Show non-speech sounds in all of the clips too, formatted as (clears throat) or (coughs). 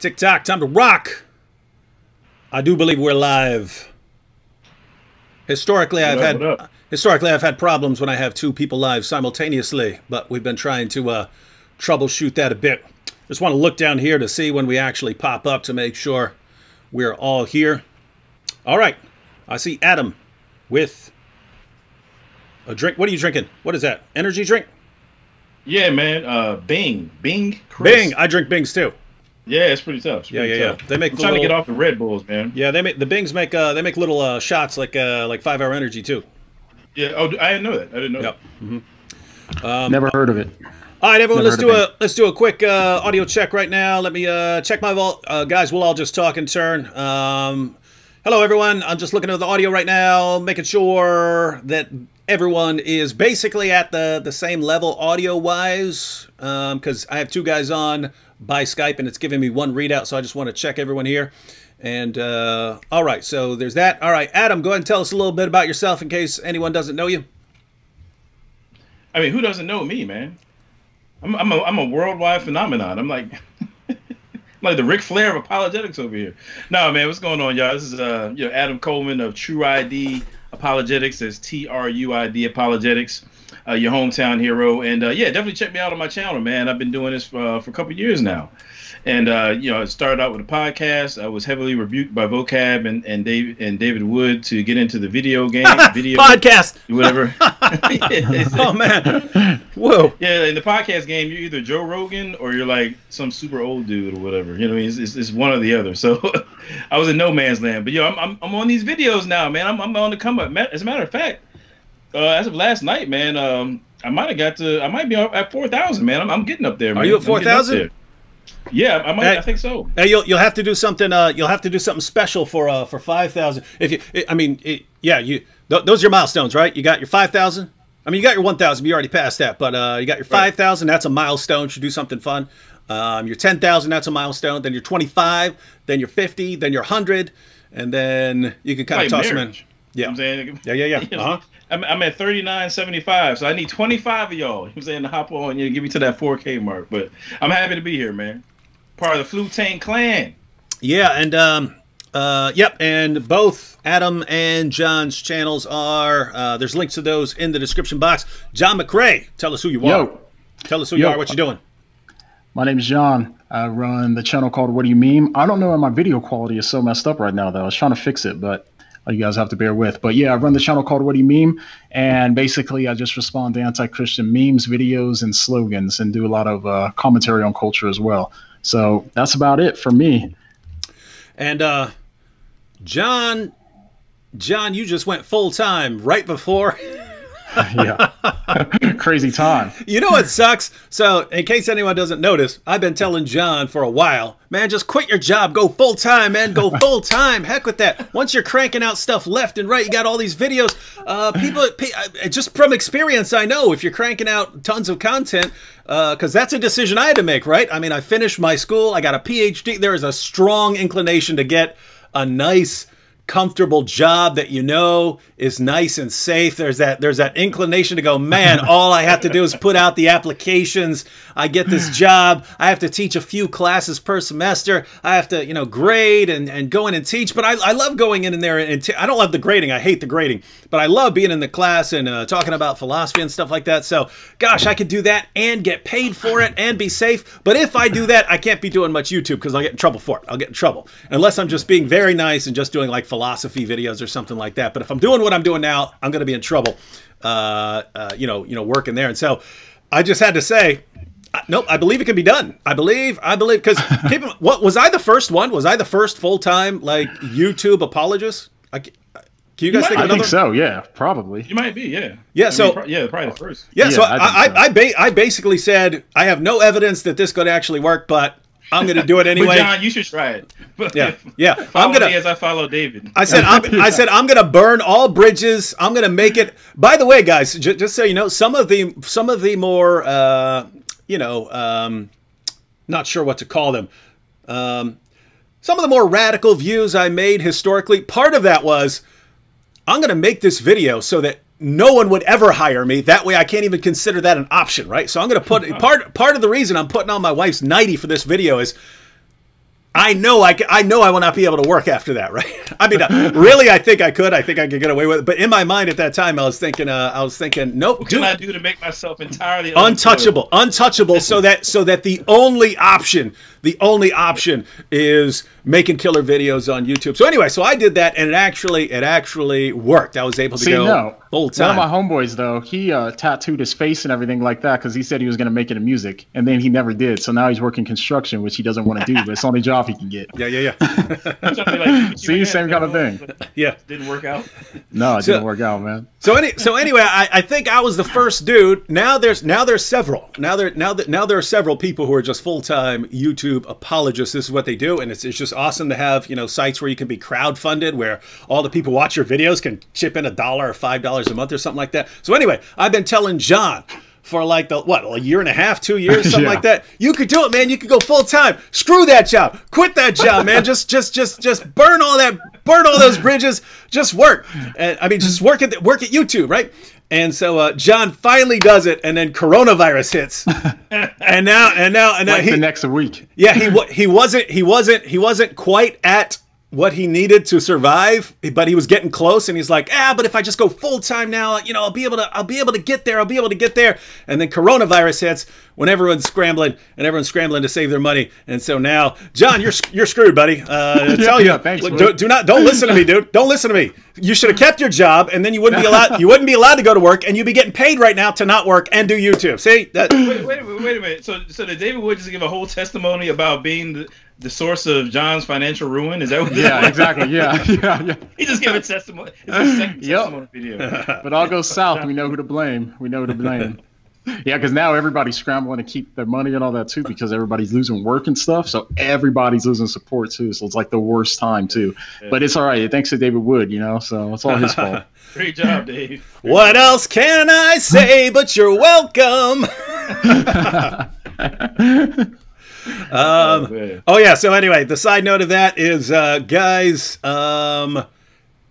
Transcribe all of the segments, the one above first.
Tick tock, time to rock. I do believe we're live. Historically, I've up, had historically I've had problems when I have two people live simultaneously, but we've been trying to uh, troubleshoot that a bit. Just want to look down here to see when we actually pop up to make sure we're all here. All right, I see Adam with a drink. What are you drinking? What is that? Energy drink? Yeah, man. Uh, Bing, Bing, Chris. Bing. I drink Bings too. Yeah, it's pretty tough. It's Yeah, pretty yeah, tough. yeah. They make I'm the trying to get off the Red Bulls, man. Yeah, they make the Bings make uh, they make little uh, shots like uh, like five hour energy too. Yeah. Oh, I didn't know that. I didn't know. Yep. Never heard of it. All right, everyone, Never let's do of a let's do a quick uh, audio check right now. Let me uh, check my vault, uh, guys. We'll all just talk in turn. Um, hello, everyone. I'm just looking at the audio right now, making sure that everyone is basically at the the same level audio wise. Because I have two guys on by Skype, and it's giving me one readout, so I just want to check everyone here. And uh, all right, so there's that. All right, Adam, go ahead and tell us a little bit about yourself in case anyone doesn't know you. I mean, who doesn't know me, man? I'm I'm a, I'm a worldwide phenomenon. I'm like (laughs) like the Ric Flair of apologetics over here. No, man, what's going on, y'all? This is uh you know Adam Coleman of Tru-ID Apologetics. That's T R U I D Apologetics. Uh, your hometown hero, and uh, yeah, definitely check me out on my channel, man. I've been doing this for, uh, for a couple years now, and uh, you know, I started out with a podcast. I was heavily rebuked by Vocab and and David and David Wood to get into the video (laughs) game, video Podcast. (laughs) whatever. (laughs) Oh man. Whoa. Yeah, in the podcast game, you're either Joe Rogan or you're like some super old dude or whatever. You know, what I mean, it's, it's, it's one or the other. So I was in no man's land. But yo, I'm, I'm, I'm on these videos now, man. I'm, I'm on the come up. As a matter of fact, uh, as of last night, man, um, I might have got to. I might be at four thousand, man. I'm, I'm getting up there. Man. you at up 4,000? Yeah, I might. Hey. I think so. Hey, you'll you'll have to do something. Uh, you'll have to do something special for uh for five thousand. If you, I mean, it, yeah, you th- those are your milestones, right? You got your five thousand. I mean, you got your one thousand. You already passed that, but uh, you got your five thousand. That's a milestone. Should do something fun. Um, your ten thousand. That's a milestone. Then you're twenty five. Then you're fifty. Then you're hundred. And then you can kind Like of toss them in. Yeah. You know I'm saying? Yeah, yeah, yeah. (laughs) Uh-huh. I'm, I'm at 39.75, so I need 25 of y'all. (laughs) You know I'm saying to hop on, you know, get me to that 4K mark. But I'm happy to be here, man. Part of the Flutane clan. Yeah, and um, uh, yep, and both Adam and John's channels are. Uh, there's links to those in the description box. Jon McCray, tell us who you are. Yo, Tell us who you are. What you doing? my name is John. I run the channel called Whaddo You Meme. I don't know why my video quality is so messed up right now, though. I was trying to fix it, but you guys have to bear with. But yeah, I run the channel called Whaddo You Meme, and basically I just respond to anti-Christian memes, videos, and slogans, and do a lot of uh, commentary on culture as well. So that's about it for me. And uh, John, John, you just went full time right before. (laughs) (laughs) Yeah, (laughs) crazy time. You know what sucks? So, in case anyone doesn't notice, I've been telling John for a while, man, just quit your job, go full time, man, go (laughs) full time. Heck with that. Once you're cranking out stuff left and right, you got all these videos. Uh, people, uh, just from experience, I know if you're cranking out tons of content, because that's a decision I had to make, right? I mean, I finished my school, I got a PhD. There is a strong inclination to get a nice comfortable job that you know is nice and safe. There's that there's that inclination to go man (laughs) all i have to do is put out the applications. I get this (sighs) job. I have to teach a few classes per semester. I have to you know grade and, and go in and teach. But i, I love going in and there and I don't love the grading. I hate the grading. But i love being in the class and uh, talking about philosophy and stuff like that. So gosh i could do that and get paid for it and be safe. But if i do that i can't be doing much youtube because i'll get in trouble for it. I'll get in trouble. Unless i'm just being very nice and just doing like philosophy videos or something like that but if i'm doing what i'm doing now i'm going to be in trouble uh, uh, you know you know working there and so i just had to say Nope, I believe it can be done. I believe, I believe, because (laughs) what was I the first one? Was I the first full time like YouTube apologist? I, can you guys might- think I of another? think so. Yeah, probably. You might be, yeah. Yeah, I mean, so- pro- yeah, probably the first. Yeah, so Yeah, I I, I, think so. I, ba- I basically said I have no evidence that this could actually work, but I'm going to do it But anyway. John, you should try it. Yeah, yeah. I'm gonna- as I follow David. I said I'm, (laughs) I said I'm going to burn all bridges. I'm going to make it. By the way, guys, j- just so you know, some of the some of the more uh, you know, um, not sure what to call them. Um, some of the more radical views I made historically. Part of that was I'm going to make this video so that no one would ever hire me. That way, I can't even consider that an option, right? So I'm going to put (laughs) part part of the reason I'm putting on my wife's nightie for this video is I know I, I know I will not be able to work after that, (laughs) right? I mean, uh, (laughs) really, I think I could. I think I could get away with it. But in my mind at that time, I was thinking, uh, I was thinking, nope. What can I do to make myself entirely untouchable? Untouchable, so that so that the only option, the only option is making killer videos on YouTube. So anyway, so I did that, and it actually it actually worked. I was able to See, go no. full time. One of my homeboys though, he uh, tattooed his face and everything like that because he said he was going to make it a music, and then he never did. So now he's working construction, which he doesn't want to do, but it's the only job he can get. Yeah, yeah, yeah. like, (laughs) See, same kind of thing. (laughs) Yeah, didn't work out. No, it So- didn't work out, man. So any so anyway, I, I think I was the first dude. Now there's now there's several. Now there now that now there are several people who are just full time YouTube apologists. This is what they do, and it's it's just awesome to have you know sites where you can be crowdfunded, where all the people watch your videos can chip in a dollar or five dollars a month or something like that. So anyway, I've been telling John. For like the what a year and a half, two years, (laughs) something Yeah. like that. You could do it, man. You could go full time. Screw that job. Quit that job, (laughs) man. Just, just, just, just burn all that, burn all those bridges. Just work. And I mean, just work at work at YouTube, right? And so uh, John finally does it, and then coronavirus hits, (laughs) and now and now and now Like he, the next week. yeah, he he wasn't he wasn't he wasn't quite at what he needed to survive, but he was getting close, and he's like, ah, but if I just go full time now, you know, I'll be able to I'll be able to get there, I'll be able to get there, and then coronavirus hits when everyone's scrambling and everyone's scrambling to save their money, and so now, John, you're you're screwed, buddy. Uh, I tell you, Yeah, thanks, look, do, do not don't listen to me, dude. Don't listen to me. You should have kept your job, and then you wouldn't be (laughs) allowed you wouldn't be allowed to go to work, and you'd be getting paid right now to not work and do YouTube. See that. Wait, wait a minute. Wait a minute. So, so did David Wood just give a whole testimony about being the, the source of John's financial ruin? Is that what? (laughs) Yeah, exactly. Yeah, (laughs) yeah, yeah. He just gave a testimony. It's his second (laughs) Yep. testimony video. But all goes south. We know who to blame. We know who to blame. Yeah, because now everybody's scrambling to keep their money and all that too, because everybody's losing work and stuff. So everybody's losing support too. So it's like the worst time too. But it's all right. Thanks to David Wood, you know. So it's all his fault. Great job, Dave. What else can I say but you're welcome? (laughs) Oh. Oh yeah. So anyway, the side note of that is, uh, guys, um,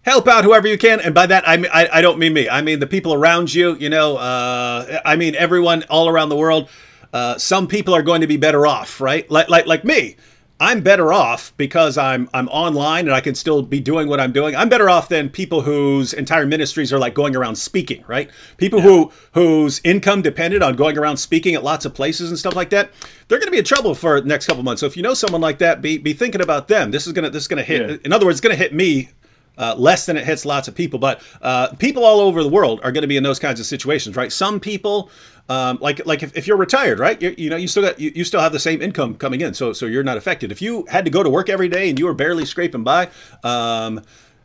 help out whoever you can, and by that I mean I, I don't mean me. I mean the people around you. You know, uh, I mean everyone all around the world. Uh, some people are going to be better off, right? Like like like me. I'm better off because I'm I'm online and I can still be doing what I'm doing. I'm better off than people whose entire ministries are like going around speaking, right? People who whose income depended on going around speaking at lots of places and stuff like that. They're going to be in trouble for the next couple months. So if you know someone like that, be be thinking about them. This is gonna this is gonna hit. Yeah. In other words, it's gonna hit me uh, less than it hits lots of people. But uh, people all over the world are going to be in those kinds of situations, right? Some people, um, like like if, if you're retired, right? You, you know, you still got you, you still have the same income coming in, so so you're not affected. If you had to go to work every day and you were barely scraping by. Um,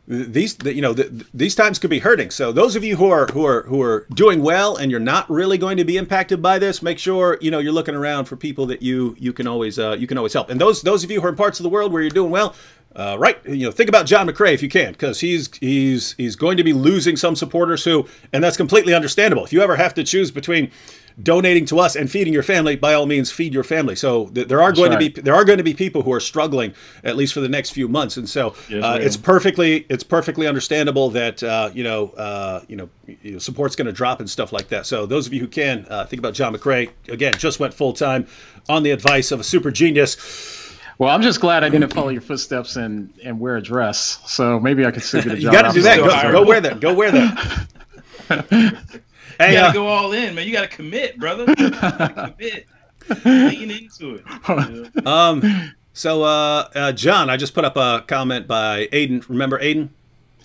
these you know th these times could be hurting so those of you who are who are who are doing well and you're not really going to be impacted by this make sure you know you're looking around for people that you you can always uh, you can always help and those those of you who are in parts of the world where you're doing well uh, right, you know, think about Jon McCray if you can, because he's he's he's going to be losing some supporters who, and that's completely understandable. If you ever have to choose between donating to us and feeding your family, by all means, feed your family. So th- there are going to be there are going to be people who are struggling at least for the next few months, and so Yes, uh, it's perfectly it's perfectly understandable that uh, you know uh, you know you know, support's going to drop and stuff like that. So those of you who can uh, think about Jon McCray again, just went full time on the advice of a super genius. Well, I'm just glad I didn't follow your footsteps and, and wear a dress. So maybe I could still get a (laughs) job. You got to do that. Go, go wear that. Go wear that. (laughs) You hey, gotta uh, go all in, man. You gotta commit, brother. (laughs) You commit. Lean into it. um, so uh, uh, John, I just put up a comment by Aiden. Remember Aiden?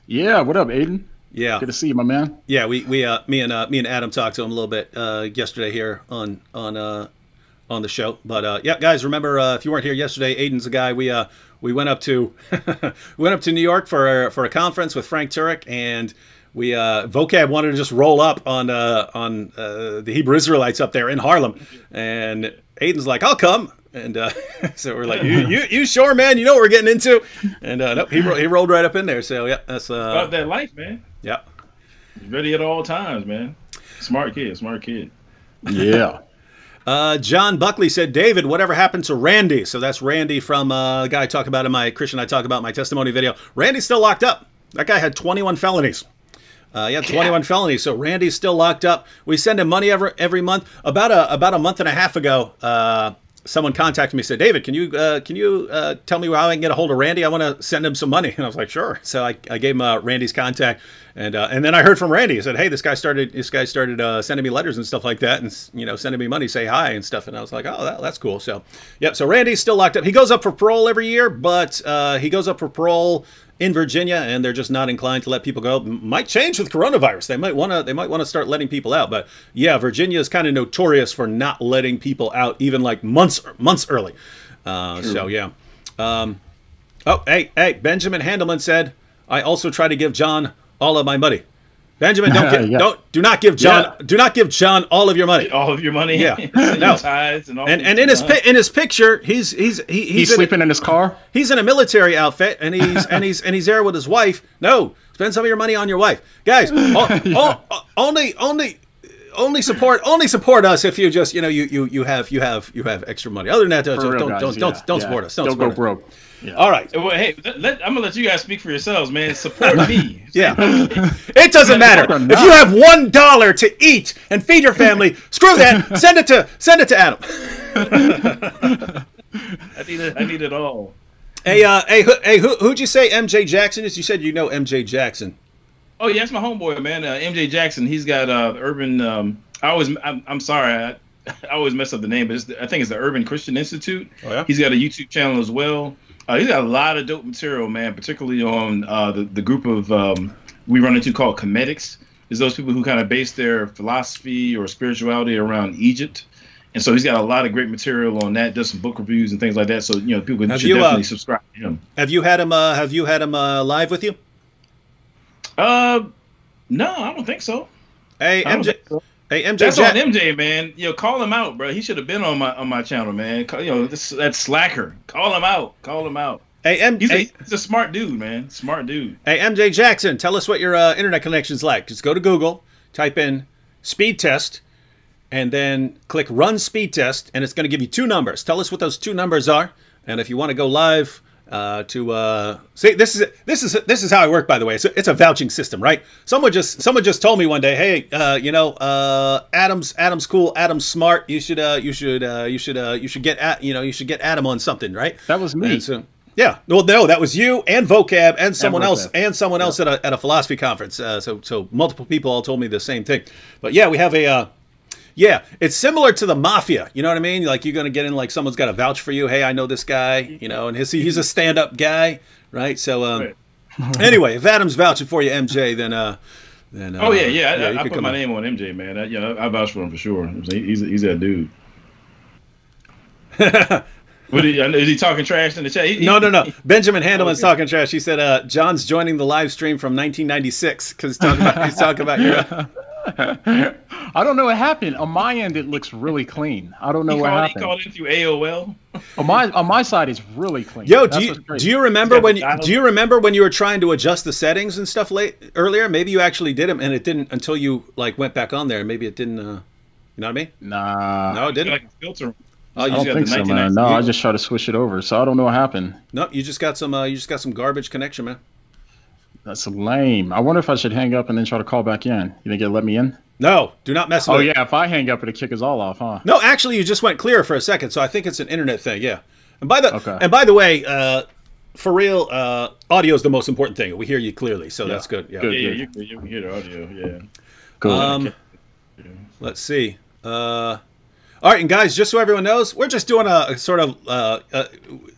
Yeah, what up, Aiden? Yeah, Good to see you, my man. yeah. We we uh, me and uh, me and Adam talked to him a little bit uh, yesterday here on on uh, on the show. But uh, yeah, guys, remember uh, if you weren't here yesterday, Aiden's a guy we uh, we went up to (laughs) we went up to New York for for a conference with Frank Turek and. We uh, vocab wanted to just roll up on uh, on uh, the Hebrew Israelites up there in Harlem, and Aiden's like, "I'll come," and uh, (laughs) so we're like, you, "You you sure, man? You know what we're getting into?" And uh, nope, he ro- he rolled right up in there. So yeah, that's About that life, man. yeah. Ready at all times, man. Smart kid, smart kid. Yeah. (laughs) Uh, John Buckley said, David, whatever happened to Randy? So that's Randy from uh, the guy I talk about in my Christian I talk about my testimony video. Randy's still locked up. That guy had 21 felonies. Uh, yeah, 21 felonies. So Randy's still locked up. We send him money every every month. About a about a month and a half ago, uh, someone contacted me said david can you uh, can you uh, tell me how i can get a hold of randy? I want to send him some money. (laughs) And i was like sure. So i, I gave him uh, randy's contact and uh, and then i heard from randy. He said hey this guy started this guy started uh, sending me letters and stuff like that and you know sending me money say hi and stuff. And i was like oh that, that's cool. So yep so randy's still locked up. He goes up for parole every year but uh, he goes up for parole in Virginia, and they're just not inclined to let people go. Might change with coronavirus. They might want to. They might want to start letting people out. But yeah, Virginia is kind of notorious for not letting people out, even like months months early. Uh, so yeah. Um, oh, hey, hey, Benjamin Handelman said, I also try to give John all of my money. Benjamin, don't (laughs) give, Yeah. don't do not give John do not give John all of your money. (laughs) All of your money. Yeah. (laughs) No. your and all. And and in his pi- in his picture, he's he's he, he's, He's in a- sleeping in his car. He's in a military outfit and he's and he's and he's there with his wife. No, spend some of your money on your wife, guys. o- o- uh, only only only support only support us if you just you know you you you have you have you have extra money. Other than that, don't For real, don't guys, don't, yeah, don't, don't yeah. support us. Don't, Don't support go us. broke. Yeah. All right. Well, hey, let, let- I'm gonna let you guys speak for yourselves, man. Support me. (laughs) Yeah. (laughs) It doesn't matter. If you have one dollar to eat and feed your family, (laughs) screw that. Send it to send it to Adam. I need it. I need it all. Hey, uh, hey, who, hey, who, who'd you say MJ Jackson is? You said you know MJ Jackson. Oh yeah, that's my homeboy, man. Uh, MJ Jackson. He's got uh, urban. Um, I always. I'm, I'm sorry. I, I always mess up the name, but it's the, I think it's the Urban Christian Institute. Oh, yeah? He's got a YouTube channel as well. Uh, he's got a lot of dope material, man. Particularly on uh, the the group of um, we run into called Kemetics. Is those people who kind of base their philosophy or spirituality around Egypt. And so he's got a lot of great material on that. Does some book reviews and things like that. So you know, people Have should you, uh, definitely subscribe to him. Have you had him? Uh, have you had him uh, live with you? Uh, no, I don't think so. Hey, MJ. so. Hey, MJ. That's Jack- on MJ, man. Yo, call him out, bro. He should have been on my on my channel, man. Call, you know, this that slacker. Call him out. Call him out. Hey, M- He's, hey, a, he's a smart dude, man. Smart dude. hey, MJ Jackson, tell us what your uh, internet connection's like. Just go to Google, type in speed test, and then click run speed test, and it's going to give you two numbers. Tell us what those two numbers are, and if you want to go live uh, to uh, see, this is this is this is how I work. By the way, it's a, it's a vouching system, right? Someone just someone just told me one day, hey, uh, you know, uh, Adam's Adam's cool, Adam's smart. You should uh, you should uh, you should uh, you should get at you know you should get Adam on something, right? That was me. So- yeah. Well, no, that was you and vocab and someone else Vocab. and someone else at a, at a philosophy conference. Uh, so so multiple people all told me the same thing. But yeah, we have a. Uh, yeah, it's similar to the mafia. You know what I mean? Like you're gonna get in, like someone's got to vouch for you. Hey, I know this guy. You know, and his, he's a stand-up guy, right? So um, Right. (laughs) anyway, if Adam's vouching for you, MJ, then uh, then uh, Oh yeah, yeah. I, you I put my on. name on MJ, man. I, you know, I vouch for him for sure. He's he's that dude. (laughs) What is, is he talking trash in the chat? He- he- No, no, no. (laughs) Benjamin Handelman's Okay. talking trash. He said, uh, "John's joining the live stream from 1996 because he's talking about he's talking about your." (laughs) I don't know what happened. On my end, it looks really clean. I don't know He what called, he happened. called in through AOL. On my on my side, it's really clean. Yo, That's do you do you remember got when you, do you remember when you were trying to adjust the settings and stuff late earlier? Maybe you actually did them and it didn't until you like went back on there. Maybe it didn't. Uh, you know what I mean? Nah, No, it didn't. Like filter. Oh, I don't just, got think the so, man. 1990s. No, I just try to switch it over, so I don't know what happened. no, you just got some. Uh, you just got some garbage connection, man. That's lame. I wonder if I should hang up and then try to call back in. You think it'll let me in? No, do not mess with Oh it. yeah, if I hang up, it'll kick us all off, huh? No, actually, you just went clear for a second, so I think it's an internet thing. Yeah. And by the Okay. and by the way, uh, for real, uh, audio is the most important thing. We hear you clearly, so that's good. Yeah. Good. Yeah, yeah, you, can- you can hear the audio. Yeah. Cool. Um, let's see. Uh, all right, and guys, just so everyone knows, we're just doing a, a sort of uh, uh,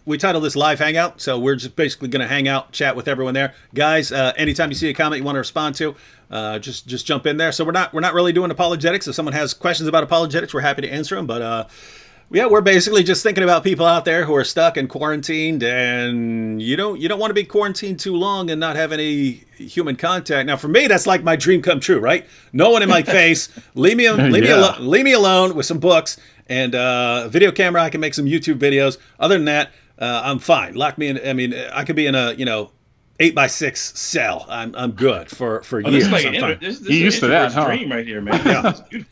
we titled this live hangout, so we're just basically going to hang out, chat with everyone there, guys. Uh, anytime you see a comment you want to respond to, uh, just just jump in there. So we're not we're not really doing apologetics. If someone has questions about apologetics, we're happy to answer them. But uh, yeah, we're basically just thinking about people out there who are stuck and quarantined, and you don't you don't want to be quarantined too long and not have any human contact. Now, for me, that's like my dream come true, right? No one in my (laughs) face. Leave me leave me Yeah. alone. Leave me alone with some books and uh, video camera. I can make some YouTube videos. Other than that, uh, I'm fine. Lock me in. I mean, I could be in a you know eight by six cell. I'm I'm good for for Oh, this years. is like I'm an fine. inter- this, this You is used to that, huh? dream right here, man. Yeah,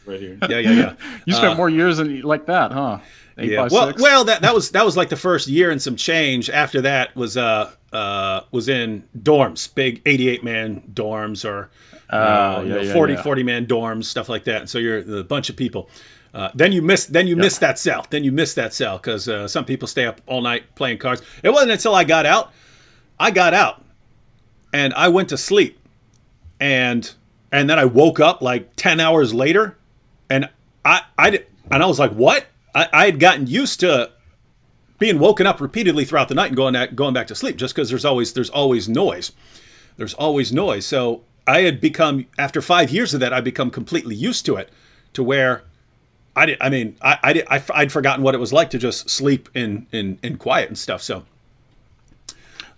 right here. yeah, yeah, yeah. (laughs) you spent more years in, like that, huh? Eight Yeah. by Well, six? well, that that was that was like the first year and some change. After that was uh uh was in dorms, big 88 man dorms or uh, Oh, you yeah, know, yeah, 40 yeah. 40 man dorms, stuff like that. And so you're a bunch of people. Uh, then you miss then you miss that cell. Then you miss that cell because uh, some people stay up all night playing cards. It wasn't until I got out. I got out, and I went to sleep, and and then I woke up like ten hours later, and I I and I was like, what? I, I had gotten used to being woken up repeatedly throughout the night and going at, going back to sleep just because there's always there's always noise. There's always noise. So I had become after five years of that, I'd become completely used to it, to where I did. I mean, I, I, did, I would forgotten what it was like to just sleep in in in quiet and stuff. So.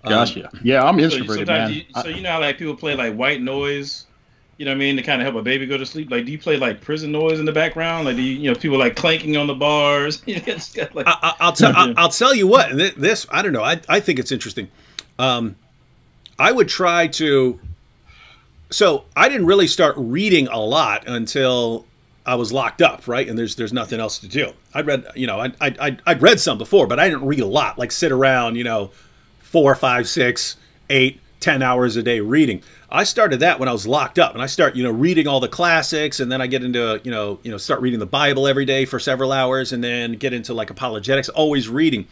Gotcha. Um, yeah, I'm introverted, so man. You, so you know how like people play like white noise you know what I mean, to kind of help a baby go to sleep? Like, do you play like prison noise in the background? Like, do you, you know, people like clanking on the bars? (laughs) like, I, will tell, I'll, (laughs) I'll, tell you what. This, I don't know. I, I think it's interesting. Um, I would try to. So I didn't really start reading a lot until I was locked up, right? And there's there's nothing else to do. I read, you know, I I I'd read some before, but I didn't read a lot. Like sit around, you know, four, five, six, eight, ten hours a day reading. I started that when I was locked up, and I start, you know, reading all the classics, and then I get into, you know, you know, start reading the Bible every day for several hours, and then get into like apologetics, always reading,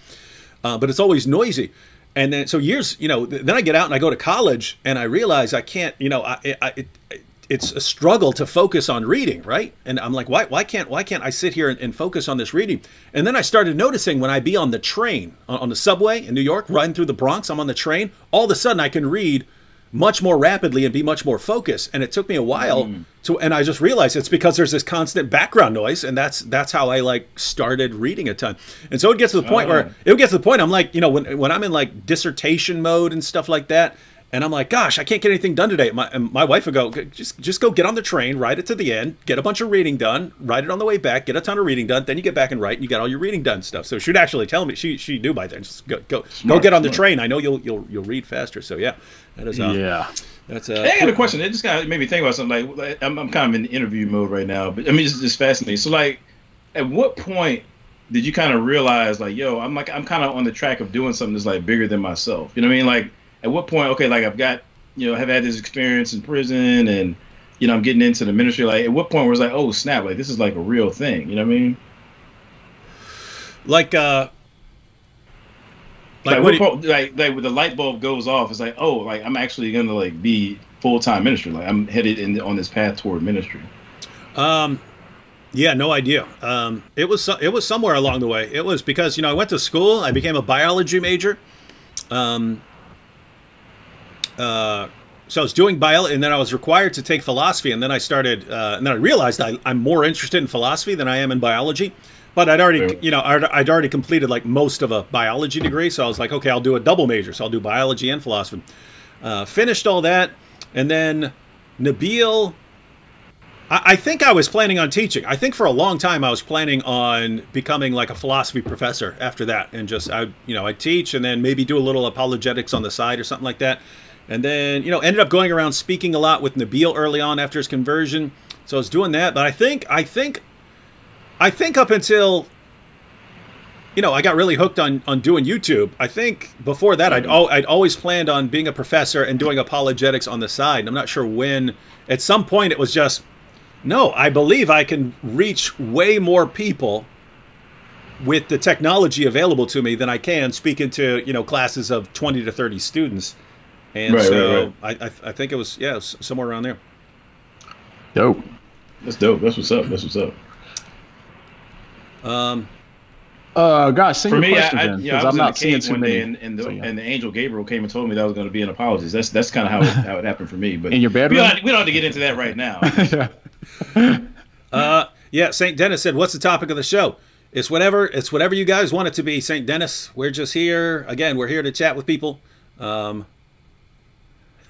uh, but it's always noisy. And then so years, you know, then I get out and I go to college, and I realize I can't, you know, I, I it, it's a struggle to focus on reading, right? And I'm like, why, why can't, why can't I sit here and, and, focus on this reading? And then I started noticing when I be on the train, on, on the subway in New York, riding through the Bronx, I'm on the train, all of a sudden I can read much more rapidly and be much more focused. And it took me a while mm. to, and I just realized it's because there's this constant background noise, and that's that's how I like started reading a ton. And so it gets to the point oh. where it gets to the point I'm like, you know, when when I'm in like dissertation mode and stuff like that, and I'm like, gosh, I can't get anything done today. My, my wife would go, just just go get on the train, ride it to the end, get a bunch of reading done, ride it on the way back, get a ton of reading done. Then you get back and write, and you got all your reading done stuff. So she'd actually tell me she she knew by then. Just go go smart, go get on the train. I know you'll you'll you'll read faster. So yeah, that is uh, yeah. That's uh, I got a question. It just kind of made me think about something. Like, like I'm, I'm kind of in interview mode right now, but I mean, it's just fascinating. So like, at what point did you kind of realize like, yo, I'm like I'm kind of on the track of doing something that's like bigger than myself? You know what I mean? Like, at what point? Okay, like I've got you know, have had this experience in prison and, you know, I'm getting into the ministry. Like, at what point was like, oh, snap, like, this is like a real thing. You know what I mean? Like, uh, like, like, point, like, like when the light bulb goes off, it's like, oh, like I'm actually gonna like be full time ministry. Like I'm headed in on this path toward ministry. Um, yeah, no idea. Um, it was it was somewhere along the way. It was because you know I went to school. I became a biology major. Um, uh, so I was doing bio, and then I was required to take philosophy, and then I started, uh, and then I realized I, am more interested in philosophy than I am in biology. But I'd already, you know, I'd, I'd, already completed like most of a biology degree, so I was like, okay, I'll do a double major, so I'll do biology and philosophy. Uh, finished all that, and then Nabil. I, I think I was planning on teaching. I think for a long time I was planning on becoming like a philosophy professor after that, and just I, you know, I teach and then maybe do a little apologetics on the side or something like that. And then, you know, ended up going around speaking a lot with Nabil early on after his conversion. So I was doing that. But I think, I think, I think up until, you know, I got really hooked on, on doing YouTube. I think before that, I'd, mm-hmm. I'd always planned on being a professor and doing apologetics on the side. I'm not sure when. At some point, it was just, no, I believe I can reach way more people with the technology available to me than I can speaking to, you know, classes of 20 to 30 students. And right, so right, right. I, I, I think it was yeah it was somewhere around there. Dope. That's dope. That's what's up. That's what's up. Um. Uh, guys, for me, I, I, yeah, I was I'm not seeing too many. And, and, the, so, yeah. and the angel Gabriel came and told me that I was going to be an apologist. That's that's kind of how it, how it happened for me. But in your bedroom, we don't, we don't have to get into that right now. (laughs) yeah. uh, yeah. Saint Dennis said, "What's the topic of the show?" It's whatever. It's whatever you guys want it to be. Saint Dennis. We're just here again. We're here to chat with people. Um,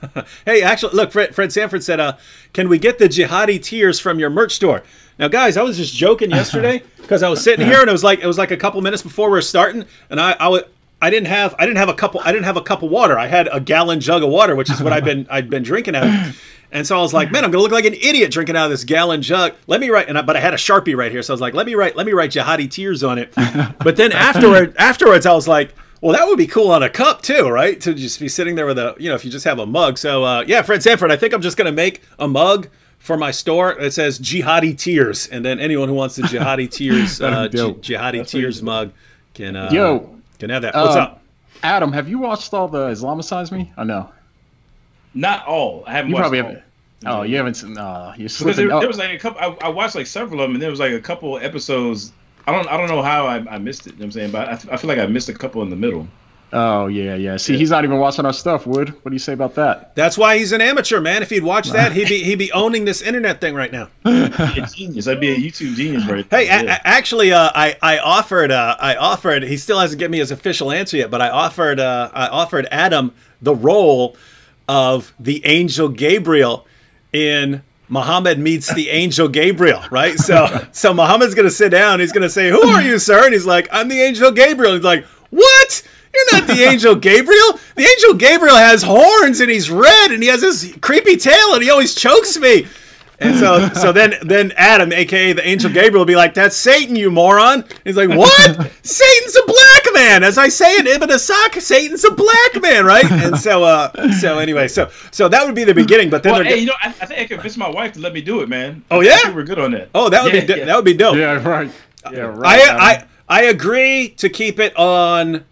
(laughs) hey, actually, look, Fred, Fred Sanford said, uh, "Can we get the jihadi tears from your merch store?" Now, guys, I was just joking yesterday (laughs) because I was sitting here and it was like it was like a couple minutes before we were starting, and I, I I didn't have I didn't have a couple I didn't have a cup of water. I had a gallon jug of water, which is what I've been I'd been drinking out of. (laughs) And so I was like, man, I'm gonna look like an idiot drinking out of this gallon jug. Let me write, and I, but I had a sharpie right here, so I was like, let me write, let me write jihadi tears on it. But then afterward, afterwards, I was like, well, that would be cool on a cup too, right? To just be sitting there with a, you know, if you just have a mug. So, uh, yeah, Fred Sanford, I think I'm just going to make a mug for my store. It says Jihadi Tears, and then anyone who wants the Jihadi (laughs) Tears uh, J- Jihadi That's Tears mug can uh, Yo. can have that. What's Um, up? Adam, have you watched all the Islamicize Me? I know. Not all. I haven't watched. You watched probably all. haven't. Oh, you haven't. seen- Uh, you're Because slipping. there, oh, there was like a couple. I, I watched like several of them, and there was like a couple episodes. I don't. I don't know how I, I missed it. You know what I'm saying, but I, I feel like I missed a couple in the middle. oh yeah, yeah. See, he's not even watching our stuff. Wood, what do you say about that? That's why he's an amateur, man. If he'd watched that, he'd be he'd be owning this internet thing right now. (laughs) I'd be a genius. I'd be a YouTube genius right Hey, there. Yeah. a- actually, uh, I I offered uh, I offered. He still hasn't given me his official answer yet, but I offered uh, I offered Adam the role of the angel Gabriel in Muhammad meets the angel Gabriel, right? So so Muhammad's gonna sit down. He's gonna say, "Who are you, sir?" And he's like, "I'm the angel Gabriel." He's like, "What?" You're not the angel Gabriel. The angel Gabriel has horns and he's red and he has this creepy tail and he always chokes me. And so, so then, then Adam, aka the angel Gabriel, will be like, "That's Satan, you moron." He's like, "What? Satan's a black man." As I say in Ibn Asakir, Satan's a black man, right? And so, uh, so anyway, so so that would be the beginning. But then, well, they're hey, you know, I, I think I can convince my wife to let me do it, man. Oh, yeah? we're good on that. oh, that would Yeah, be yeah. that would be dope. Yeah, right. Yeah, right. I, I I agree to keep it on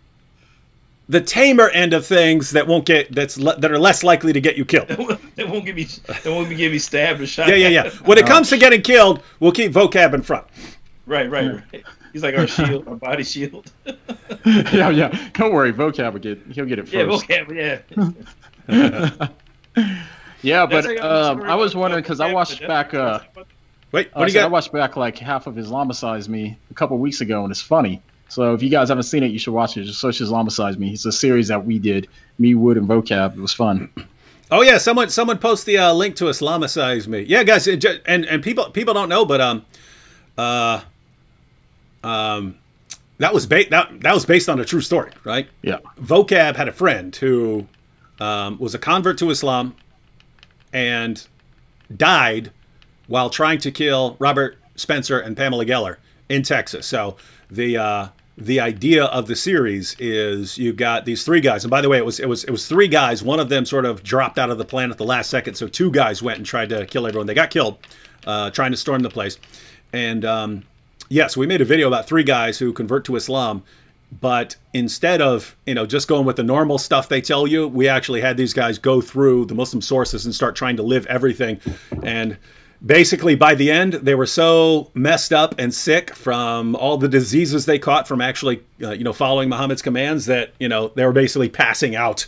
the tamer end of things that won't get that's le- that are less likely to get you killed. they won't give me. They won't give me stabbed or shot. Yeah, yeah, yeah. When it comes to getting killed, we'll keep vocab in front. right, right, right. He's like our (laughs) shield, our body shield. (laughs) yeah, yeah. Don't worry, vocab will get. He'll get it first. yeah, vocab. Yeah. (laughs) Yeah, but like um, I was wondering because I watched back. Uh, Wait, I, what do you said I watched back like half of Islamicize Me a couple weeks ago, and it's funny. So if you guys haven't seen it, you should watch it. Just search Islamicize Me. It's a series that we did, me, Wood, and Vocab. It was fun. Oh yeah, someone someone post the uh, link to Islamicize me. Yeah, guys, and and people people don't know, but um, uh, um, that was ba- that that was based on a true story, right? Yeah. Vocab had a friend who um, was a convert to Islam and died while trying to kill Robert Spencer and Pamela Geller in Texas. So the uh, the idea of the series is you got these three guys, and by the way, it was it was it was three guys. One of them sort of dropped out of the plan at the last second, so two guys went and tried to kill everyone. They got killed uh, trying to storm the place, and um, yes, we made a video about three guys who convert to Islam. But instead of you know just going with the normal stuff they tell you, we actually had these guys go through the Muslim sources and start trying to live everything. And basically, by the end, they were so messed up and sick from all the diseases they caught from actually uh, you know following Muhammad's commands that you know they were basically passing out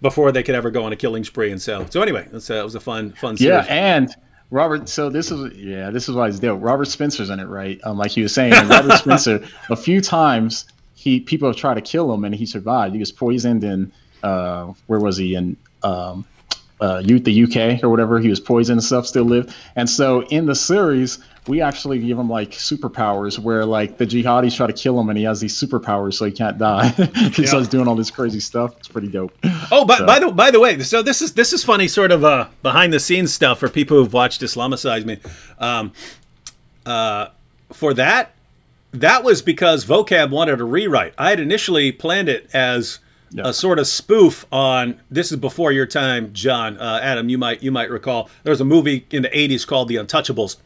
before they could ever go on a killing spree. And so so anyway, that's, uh, it was a fun fun series. Yeah, and Robert. So this is yeah, this is why it's dope. Robert Spencer's in it, right? Um, like he was saying, Robert (laughs) Spencer. A few times he people have tried to kill him, and he survived. He was poisoned in uh, where was he in um, uh, U- the UK or whatever. He was poisoned and stuff. Still lived. And so in the series, we actually give him like superpowers, where like the jihadis try to kill him, and he has these superpowers, so he can't die. (laughs) he starts doing all this crazy stuff. It's pretty dope. Oh, but So- by the by the way, so this is this is funny, sort of uh, behind the scenes stuff for people who've watched Islamicize Me. Um, uh, for that, that was because Vocab wanted a rewrite. I had initially planned it as Yeah. a sort of spoof on. This is before your time, John. Uh, Adam, you might you might recall there was a movie in the '80s called The Untouchables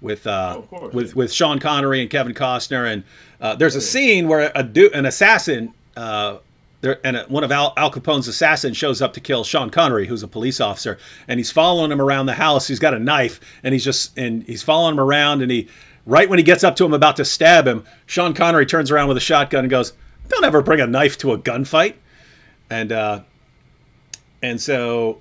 with uh, Oh, with with Sean Connery and Kevin Costner, and uh, there's a scene where a du- an assassin. Uh, there, and a, one of Al, Al Capone's assassins shows up to kill Sean Connery, who's a police officer, and he's following him around the house. He's got a knife, and he's just and he's following him around, and he right when he gets up to him about to stab him, Sean Connery turns around with a shotgun and goes, "Don't ever bring a knife to a gunfight." And uh, and so,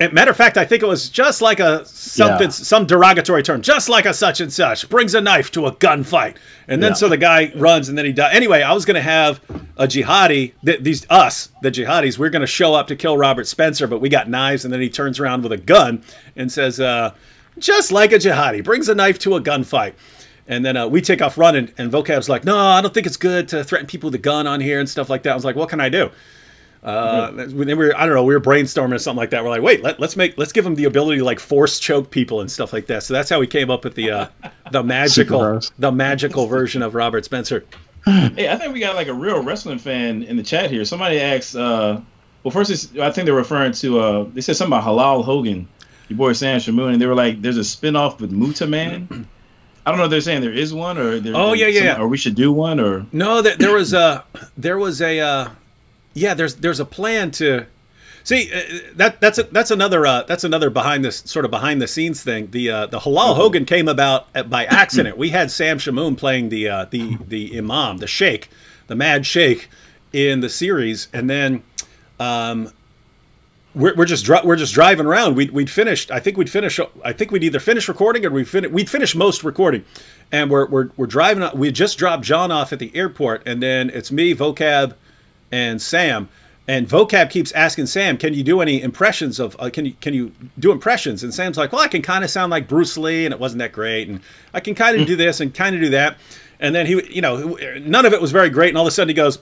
and matter of fact, I think it was just like a something, Yeah. some derogatory term, just like a such and such brings a knife to a gunfight, and then Yeah. so the guy runs and then he dies. Anyway, I was going to have a jihadi, th- these us, the jihadis, we're going to show up to kill Robert Spencer, but we got knives, and then he turns around with a gun and says, uh, just like a jihadi, brings a knife to a gunfight. And then uh, we take off running, and Vocab's like, "No, I don't think it's good to threaten people with a gun on here and stuff like that." I was like, "What can I do?" Uh, we we were, I don't know, we were brainstorming or something like that. We're like, wait, let, let's make, let's give them the ability to like force choke people and stuff like that. So that's how we came up with the, uh, the (laughs) magical, the magical version of Robert Spencer. (laughs) Hey, I think we got like a real wrestling fan in the chat here. Somebody asked, uh, well, first, it's, I think they're referring to, uh, they said something about Halal Hogan. your boy Sam Shamoun, and they were like, "There's a spinoff with Muta Man." (clears throat) I don't know if they're saying there is one, or there, Oh, yeah, yeah, some- yeah. or we should do one, or No, there, there was a there was a uh, yeah. There's there's a plan to see uh, that that's a, that's another uh, that's another behind this sort of behind the scenes thing. The uh, the Halal Hogan came about by (clears throat) accident. we had Sam Shamoun playing the uh, the the Imam, the Sheikh, the Mad Sheikh in the series, and then. Um, we're, we're just dri- we're just driving around. We'd, we'd finished. I think we'd finish. I think we'd either finish recording or we fin- we'd finish most recording, and we're we're, we're driving. We just dropped John off at the airport, and then it's me, Vocab, and Sam. And Vocab keeps asking Sam, "Can you do any impressions of? Uh, can you can you do impressions?" And Sam's like, "Well, I can kind of sound like Bruce Lee, and it wasn't that great, and I can kind of do this and kind of do that." And then he, you know, none of it was very great. And all of a sudden he goes,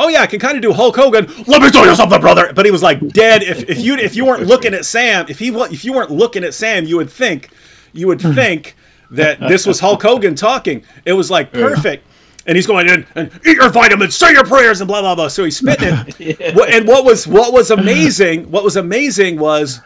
oh yeah, I can kind of do Hulk Hogan. Let me tell you something, brother. But he was like dead. If, if you if you weren't looking at Sam, if he if you weren't looking at Sam, you would think you would think that this was Hulk Hogan talking. It was like perfect. And he's going in and eat your vitamins, say your prayers, and blah blah blah. So he's spitting it. (laughs) And what was what was amazing? What was amazing was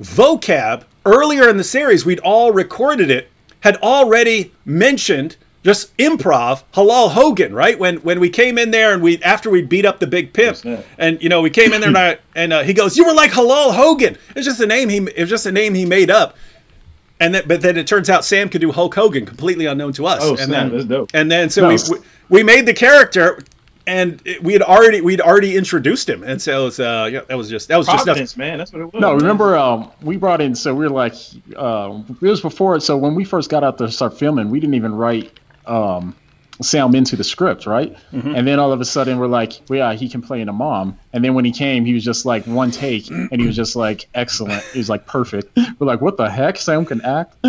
vocab earlier in the series. We'd all recorded it. Had already mentioned just improv halal hogan right when when we came in there and we after we beat up the big pimp and you know we came in there and, I, and uh, he goes you were like halal hogan it's just a name he it was just a name he made up and then but then it turns out sam could do hulk hogan completely unknown to us Oh, and snap, then that's dope. and then so we, we we made the character and it- we had already we'd already introduced him and so it was, uh yeah, that was just that was just nothing. Providence, man. That's what it was. No, man. remember um, we brought in. So we were like, uh, it was before. So when we first got out to start filming, we didn't even write um, Sam into the script, right? Mm-hmm. And then all of a sudden we're like, well, yeah, he can play an imam. And then when he came, he was just like one take, and he was just like excellent. He was like perfect. (laughs) We're like, what the heck? Sam can act. (laughs)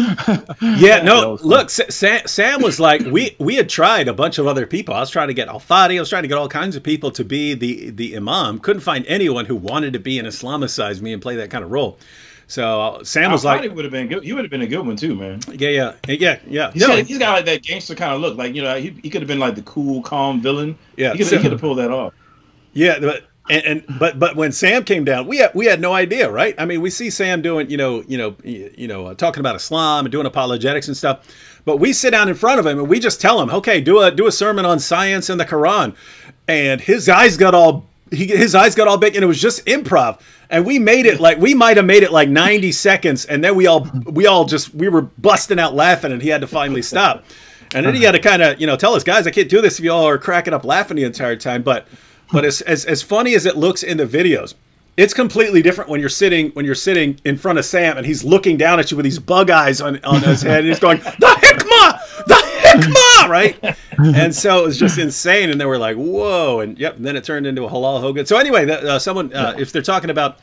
Yeah, no. (laughs) Look, Sa- Sam, Sam was like, we we had tried a bunch of other people. I was trying to get Al Fadi. I was trying to get all kinds of people to be the the imam. Couldn't find anyone who wanted to be an Islamicized me and play that kind of role. So uh, Sam was like, would have been good. He would have been a good one too, man. yeah, yeah, yeah, yeah. He's, No, got, he's got like that gangster kind of look. Like you know, he, he could have been like the cool, calm villain. Yeah, he could so- have pulled that off. Yeah, but and, and but but when Sam came down, we had we had no idea, right? I mean, we see Sam doing, you know, you know, you know, uh, talking about Islam and doing apologetics and stuff. But we sit down in front of him and we just tell him, okay, do a do a sermon on science and the Quran, and his eyes got all he, his eyes got all big, and it was just improv. And we made it like we might have made it like ninety seconds, and then we all we all just we were busting out laughing, and he had to finally stop. And then he had to kind of, you know, tell us, guys, I can't do this if y'all are cracking up laughing the entire time. But but as, as as funny as it looks in the videos, it's completely different when you're sitting when you're sitting in front of Sam and he's looking down at you with these bug eyes on, on his head and he's going, The Hikmah! The Hikmah! (laughs) Right? And so it was just (laughs) insane. And they were like, whoa. And yep, and then it turned into a halal Hogan. So anyway, the, uh, someone uh, if they're talking about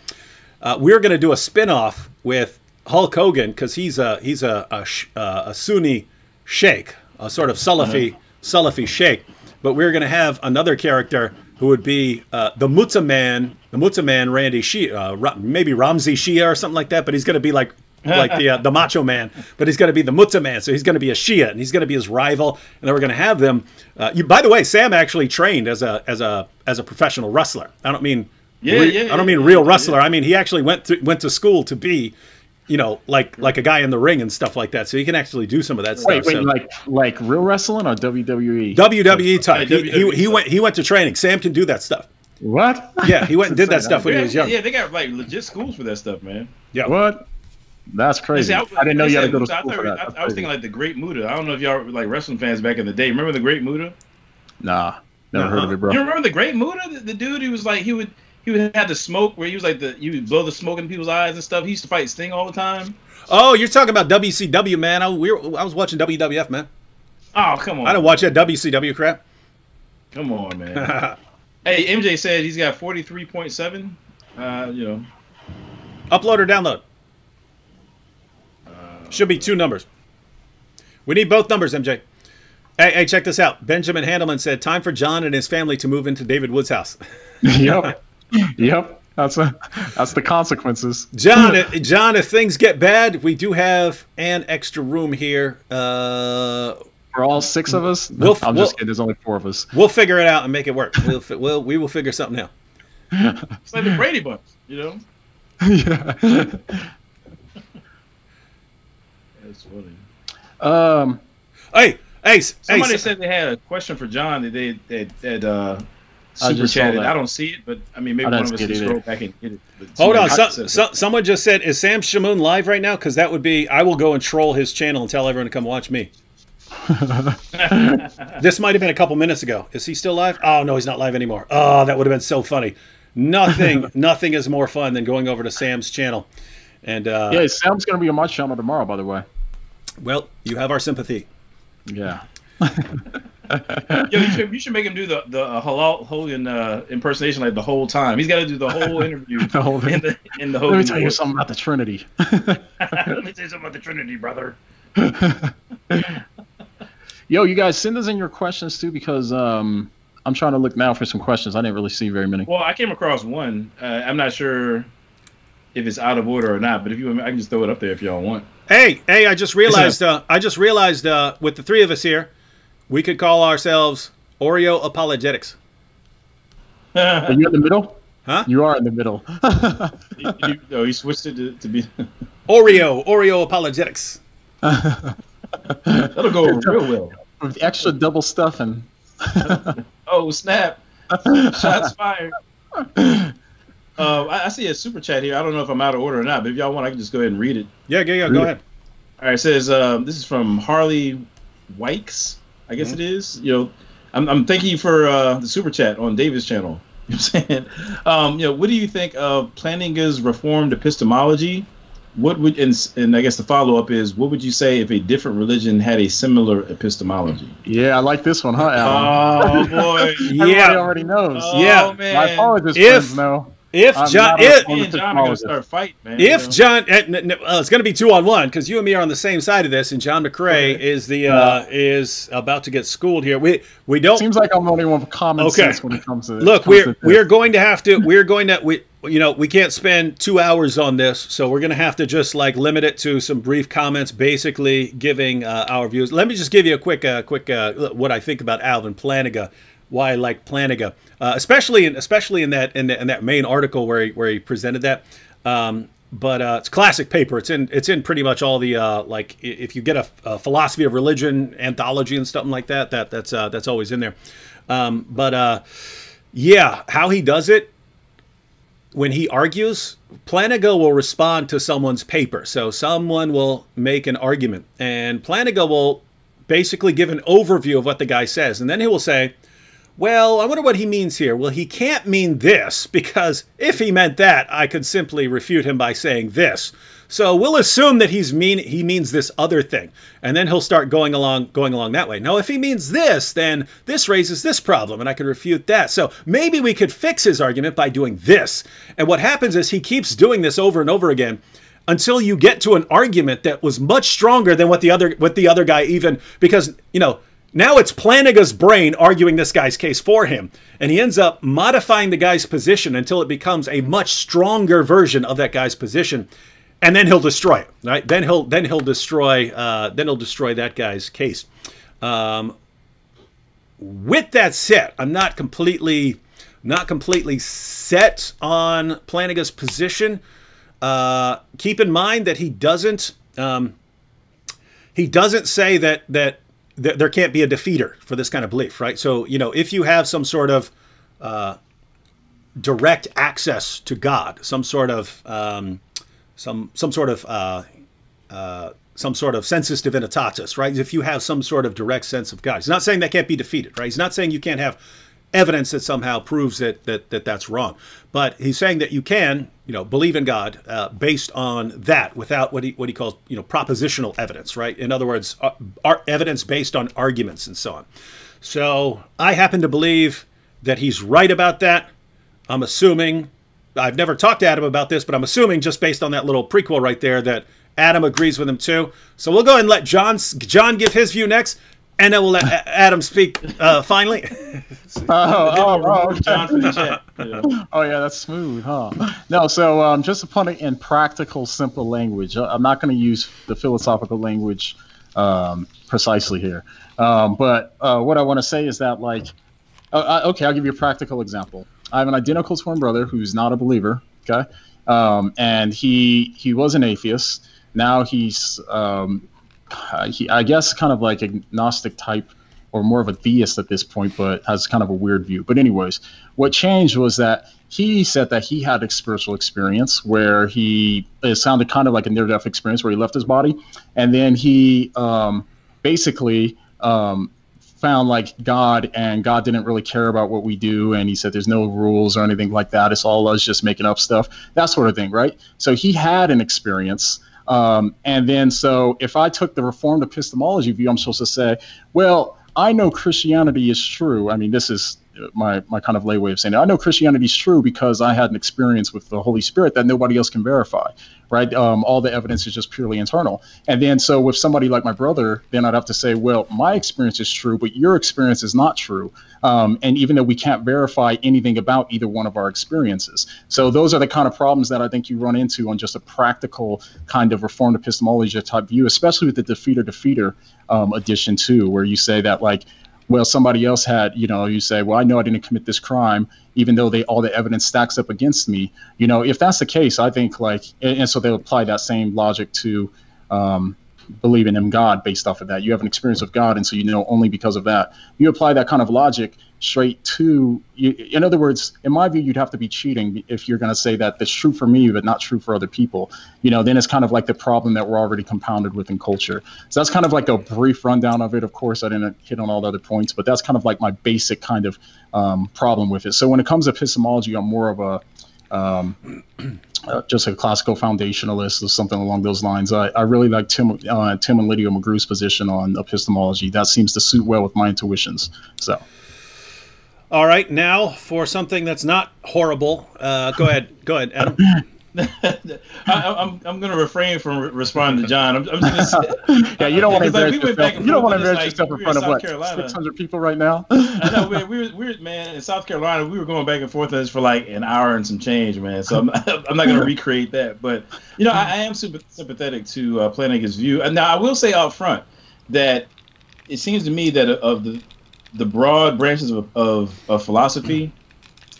uh, we're going to do a spin-off with Hulk Hogan because he's a he's a a, uh, a Sunni sheikh, a sort of Salafi Salafi sheikh. But we're going to have another character who would be uh, the Mutta man, the Mutta man, Randy Shia, uh, maybe Ramzi Shia or something like that. But he's going to be like like the uh, the Macho Man, but he's going to be the Mutta man. So he's going to be a Shia, and he's going to be his rival. And then we're going to have them. Uh, you, by the way, Sam actually trained as a as a as a professional wrestler. I don't mean Yeah, re- yeah, I don't mean yeah, real yeah, wrestler. I mean he actually went to went to school to be, you know, like like a guy in the ring and stuff like that. So he can actually do some of that Wait, stuff. wait, so. like like real wrestling or? WWE? WWE type. Yeah, He, he, WWE he stuff. went he went to training. Sam can do that stuff. what? Yeah, he went and did that (laughs) stuff when he was young. yeah, they got like legit schools for that stuff, man. Yeah. What? That's crazy. See, I, didn't know you had to go to I, school thought- for that. I- I was crazy. thinking like the Great Muta. I don't know if y'all were like wrestling fans back in the day. Remember the Great Muta? Nah, never heard of it, bro. You remember the Great Muta? The, the dude he was like he would he would have the smoke where he was like the you would blow the smoke in people's eyes and stuff. He used to fight Sting all the time. Oh, you're talking about WCW, man. I, we were, I was watching WWF, man. Oh come on! I didn't watch that WCW crap. Come on, man. (laughs) hey, MJ said he's got forty three point seven. Uh, you know, Upload or download? Should be two numbers. We need both numbers, MJ. Hey, hey, check this out. Benjamin Handelman said, "Time for John and his family to move into David Wood's house." (laughs) yep, yep. That's a, that's the consequences. John, (laughs) if- John, if things get bad, we do have an extra room here. Uh, For all six of us, We'll- I'm we'll- just kidding. There's only four of us. we'll figure it out and make it work. We'll, fi- we'll we will figure something out. it's like the Brady Bunch. You know, (laughs) yeah. That's funny. Um, Hey, hey, s- hey. Somebody said they had a question for John that they that that uh, I super just chatted. I don't see it, but I mean maybe I one of us can scroll back and get it. Hold on. So, so, someone just said, "Is Sam Shamoun live right now?" Because that would be. I will go and troll his channel and tell everyone to come watch me. (laughs) this might have been a couple minutes ago. Is he still live? Oh no, he's not live anymore. Oh, that would have been so funny. Nothing, (laughs) nothing is more fun than going over to Sam's channel. And uh, yeah, Sam's gonna be on my channel tomorrow, by the way. Well, you have our sympathy. Yeah. (laughs) Yo, you should, you should make him do the the uh, Halal Hogan uh, impersonation like the whole time. He's got to do the whole (laughs) interview The whole in the (laughs) in the Let me tell you voice. something about the Trinity. Let me tell you something about the Trinity, brother. Yo, you guys send us in your questions too because um, I'm trying to look now for some questions. I didn't really see very many. Well, I came across one. Uh, I'm not sure if it's out of order or not, but if you, want I can just throw it up there if y'all want. Hey, hey! I just realized. Uh, I just realized uh, with the three of us here, we could call ourselves Oreo Apologetics. (laughs) Are you in the middle? Huh? You are in the middle. (laughs) you, you, oh, you switched it to, to be. (laughs) Oreo, Oreo Apologetics. That'll go over real well. With extra double stuffing. Oh snap! Shots fired. Uh, I, I see a super chat here. I don't know if I'm out of order or not, but if y'all want, I can just go ahead and read it. Yeah, yeah, yeah. Go it. ahead. All right, it says um, this is from Harley Wykes. I guess it is. You know, I'm, I'm thanking you for uh, the super chat on David's channel. (laughs) You know what I'm saying? Um, you know, what do you think of Plantinga's reformed epistemology? What would and, and I guess the follow up is what would you say if a different religion had a similar epistemology? Yeah, I like this one, huh, Alan? Oh boy! (laughs) Everybody Yeah. already knows. Oh, Yeah. man. My apologists If- friends know. If I'm John, if, Me and John are gonna start fighting, man. you if know? John, n- n- well, it's going to be two on one because you and me are on the same side of this, and Jon McCray is the uh, is about to get schooled here. We we don't Seems like I'm the only one with common Okay. sense when it comes to look. comes We're to this. we're going to have to. We're going to we you know we can't spend two hours on this, so we're going to have to just like limit it to some brief comments, basically giving uh, our views. Let me just give you a quick uh, quick uh, what I think about Alvin Plantinga. Why I like Plantinga, uh, especially in especially in that in, the, in that main article where he where he presented that. Um, but uh, it's classic paper. It's in it's in pretty much all the uh, like if you get a, a philosophy of religion anthology and something like that, that that's uh, that's always in there. Um, but uh, yeah, how he does it when he argues, Plantinga will respond to someone's paper. So someone will make an argument, and Plantinga will basically give an overview of what the guy says, and then he will say, well, I wonder what he means here. Well, he can't mean this because if he meant that, I could simply refute him by saying this. So we'll assume that he's mean he means this other thing, and then he'll start going along going along that way. Now, if he means this, then this raises this problem, and I could refute that. So maybe we could fix his argument by doing this. And what happens is he keeps doing this over and over again until you get to an argument that was much stronger than what the other what the other guy even because you know now it's Plantinga's brain arguing this guy's case for him, and he ends up modifying the guy's position until it becomes a much stronger version of that guy's position, and then he'll destroy it. Right? Then he'll then he'll destroy uh, then he'll destroy that guy's case. Um, with that said, I'm not completely not completely set on Plantinga's position. Uh, keep in mind that he doesn't um, he doesn't say that that th- there can't be a defeater for this kind of belief, right? So you know, if you have some sort of uh, direct access to God, some sort of um, some some sort of uh, uh, some sort of sensus divinitatis, right? If you have some sort of direct sense of God, he's not saying that can't be defeated, right? He's not saying you can't have evidence that somehow proves that that, that that's wrong, but he's saying that you can, you know, believe in God uh, based on that, without what he what he calls, you know, propositional evidence, right? In other words, uh, evidence based on arguments and so on. So I happen to believe that he's right about that. I'm assuming I've never talked to Adam about this, but I'm assuming just based on that little prequel right there that Adam agrees with him too. So we'll go ahead and let John John give his view next, and then we'll let Adam speak uh, finally. (laughs) Oh, oh, oh, okay. John for the chat. Yeah. Oh yeah, that's smooth, huh? No, so um, just to put it in practical, simple language. I- I'm not going to use the philosophical language um, precisely here, um, but uh, what I want to say is that, like, uh, uh, okay, I'll give you a practical example. I have an identical twin brother who's not a believer. Okay, um, and he he was an atheist. Now he's um, uh, he, I guess, kind of like agnostic type or more of a theist at this point, but has kind of a weird view. But anyways, what changed was that he said that he had a spiritual experience where he it sounded kind of like a near-death experience where he left his body, and then he um, basically um, found like God, and God didn't really care about what we do, and he said there's no rules or anything like that. It's all us just making up stuff, that sort of thing, right? So he had an experience. Um, and then, so if I took the Reformed epistemology view, I'm supposed to say, well, I know Christianity is true. I mean, this is my my kind of lay way of saying it. I know Christianity is true because I had an experience with the Holy Spirit that nobody else can verify, right? Um, all the evidence is just purely internal. And then so with somebody like my brother, then I'd have to say, well, my experience is true, but your experience is not true. Um, and even though we can't verify anything about either one of our experiences, so those are the kind of problems that I think you run into on just a practical kind of reformed epistemology type view, especially with the defeater defeater um, edition too, where you say that like well somebody else had you know you say well i know i didn't commit this crime even though they all the evidence stacks up against me. You know if that's the case i think like and, and so they'll apply that same logic to um, believing in him god based off of that. You have an experience of god and so you know only because of that. You apply that kind of logic straight to you, in other words in my view you'd have to be cheating if you're going to say that that's true for me but not true for other people. You know then it's kind of like the problem that we're already compounded with in culture. So that's kind of like a brief rundown of it. Of course i didn't hit on all the other points but that's kind of like my basic kind of um, problem with it. So when it comes to epistemology i'm more of a um, uh, just a classical foundationalist or something along those lines. I, I really like Tim uh, Tim and Lydia McGrew's position on epistemology. That seems to suit well with my intuitions. So. All right, now for something that's not horrible. Uh, go ahead, go ahead, Adam. (laughs) I, am I'm going to refrain from re- responding to John. I'm, I'm just say, (laughs) yeah, you don't want to embarrass like, yourself. You don't want to embarrass like, yourself in front of what Carolina. 600 people right now. I know we, we, were, we were man in South Carolina. We were going back and forth on this for like an hour and some change, man. So I'm, (laughs) I'm not going (laughs) to recreate that. But you know, I, I am super sympathetic to uh, view. And now, I will say out front that it seems to me that of the the broad branches of, of, of philosophy,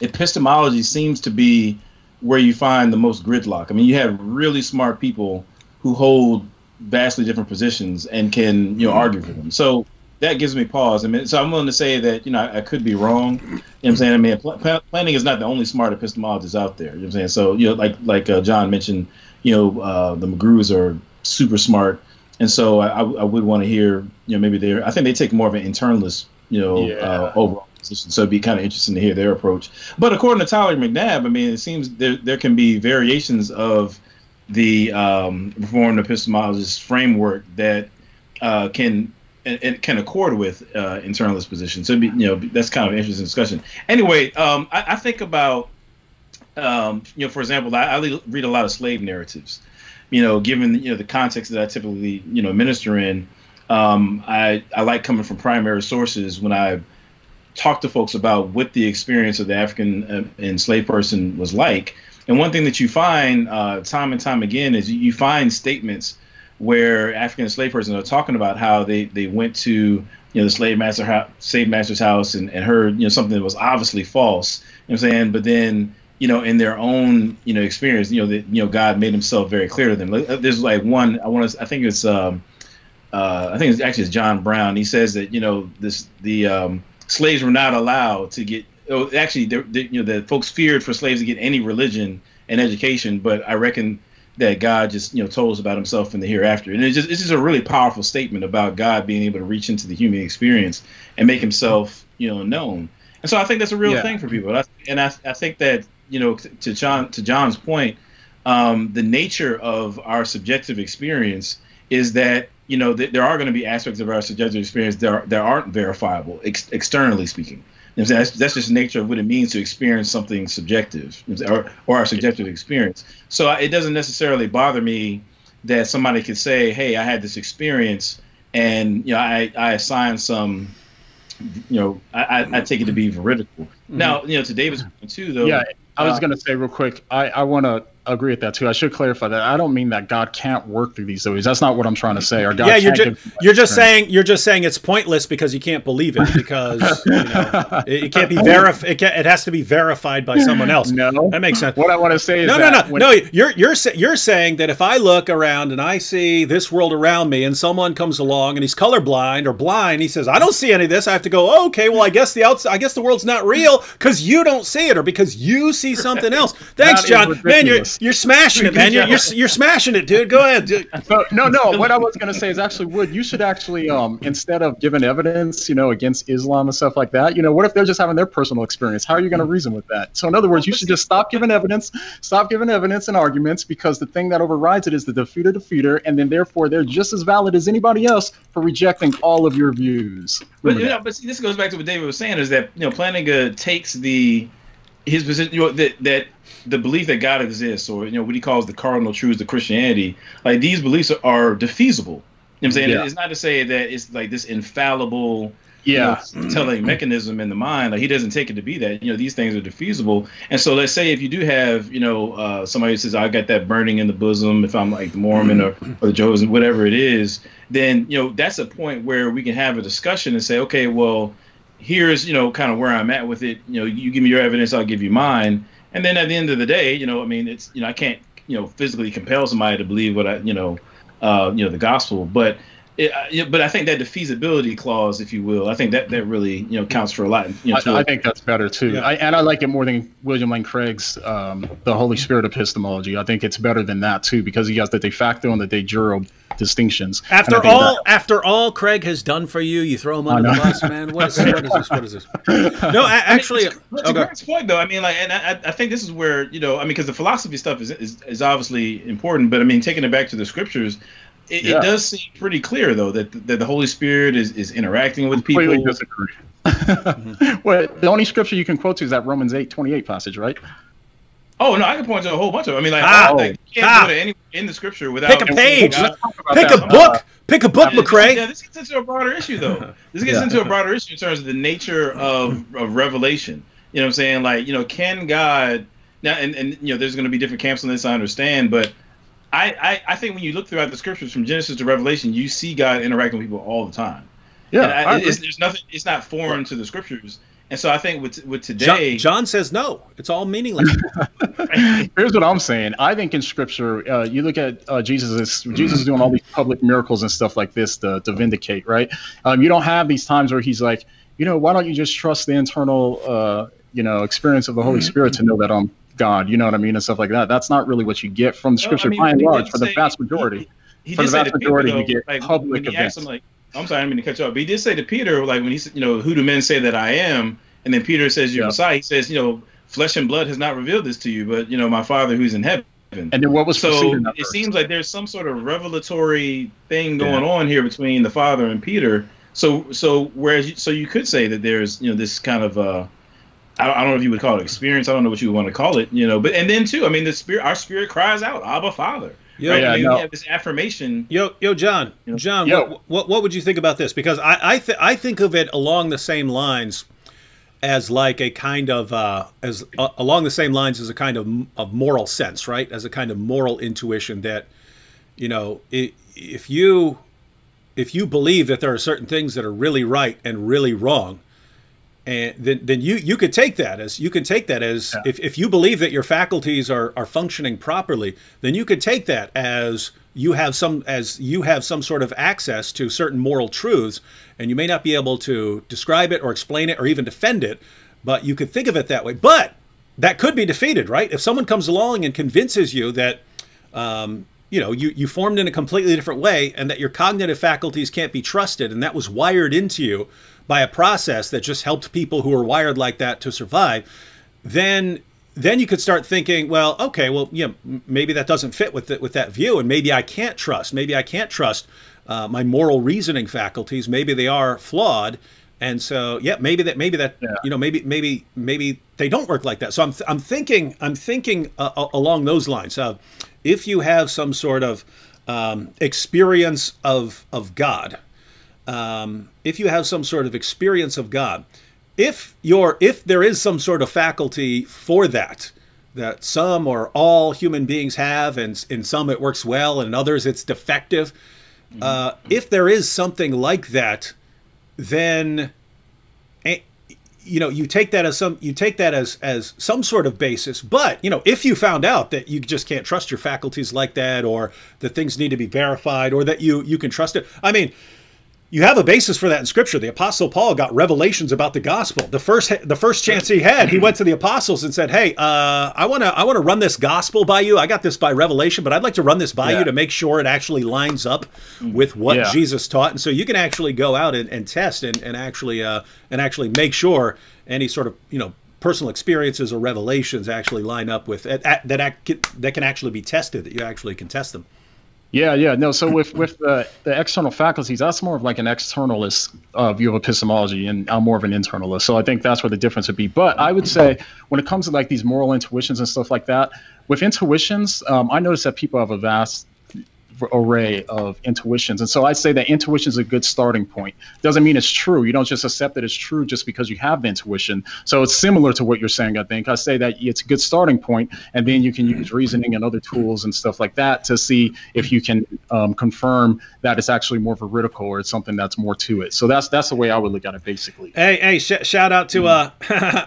epistemology seems to be where you find the most gridlock. I mean, you have really smart people who hold vastly different positions and can you know argue for them. So that gives me pause. I mean, so I'm willing to say that you know I, I could be wrong. You know what I'm saying? I mean, pl- Plantinga is not the only smart epistemologist out there. You know what I'm saying? So you know, like like uh, John mentioned, you know, uh, the McGrews are super smart, and so I, I would want to hear you know maybe they're. I think they take more of an internalist you know, yeah. uh, overall position. So it'd be kind of interesting to hear their approach. But according to Tyler McNabb, I mean, it seems there there can be variations of the um, reformed epistemologist framework that uh, can and, can accord with uh, internalist position. So, be, you know, that's kind of an interesting discussion. Anyway, um, I, I, think about, um, you know, for example, I, I, read a lot of slave narratives. You know, given you know the context that I typically you know minister in, um, I, I like coming from primary sources when I talk to folks about what the experience of the African uh, enslaved person was like. And one thing that you find uh, time and time again is you find statements where African enslaved persons are talking about how they, they went to you know the slave master ho- slave master's house and, and heard you know something that was obviously false. You know what I'm saying? But then you know in their own you know experience, you know that you know God made Himself very clear to them. There's like one I want to I think it's um, uh, I think it's actually it's John Brown. He says that you know this the um, slaves were not allowed to get. Oh, actually, they're, they're, you know the folks feared for slaves to get any religion and education, but I reckon that God just you know told us about Himself in the hereafter, and it's just it's just a really powerful statement about God being able to reach into the human experience and make Himself you know known. And so I think that's a real yeah. thing for people. And I, I think that you know to John to John's point, um, the nature of our subjective experience is that you know, th- there are going to be aspects of our subjective experience that, are, that aren't verifiable, ex- externally speaking. You know that's, that's just the nature of what it means to experience something subjective or, or our subjective experience. So it doesn't necessarily bother me that somebody could say, hey, I had this experience and, you know, I, I assign some, you know, I, I take it to be veridical. Mm-hmm. Now, you know, to David's point too, though. Yeah, I was uh, going to say real quick, I, I want to agree with that too. I should clarify that. I don't mean that God can't work through these ways. That's not what I'm trying to say. Or God yeah, you're can't just you're just saying you're just saying it's pointless because you can't believe it because you know, it, it can't be (laughs) verif- it, it has to be verified by someone else. No. that makes sense. What I want to say is No, no, no, when- no. You're you're you're saying that if I look around and I see this world around me, and someone comes along and he's colorblind or blind, he says, "I don't see any of this." I have to go, oh, "Okay, well, I guess the outside, I guess the world's not real because you don't see it or because you see something else." (laughs) Thanks, John. Man, you're. You're smashing it, man. You're, you're you're smashing it, dude. Go ahead. dude. No, no, no. What I was going to say is actually, Wood, you should actually, um, instead of giving evidence, you know, against Islam and stuff like that, you know, what if they're just having their personal experience? How are you going to reason with that? So, in other words, you should just stop giving evidence, stop giving evidence and arguments, because the thing that overrides it is the defeater defeater, and then therefore they're just as valid as anybody else for rejecting all of your views. But you know, but see, this goes back to what David was saying is that you know Plantinga takes the his position you know, that that the belief that God exists, or you know what he calls the cardinal truths of Christianity, like these beliefs are, are defeasible. You know what I'm saying? Yeah. It's not to say that it's like this infallible you know, yeah. telling mechanism in the mind. Like he doesn't take it to be that. You know, these things are defeasible. And so let's say if you do have, you know, uh, somebody who says, I got that burning in the bosom, if I'm like the Mormon or, or the Jehovah's, whatever it is, then, you know, that's a point where we can have a discussion and say, okay, well, here's, you know, kind of where I'm at with it. You know, you give me your evidence, I'll give you mine. And then at the end of the day, you know, I mean, it's, you know, I can't, you know, physically compel somebody to believe what I, you know, uh, you know, the gospel, but it, uh, yeah, but I think that the feasibility clause, if you will, I think that that really you know counts for a lot. You know, to I, I a- think that's better too. Yeah. I, and I like it more than William Lane Craig's um, The Holy Spirit epistemology. I think it's better than that too because he has the de facto and the de jure distinctions. After all, that- after all Craig has done for you, you throw him under the know. bus, man. What is, what is this? What is this? No, a- (laughs) actually, But to okay. Greg's point, though, I mean, like, and I, I think this is where you know, I mean, because the philosophy stuff is, is is obviously important, but I mean, taking it back to the scriptures, it, Yeah. it does seem pretty clear though that that the Holy Spirit is is interacting with people. completely disagree. (laughs) well, the only scripture you can quote to is that Romans eight twenty eight passage, right? Oh no, I can point to a whole bunch of. Them. I mean, like, Ah, like you can't ah. go to any in the scripture without Pick a page. God- Pick a Uh, book. Pick a book, Yeah, McCray. Yeah, this gets into a broader issue, though. (laughs) This gets Yeah. into a broader issue in terms of the nature of, of revelation. You know what I'm saying? Like, you know, can God now and, and you know, there's gonna be different camps on this, I understand, but I, I, I think when you look throughout the scriptures from Genesis to Revelation, you see God interacting with people all the time. Yeah, I, I it's, there's nothing it's not foreign to the scriptures. And so I think with with today John says no. It's all meaningless. (laughs) Here's what I'm saying. I think in Scripture, uh, you look at uh, Jesus. Is, Jesus is doing all these public miracles and stuff like this to, to vindicate, right? Um, you don't have these times where he's like, you know, why don't you just trust the internal, uh, you know, experience of the Holy Spirit to know that I'm God? You know what I mean, and stuff like that. That's not really what you get from Well, I Scripture mean, by and large did for the vast majority. he For the vast to Peter, majority, though, you get like, public when he asked him, events. like, I'm sorry, I didn't mean to cut you off, but he did say to Peter, like when he said, you know, who do men say that I am? And then Peter says, "You're Yeah. Messiah." He says, you know, flesh and blood has not revealed this to you, but you know, my Father who's in heaven. And then what was so it seems like there's some sort of revelatory thing going on here between the Father and Peter. So, so whereas, you, so you could say that there's, you know, this kind of, uh, I don't, I don't know if you would call it experience. I don't know what you would want to call it, you know. But and then too, I mean, the spirit, our spirit cries out, "Abba, Father." Yo, right? Yeah, I mean, no. we have this affirmation. Yo, yo, John, You know, John, yo. What, what what would you think about this? Because I I, th- I think of it along the same lines as like a kind of uh, as uh, along the same lines as a kind of of moral sense, right? As a kind of moral intuition that you know i if you if you believe that there are certain things that are really right and really wrong and then, then you you could take that as you can take that as if, if you believe that your faculties are, are functioning properly then you could take that as you have some as you have some sort of access to certain moral truths and you may not be able to describe it or explain it or even defend it but you could think of it that way. But that could be defeated right? If someone comes along and convinces you that um, you know you, you formed in a completely different way and that your cognitive faculties can't be trusted and that was wired into you by a process that just helped people who were wired like that to survive then then you could start thinking well okay well yeah m- maybe that doesn't fit with it with that view and maybe i can't trust maybe i can't trust uh, my moral reasoning faculties maybe they are flawed and so yeah maybe that maybe that Yeah. you know maybe maybe maybe they don't work like that so i'm, th- I'm thinking i'm thinking uh, uh, along those lines of if you have some sort of um, experience of of god um, if you have some sort of experience of God, if you're if there is some sort of faculty for that, that some or all human beings have, and in some it works well, and in others it's defective. Uh, if there is something like that, then you know you take that as some you take that as as some sort of basis but you know if you found out that you just can't trust your faculties like that or that things need to be verified or that you you can trust it i mean you have a basis for that in scripture. The apostle paul got revelations about the gospel. The first the first chance he had he went to the apostles and said hey uh, i want to i want to run this gospel by you. I got this by revelation but i'd like to run this by Yeah. you to make sure it actually lines up with what Yeah. jesus taught. And so you can actually go out and, and test and, and actually uh, and actually make sure any sort of you know personal experiences or revelations actually line up with that that act, that can actually be tested that you actually can test them Yeah, yeah, no. So with with the the external faculties, that's more of like an externalist uh, view of epistemology, and I'm more of an internalist. So I think that's where the difference would be. But I would say when it comes to like these moral intuitions and stuff like that, with intuitions, um, I notice that people have a vast array of intuitions, and so I say that intuition is a good starting point. Doesn't mean it's true. You don't just accept that it's true just because you have the intuition. So it's similar to what you're saying. I think I say that it's a good starting point, and then you can use reasoning and other tools and stuff like that to see if you can um, confirm that it's actually more veridical or it's something that's more to it. So that's that's the way I would look at it, basically. hey hey sh- shout out to uh (laughs)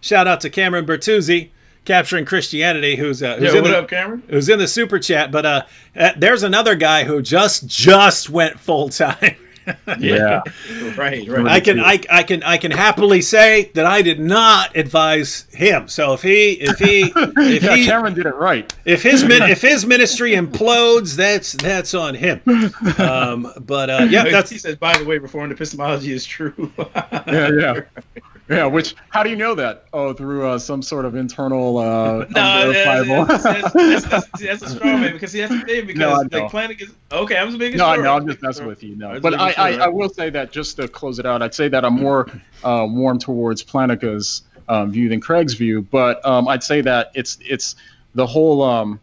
shout out to cameron bertuzzi capturing christianity who's uh, who's Yo, in what the, up, Cameron? who's in the super chat but uh, uh there's another guy who just just went full time (laughs) Yeah. (laughs) Right, right. I can I, I can I can happily say that I did not advise him. So if he if he if (laughs) yeah, he Cameron did it right. if his min, if his ministry implodes, that's that's on him. Um, but uh, yeah, he says, by the way, reformed epistemology is true. Yeah, yeah. Yeah, which how do you know that? Oh, through uh, some sort of internal uh, No, unverifiable. that's, that's, that's, that's, that's a straw man because he has to say because No, like Planet is okay. I'm just making No, I sure. know. I'm just messing with you. No, but making I, I. I will say that just to close it out, I'd say that I'm more uh, warm towards Plantinga's um, view than Craig's view. But um, I'd say that it's it's the whole um,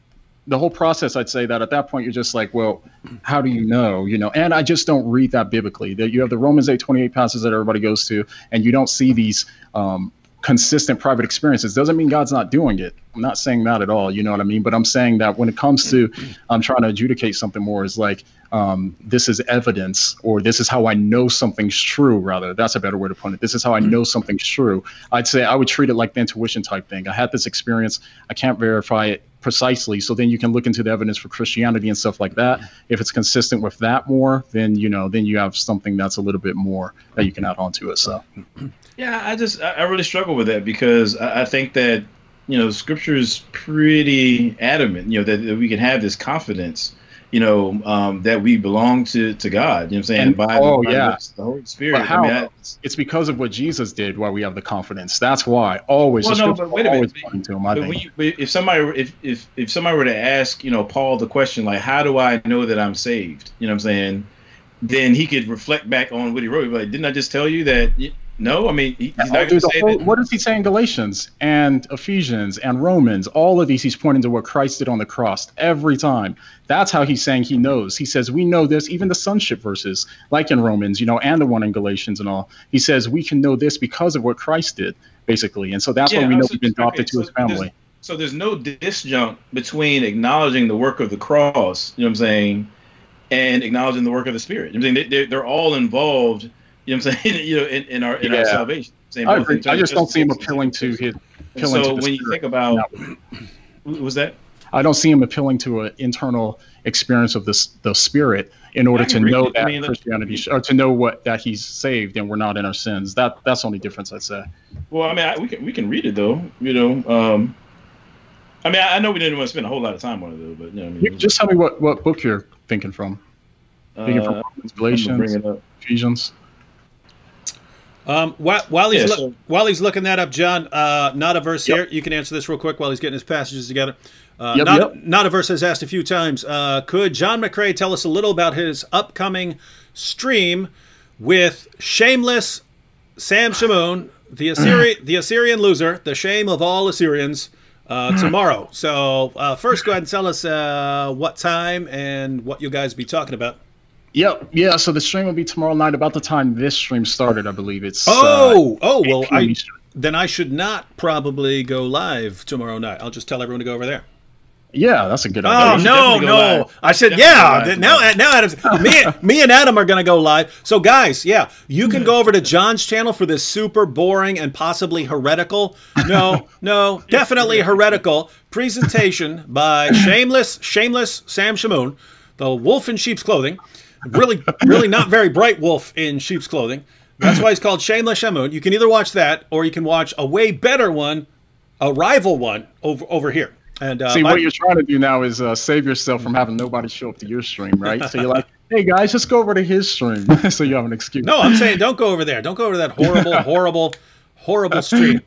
the whole process. I'd say that at that point you're just like, well, how do you know? You know, and I just don't read that biblically. That you have the Romans 8:28 passages that everybody goes to, and you don't see these. Um, consistent private experiences doesn't mean God's not doing it. I'm not saying that at all. You know what I mean? But I'm saying that when it comes to I'm trying to adjudicate something more is like um, this is evidence or this is how I know something's true. Rather, that's a better way to put it. This is how I know something's true. I'd say I would treat it like the intuition type thing. I had this experience. I can't verify it precisely. So then you can look into the evidence for Christianity and stuff like that. If it's consistent with that more, then you know, then you have something that's a little bit more that you can add on to it. So (clears throat) Yeah, I just I really struggle with that because I, think that you know Scripture is pretty adamant. You know that, that we can have this confidence. You know um, that we belong to to God. You know what I'm saying? And- by, oh, the, yeah. the Holy Spirit. But how? I mean, I- it's because of what Jesus did why we have the confidence. That's why always. Well, no, but wait a minute. to him. I But you, but if somebody if, if if somebody were to ask you know Paul the question like how do I know that I'm saved you know what I'm saying then he could reflect back on what he wrote like didn't I just tell you that no I mean he, he's not going to say whole- that what does he say in Galatians and Ephesians and Romans? All of these, he's pointing to what Christ did on the cross every time. That's how he's saying he knows. He says, We know this, even the sonship verses, like in Romans, you know, and the one in Galatians and all. He says, We can know this because of what Christ did, basically. And so that's Yeah, why we know also- we've been adopted okay, to his so there's- family. so there's no disjunct between acknowledging the work of the cross you know what I'm saying and acknowledging the work of the Spirit you know I'm saying they, they're, they're all involved you know what I'm saying (laughs) you know in, in our in our salvation Saying I agree. I just don't see him appealing to his. Appealing so to when you think about was that I don't see him appealing to an internal experience of this the spirit in order to know I that mean, Christianity or to know what that he's saved and we're not in our sins. That that's the only difference I'd say. Well, I mean, I, we can we can read it though. You know, um, I mean, I, I know we didn't want to spend a whole lot of time on it though, but you know, I mean, just tell me what, what book you're thinking from. Thinking from uh, Romans, gonna bring Galatians. Ephesians. Um, while, while he's Yeah, so- while he's looking that up, John, uh, not a verse Yep. here. You can answer this real quick while he's getting his passages together. Uh, Yep, not, yep. not a verse has asked a few times. Uh, could Jon McCray tell us a little about his upcoming stream with Shameless Sam Shamoun, the Assyrian, (clears throat) the Assyrian loser, the shame of all Assyrians, uh, (clears throat) tomorrow? So uh, first, go ahead and tell us uh, what time and what you guys be talking about. Yep. Yeah. So the stream will be tomorrow night, about the time this stream started, I believe. It's uh, Oh, oh well, I Eastern. then I should not probably go live tomorrow night. I'll just tell everyone to go over there. Yeah, that's a good idea. Oh no, no! live. I said Definitely yeah. live Now, now, Adam's me, (laughs) me and Adam are gonna go live. So, guys, yeah, you can go over to John's channel for this super boring and possibly heretical. No, (laughs) no, definitely heretical presentation by shameless, shameless Sam Shamoun, the wolf in sheep's clothing. Really, really not very bright wolf in sheep's clothing. That's why he's called Shameless Shamoun. You can either watch that or you can watch a way better one, a rival one over over here. And uh, See, my- what you're trying to do now is uh, save yourself from having nobody show up to your stream, right? So you're like, (laughs) hey guys, just go over to his stream, (laughs) so you have an excuse. No, I'm saying don't go over there. Don't go over that horrible, (laughs) horrible, horrible stream.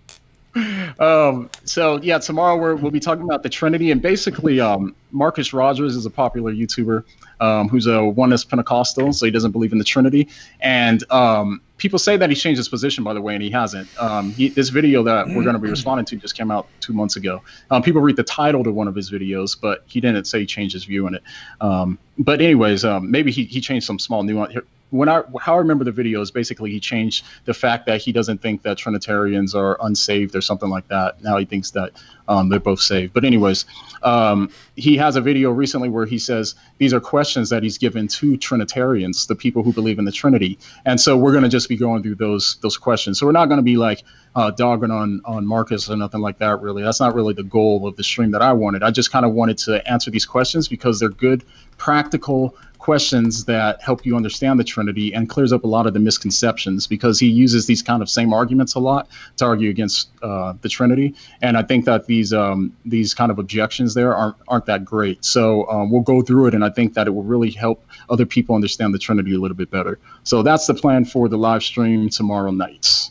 Um, so yeah, tomorrow we're, we'll be talking about the Trinity, and basically, um, Marcus Rogers is a popular YouTuber um, who's a oneness Pentecostal, so he doesn't believe in the Trinity. And um, people say that he changed his position, by the way, and he hasn't. Um, he, this video that we're going to be responding to just came out two months ago. Um, people read the title to one of his videos, but he didn't say he changed his view on it. Um, but anyways, um, maybe he, he changed some small nuance when I how I remember the video is basically he changed the fact that he doesn't think that Trinitarians are unsaved or something like that. Now he thinks that um, they're both saved. But anyways, um, he has a video recently where he says these are questions that he's given to Trinitarians, the people who believe in the Trinity, and so we're going to just be going through those those questions. So we're not going to be like uh, dogging on on Marcus or nothing like that. Really, that's not really the goal of the stream that I wanted. I just kind of wanted to answer these questions because they're good, practical questions that help you understand the Trinity and clears up a lot of the misconceptions because he uses these kind of same arguments a lot to argue against uh, the Trinity. And I think that these um, these kind of objections there aren't aren't that great. So um, we'll go through it, and I think that it will really help other people understand the Trinity a little bit better. So that's the plan for the live stream tomorrow night.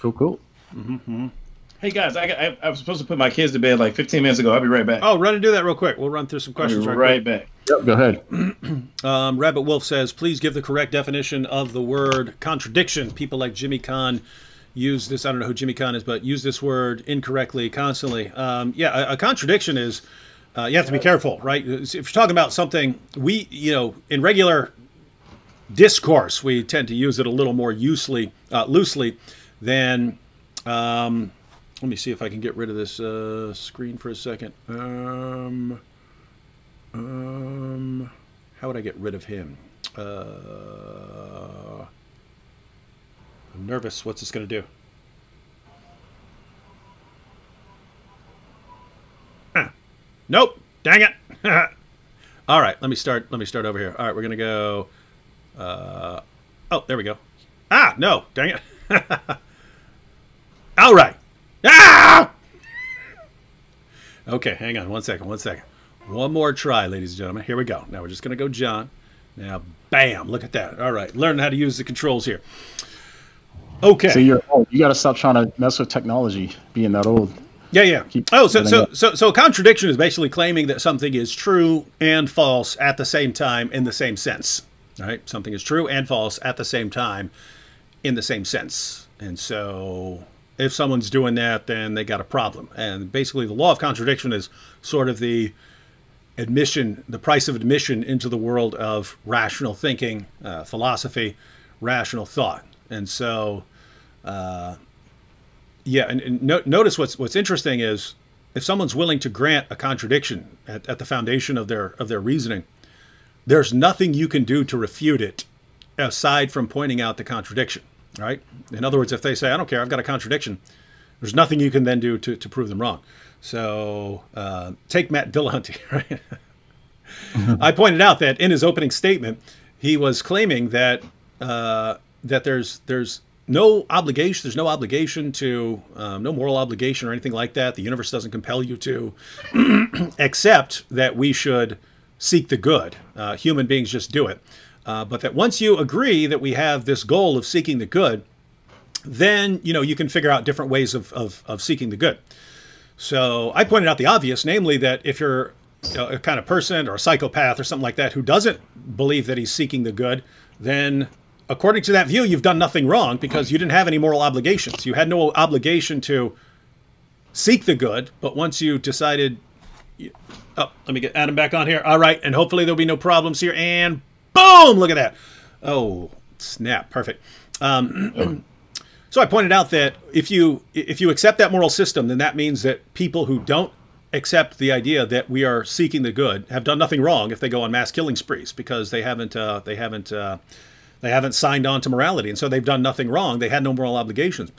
Cool, cool. Hey guys, I, got, I I was supposed to put my kids to bed like 15 minutes ago. I'll be right back. Oh, run and do that real quick. We'll run through some I'll be questions right, right back. Yep, go ahead. (clears throat) Um, Rabbit Wolf says, please give the correct definition of the word contradiction. People like Jimmy Kahn use this. I don't know who Jimmy Kahn is, but use this word incorrectly constantly. Um, yeah, a, a contradiction is uh, you have to be careful, right? If you're talking about something, we, you know, in regular discourse, we tend to use it a little more loosely, uh, loosely than. Um, let me see if I can get rid of this uh, screen for a second. Um, um, how would I get rid of him? Uh, I'm nervous. What's this going to do? Ah, nope. Dang it. (laughs) All right. Let me start. Let me start over here. All right. We're going to go. Uh, oh, there we go. Ah, no. Dang it. (laughs) All right. Ah! (laughs) Okay, hang on one second, one second. One more try, ladies and gentlemen. Here we go. Now we're just going to go John. Now, bam, look at that. All right, learn how to use the controls here. Okay. So you're old. You got to stop trying to mess with technology, being that old. Yeah, yeah. Keep Oh, so so so so a contradiction is basically claiming that something is true and false at the same time in the same sense. Right? something is true and false at the same time in the same sense. And so if someone's doing that, then they got a problem. And basically the law of contradiction is sort of the admission, the price of admission into the world of rational thinking, uh, philosophy, rational thought. And so uh, yeah, and, and no, notice what's what's interesting is if someone's willing to grant a contradiction at, at the foundation of their of their reasoning, there's nothing you can do to refute it aside from pointing out the contradiction. Right? In other words, if they say, "I don't care, I've got a contradiction," there's nothing you can then do to, to prove them wrong. So uh, take Matt Dillahunty, (laughs) right? I pointed out that in his opening statement, he was claiming that uh, that there's there's no obligation, there's no obligation to, um, no moral obligation or anything like that. The universe doesn't compel you to, (clears throat) except that we should seek the good. Uh, human beings just do it. Uh, but that once you agree that we have this goal of seeking the good, then you know you can figure out different ways of, of, of seeking the good. So I pointed out the obvious, namely that if you're a kind of person or a psychopath or something like that who doesn't believe that he's seeking the good, then according to that view, you've done nothing wrong because you didn't have any moral obligations. You had no obligation to seek the good, but once you decided, oh, let me get Adam back on here. All right, and hopefully there'll be no problems here. And boom, look at that. Oh, snap, perfect. Um, (clears throat) So I pointed out that if you if you accept that moral system, then that means that people who don't accept the idea that we are seeking the good have done nothing wrong if they go on mass killing sprees because they haven't uh, they haven't uh, they haven't signed on to morality, and so they've done nothing wrong. They had no moral obligations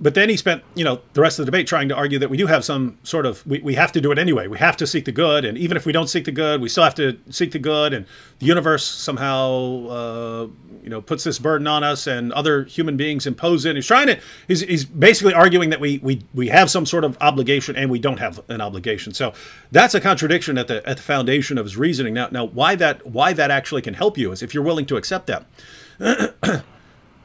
but then he spent you know the rest of the debate trying to argue that we do have some sort of we, we have to do it anyway. We have to seek the good and even if we don't seek the good we still have to seek the good and the universe somehow uh, you know puts this burden on us and other human beings impose it. He's trying to he's, he's basically arguing that we, we we have some sort of obligation and we don't have an obligation. So that's a contradiction at the at the foundation of his reasoning. Now now why that why that actually can help you is if you're willing to accept that (clears throat)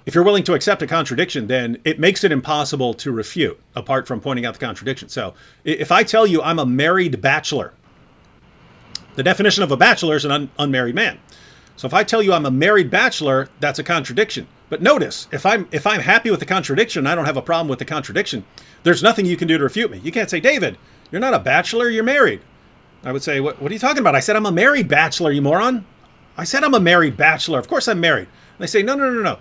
if you're willing to accept a contradiction, then it makes it impossible to refute, apart from pointing out the contradiction. So if I tell you I'm a married bachelor, the definition of a bachelor is an un unmarried man. So if I tell you I'm a married bachelor, that's a contradiction. But notice, if I'm if I'm happy with the contradiction, I don't have a problem with the contradiction. There's nothing you can do to refute me. You can't say, David, you're not a bachelor, you're married. I would say, what, what are you talking about? I said I'm a married bachelor, you moron. I said I'm a married bachelor. Of course I'm married. And they say, no, no, no, no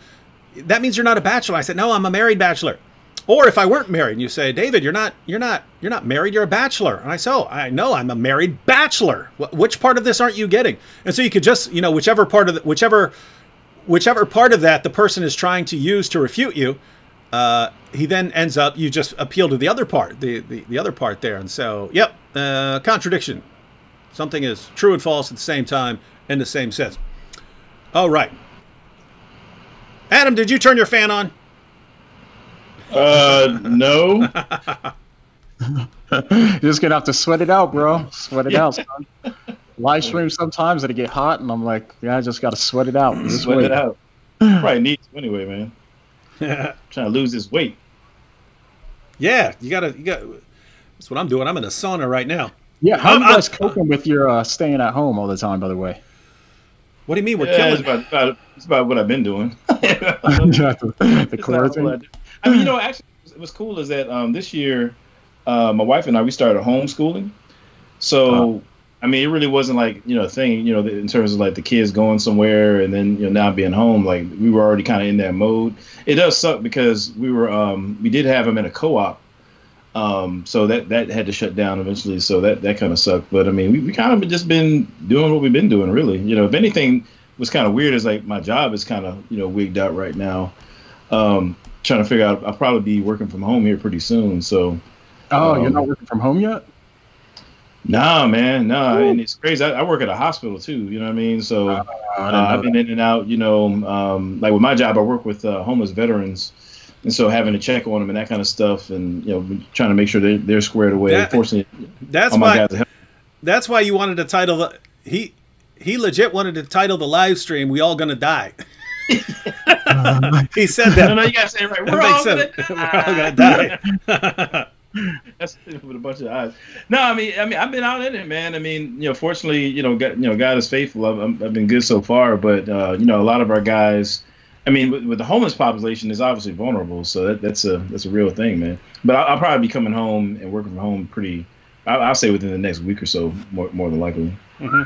that means you're not a bachelor. I said, no, I'm a married bachelor. Or if I weren't married, and you say, David, you're not, you're not, you're not married. You're a bachelor. And I say, oh, I know, I'm a married bachelor. Which part of this aren't you getting? And so you could just, you know, whichever part of the, whichever, whichever part of that the person is trying to use to refute you, uh, he then ends up, you just appeal to the other part, the the, the other part there. And so, yep, uh, contradiction. Something is true and false at the same time in the same sense. All right. Adam, did you turn your fan on? Uh, no. (laughs) You're just gonna have to sweat it out, bro. Sweat it yeah. out, son. Live stream sometimes it'll get hot, and I'm like, yeah, I just gotta sweat it out. Just sweat wait. it out. (sighs) Probably needs to anyway, man. Yeah. (laughs) Trying to lose this weight. Yeah, you gotta, you got. That's what I'm doing. I'm in a sauna right now. Yeah, how are you guys coping with your uh, staying at home all the time? By the way. What do you mean we're yeah, killing? It's about, about, it's about what I've been doing. (laughs) (laughs) the closing. I mean, you know, actually, was cool is that um, this year, uh, my wife and I we started homeschooling. So, I mean, it really wasn't like you know a thing. You know, in terms of like the kids going somewhere and then you know now being home. Like we were already kind of in that mode. It does suck because we were um, we did have them in a co-op um, so that that had to shut down eventually. So that that kind of sucked. But I mean, we, we kind of just been doing what we've been doing, really. You know, if anything was kind of weird, is like my job is kind of you know wigged out right now. Um, trying to figure out, I'll probably be working from home here pretty soon. So. Oh, um, you're not working from home yet? Nah, man, nah, Ooh. and it's crazy. I, I, work at a hospital too. You know what I mean? So uh, I have been in and out. You know, um, like with my job, I work with uh, homeless veterans and so having to check on them and that kind of stuff, and you know, trying to make sure they're, they're squared away. That, Fortunately, that's why. That's why you wanted to title the he he legit wanted to title the live stream "We All Gonna Die." (laughs) he said that. No, no, you gotta say it right. We're all, gonna die. We're all gonna die. That's with a bunch of eyes. No, I mean, I mean, I've been out in it, man. I mean, you know, fortunately, you know, God, you know, God is faithful. I've, I've been good so far, but uh, you know, a lot of our guys I mean, with, with, the homeless population is obviously vulnerable, so that, that's a that's a real thing, man. But I'll, I'll, probably be coming home and working from home pretty. I'll, I'll say within the next week or so, more more than likely. Mm-hmm.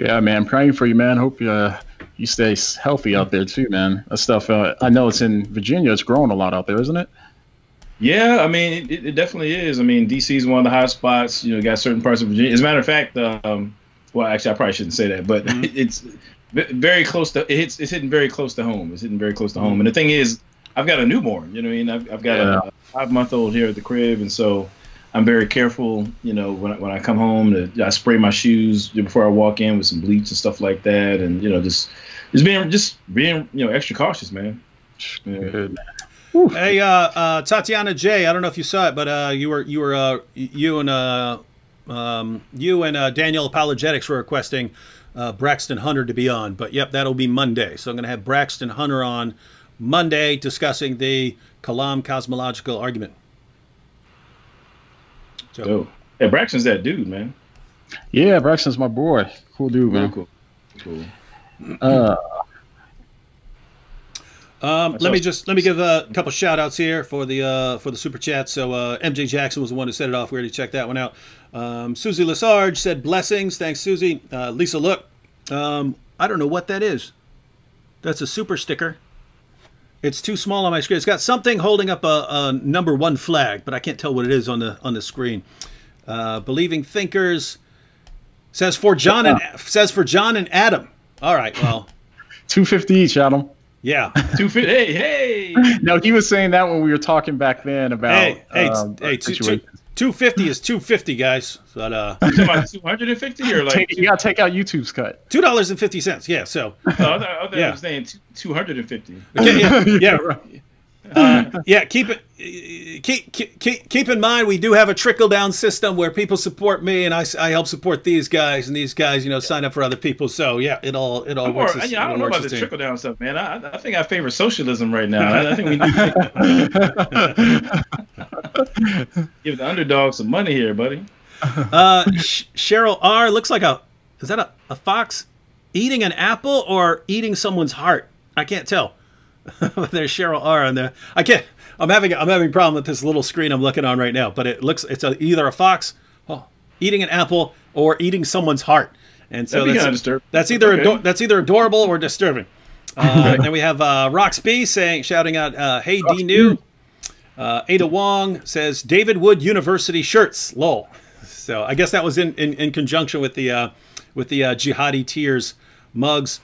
Yeah, man, praying for you, man. Hope you uh, you stay healthy out there too, man. That stuff. Uh, I know it's in Virginia. It's growing a lot out there, isn't it? Yeah, I mean, it, it definitely is. I mean, DC is one of the hot spots. You know, got certain parts of Virginia. As a matter of fact, um, well, actually, I probably shouldn't say that, but mm-hmm. (laughs) it's very close to it's it's hitting very close to home. It's hitting very close to home. And the thing is, I've got a newborn. You know, what I mean, I've, I've got yeah. a, a five month old here at the crib, and so I'm very careful. You know, when I, when I come home, to, I spray my shoes before I walk in with some bleach and stuff like that, and you know, just just being just being you know extra cautious, man. Yeah. Hey, uh, uh, Tatiana J. I don't know if you saw it, but uh, you were you were uh, you and uh, um, you and uh, Daniel Apologetics were requesting uh, Braxton Hunter to be on. But yep, that'll be Monday. So I'm going to have Braxton Hunter on Monday discussing the Kalam cosmological argument. So, oh. Hey, Braxton's that dude, man. Yeah, Braxton's my boy. Cool dude, man. Cool. Cool. Uh, um, let me just let me give a couple shout outs here for the uh, for the super chat. So uh, MJ Jackson was the one who set it off. We already checked that one out. Um, Susie Lesarge said blessings. Thanks, Susie. Uh, Lisa, look, um, I don't know what that is. That's a super sticker. It's too small on my screen. It's got something holding up a, a number one flag, but I can't tell what it is on the on the screen. Uh, Believing thinkers says for John and says for John and Adam. All right, well, Two fifty each, Adam. yeah. (laughs) Two fit. Hey, hey. (laughs) No, he was saying that when we were talking back then about hey, hey, um, hey, two, two, situation. 250 is 250, guys. But uh, You about 250 or like? Take- you gotta take out YouTube's cut. two dollars and fifty cents. Yeah, so No, I thought, I Yeah. Was saying 250. okay, yeah, (laughs) yeah, right. uh, yeah. Keep it. Keep, keep keep keep in mind we do have a trickle down system where people support me and I, I help support these guys and these guys you know sign up for other people so yeah it all it all I'm more, works. as- yeah, I don't know about as the team. trickle down stuff, man. I, I think I favor socialism right now. I, I think we need to (laughs) (laughs) (laughs) give the underdog some money here, buddy. Uh, Sh- Cheryl R looks like a is that a, a fox eating an apple or eating someone's heart? I can't tell. (laughs) There's Cheryl R on there. I can't. I'm having I'm having a problem with this little screen I'm looking on right now. But it looks it's a, either a fox oh, eating an apple or eating someone's heart. And so that's, that's either Okay. ado- that's either adorable or disturbing. Uh, (laughs) then we have uh, Rox B saying shouting out, uh, "Hey D New." Uh, Ada Wong says David Wood University shirts. Lol. (laughs) So I guess that was in, in, in conjunction with the uh, with the uh, jihadi tears mugs.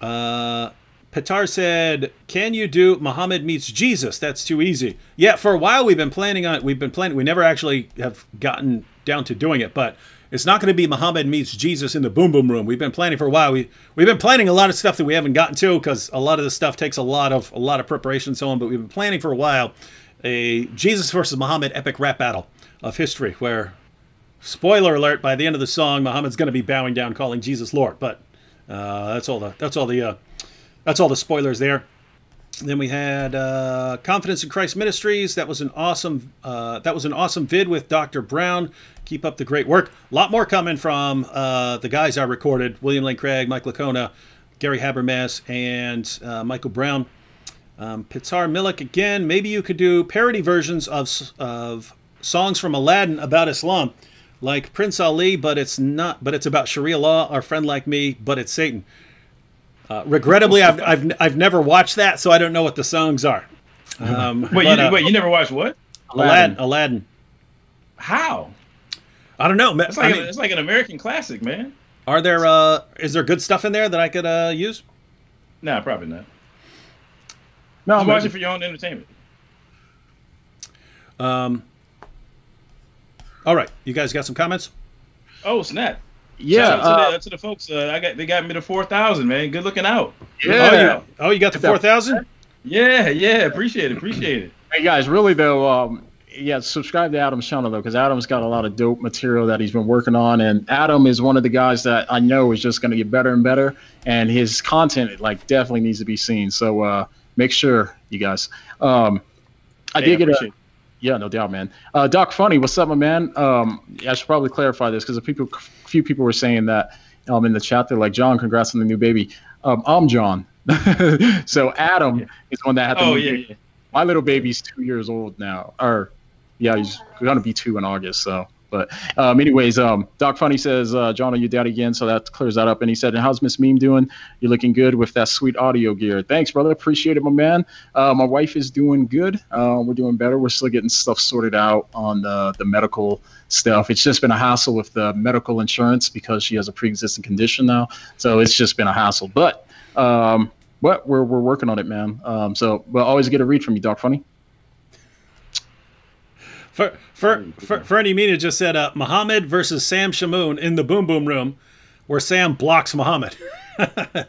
Uh, Petar said, "Can you do Muhammad meets Jesus? That's too easy." Yeah, for a while we've been planning on. We've been planning. We never actually have gotten down to doing it, but it's not going to be Muhammad meets Jesus in the Boom Boom Room. We've been planning for a while. We we've been planning a lot of stuff that we haven't gotten to because a lot of this stuff takes a lot of a lot of preparation and so on. But we've been planning for a while a Jesus versus Muhammad epic rap battle of history where spoiler alert by the end of the song muhammad's going to be bowing down calling jesus lord but uh, that's all the that's all the uh, that's all the spoilers there. Then we had uh, confidence in christ ministries. That was an awesome uh, that was an awesome vid with dr brown. Keep up the great work. A lot more coming from uh, the guys i recorded william lane craig mike licona gary habermas and uh, michael brown um, Pitzar Milik again. Maybe you could do parody versions of of songs from Aladdin about Islam, like Prince Ali, but it's not. But it's about Sharia law. Our friend like me, but it's Satan. Uh, regrettably, I've, I've I've never watched that, so I don't know what the songs are. Um, Wait, but, you, uh, wait, you never watched what? Aladdin. Aladdin. How? I don't know. It's I like mean, it's like an American classic, man. are there uh, is there good stuff in there that I could uh, use? Nah, probably not. No, Just watch but- it for your own entertainment. Um, all right, you guys got some comments? Oh snap! yeah, Shout out to, uh, the, to the folks. Uh, I got they got me to four thousand, man. Good looking out. Oh, yeah. you, oh, you got the four thousand. Yeah, yeah. Appreciate it. Appreciate it. Hey guys, really though, um, yeah, subscribe to Adam's channel though, because Adam's got a lot of dope material that he's been working on, and Adam is one of the guys that I know is just going to get better and better, and his content like definitely needs to be seen. So uh, make sure you guys. Um, I Hey, did get a yeah, no doubt, man. Uh, Doc Funny, what's up, my man? Um, I should probably clarify this because a people, few people were saying that um, in the chat. They're like, Jon, congrats on the new baby. Um, I'm Jon. (laughs) so Adam is one that had the Oh new yeah, baby yeah. my little baby's two years old now or yeah he's gonna be two in august so but um, anyways um, doc funny says uh, jon are you daddy again? So that clears that up. And he said and how's miss meme doing? You're looking good with that sweet audio gear. Thanks brother. Appreciate it my man. Uh, my wife is doing good. Uh, we're doing better. We're still getting stuff sorted out on the, the medical stuff. It's just been a hassle with the medical insurance because she has a pre-existing condition now. So it's just been a hassle. But um, but we're, we're working on it, man. Um, so, but always get a read from you, Doc Funny. For for for, for any media just said uh, Muhammad versus Sam Shamoun in the Boom Boom Room, where Sam blocks Muhammad, (laughs)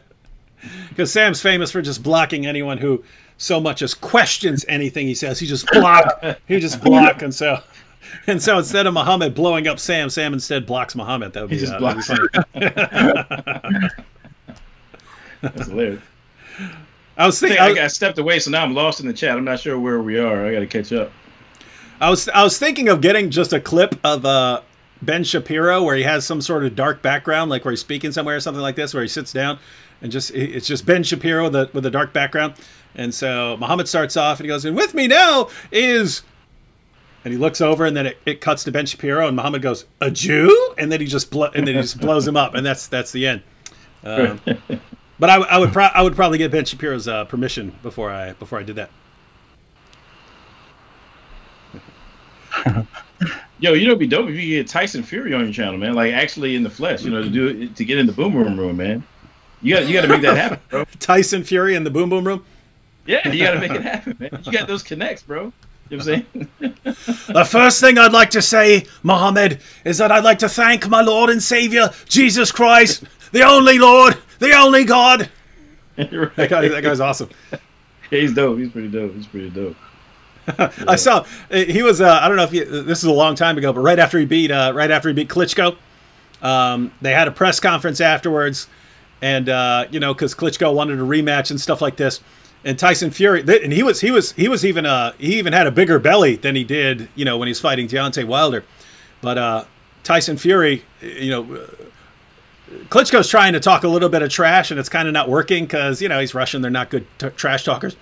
because Sam's famous for just blocking anyone who so much as questions anything he says. He just block. he just block, and so. And so instead of Muhammad blowing up Sam, Sam instead blocks Muhammad. That would be, He just uh, that'd be blocks funny. (laughs) That's hilarious. I was thinking. think I, I stepped away, so now I'm lost in the chat. I'm not sure where we are. I got to catch up. I was I was thinking of getting just a clip of uh, Ben Shapiro where he has some sort of dark background, like where he's speaking somewhere or something like this, where he sits down and just it's just Ben Shapiro with a with a dark background. And so Muhammad starts off and he goes, "And with me now is," and he looks over and then it, it cuts to Ben Shapiro and Muhammad goes, "A Jew," and then he just blo- and then he just blows him up, and that's that's the end. Um, (laughs) But I, I would I would probably get Ben Shapiro's uh, permission before I before I did that. Yo, you know, it'd be dope if you get Tyson Fury on your channel, man. Like actually in the flesh, you know, to do it to get in the boom boom room, man. You got you got to make that happen, bro. Tyson Fury in the Boom Boom Room. Yeah, you got to make it happen, man. You got those connects, bro. You know what I'm saying? (laughs) The first thing I'd like to say, Mohammed, is that I'd like to thank my Lord and Savior, Jesus Christ, the only Lord, the only God. (laughs) You're That, guy, that guy's awesome. Yeah, he's dope. He's pretty dope. He's pretty dope. (laughs) I saw he was. Uh, I don't know if you, this is a long time ago, but right after he beat, uh, right after he beat Klitschko, um, they had a press conference afterwards, and uh, you know, because Klitschko wanted a rematch and stuff like this, and Tyson Fury, th- and he was he was he was even uh he even had a bigger belly than he did, you know, when he was fighting Deontay Wilder, but uh, Tyson Fury, you know. uh, Klitschko's trying to talk a little bit of trash, and it's kind of not working because you know he's Russian. They're not good trash talkers.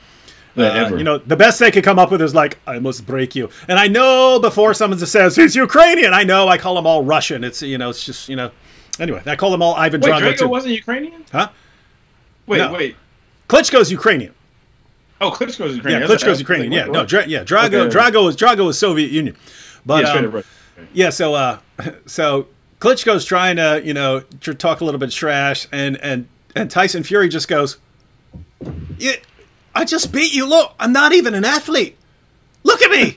Uh, you know, the best they could come up with is like, I must break you. And I know before someone says he's Ukrainian, I know I call them all Russian. It's you know, it's just you know. Anyway, I call them all Ivan Wait, Drago Drago too. wasn't Ukrainian? Huh? Wait, No. wait. Klitschko's Ukrainian. Oh, Klitschko's Yeah, Ukrainian. That's- Klitschko's that's- Ukrainian. Yeah, no. Dra- yeah, Drago, Okay. Drago was Drago was Soviet Union. But yeah, um, yeah, so uh, (laughs) so Klitschko's trying to you know to talk a little bit trash, and and and Tyson Fury just goes, "Yeah, I just beat you. Look, I'm not even an athlete. Look at me.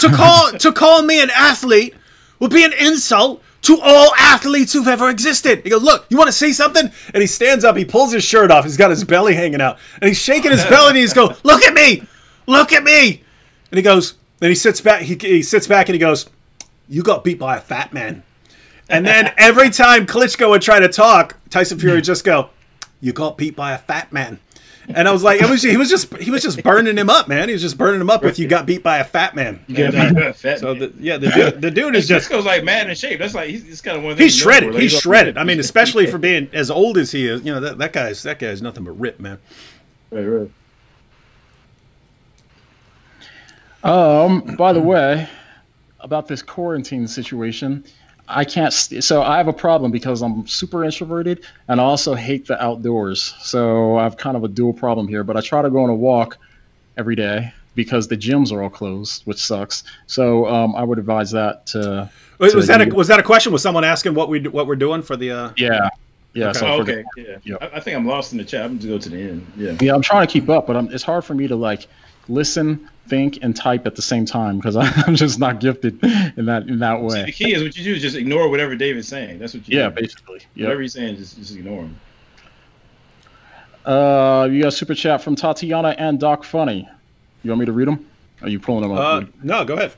to call to call me an athlete would be an insult." To all athletes who've ever existed. He goes, Look, you want to see something? And he stands up, he pulls his shirt off, he's got his belly hanging out, and he's shaking his belly and he's going, Look at me! Look at me! And he goes, then he sits back, he, he sits back and he goes, You got beat by a fat man. And then every time Klitschko would try to talk, Tyson Fury would just go, "You got beat by a fat man." And I was like, it was he was just he was just burning him up, man. He was just burning him up with "You got beat by a fat man." Yeah, And, uh, fat so man. the, yeah, the dude, the dude is just Klitschko's like mad in shape. That's like he's, he's kind of one of the he's shredded. for. He's shredded. I mean, especially for being as old as he is. You know that that guy's that guy's nothing but rip, man. Right, right. Um, by the way, about this quarantine situation, I can't. St- so I have a problem because I'm super introverted and I also hate the outdoors. So I have kind of a dual problem here. But I try to go on a walk every day because the gyms are all closed, which sucks. So um, I would advise that to. Was, to was that a, was that a question? Was someone asking what we what we're doing for the? Uh, Yeah. Yeah. Okay. So Oh, okay. Yeah. Yep. I, I think I'm lost in the chat. I'm just going to go to the end. Yeah. Yeah, I'm trying to keep up, but I'm, it's hard for me to like listen, think, and type at the same time because (laughs) I'm just not gifted in that in that See, way. the key is what you do is just ignore whatever David's saying. That's what you Yeah, do. basically. Whatever he's saying, just just ignore him. Uh, you got a super chat from Tatiana and Doc Funny. You want me to read them? Are you pulling them up? uh, no, go ahead.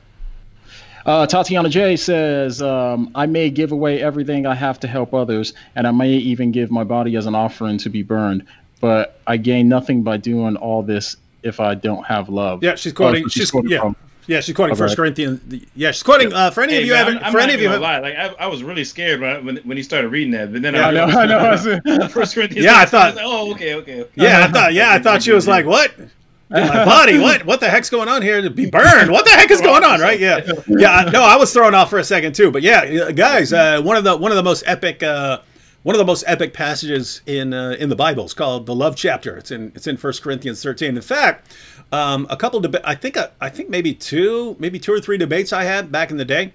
Uh, Tatiana J says, um, I may give away everything I have to help others, and I may even give my body as an offering to be burned, but I gain nothing by doing all this if I don't have love. Yeah, she's Oh, quoting. so she's quoting yeah, from- yeah, she's quoting Okay. First Corinthians. Yeah, she's quoting. Uh, for any of you man, haven't, I'm, I'm for not any of you, even lie. Like I, I was really scared when, I, when when he started reading that, but then Yeah, I know, I know. I was- (laughs) First Corinthians. Yeah, I (laughs) thought- like, oh, okay, okay. okay. yeah, I thought, yeah, I thought she was like, what? In my body, what? What the heck's going on here? To be burned? What the heck is going on? Right? Yeah, (laughs) yeah. No, I was thrown off for a second too, but yeah, guys, uh, one of the one of the most epic. Uh, one of the most epic passages in uh, in the Bible is called the love chapter. It's in it's in First Corinthians 13. In fact, um, a couple deba- I think uh, I think maybe two maybe two or three debates I had back in the day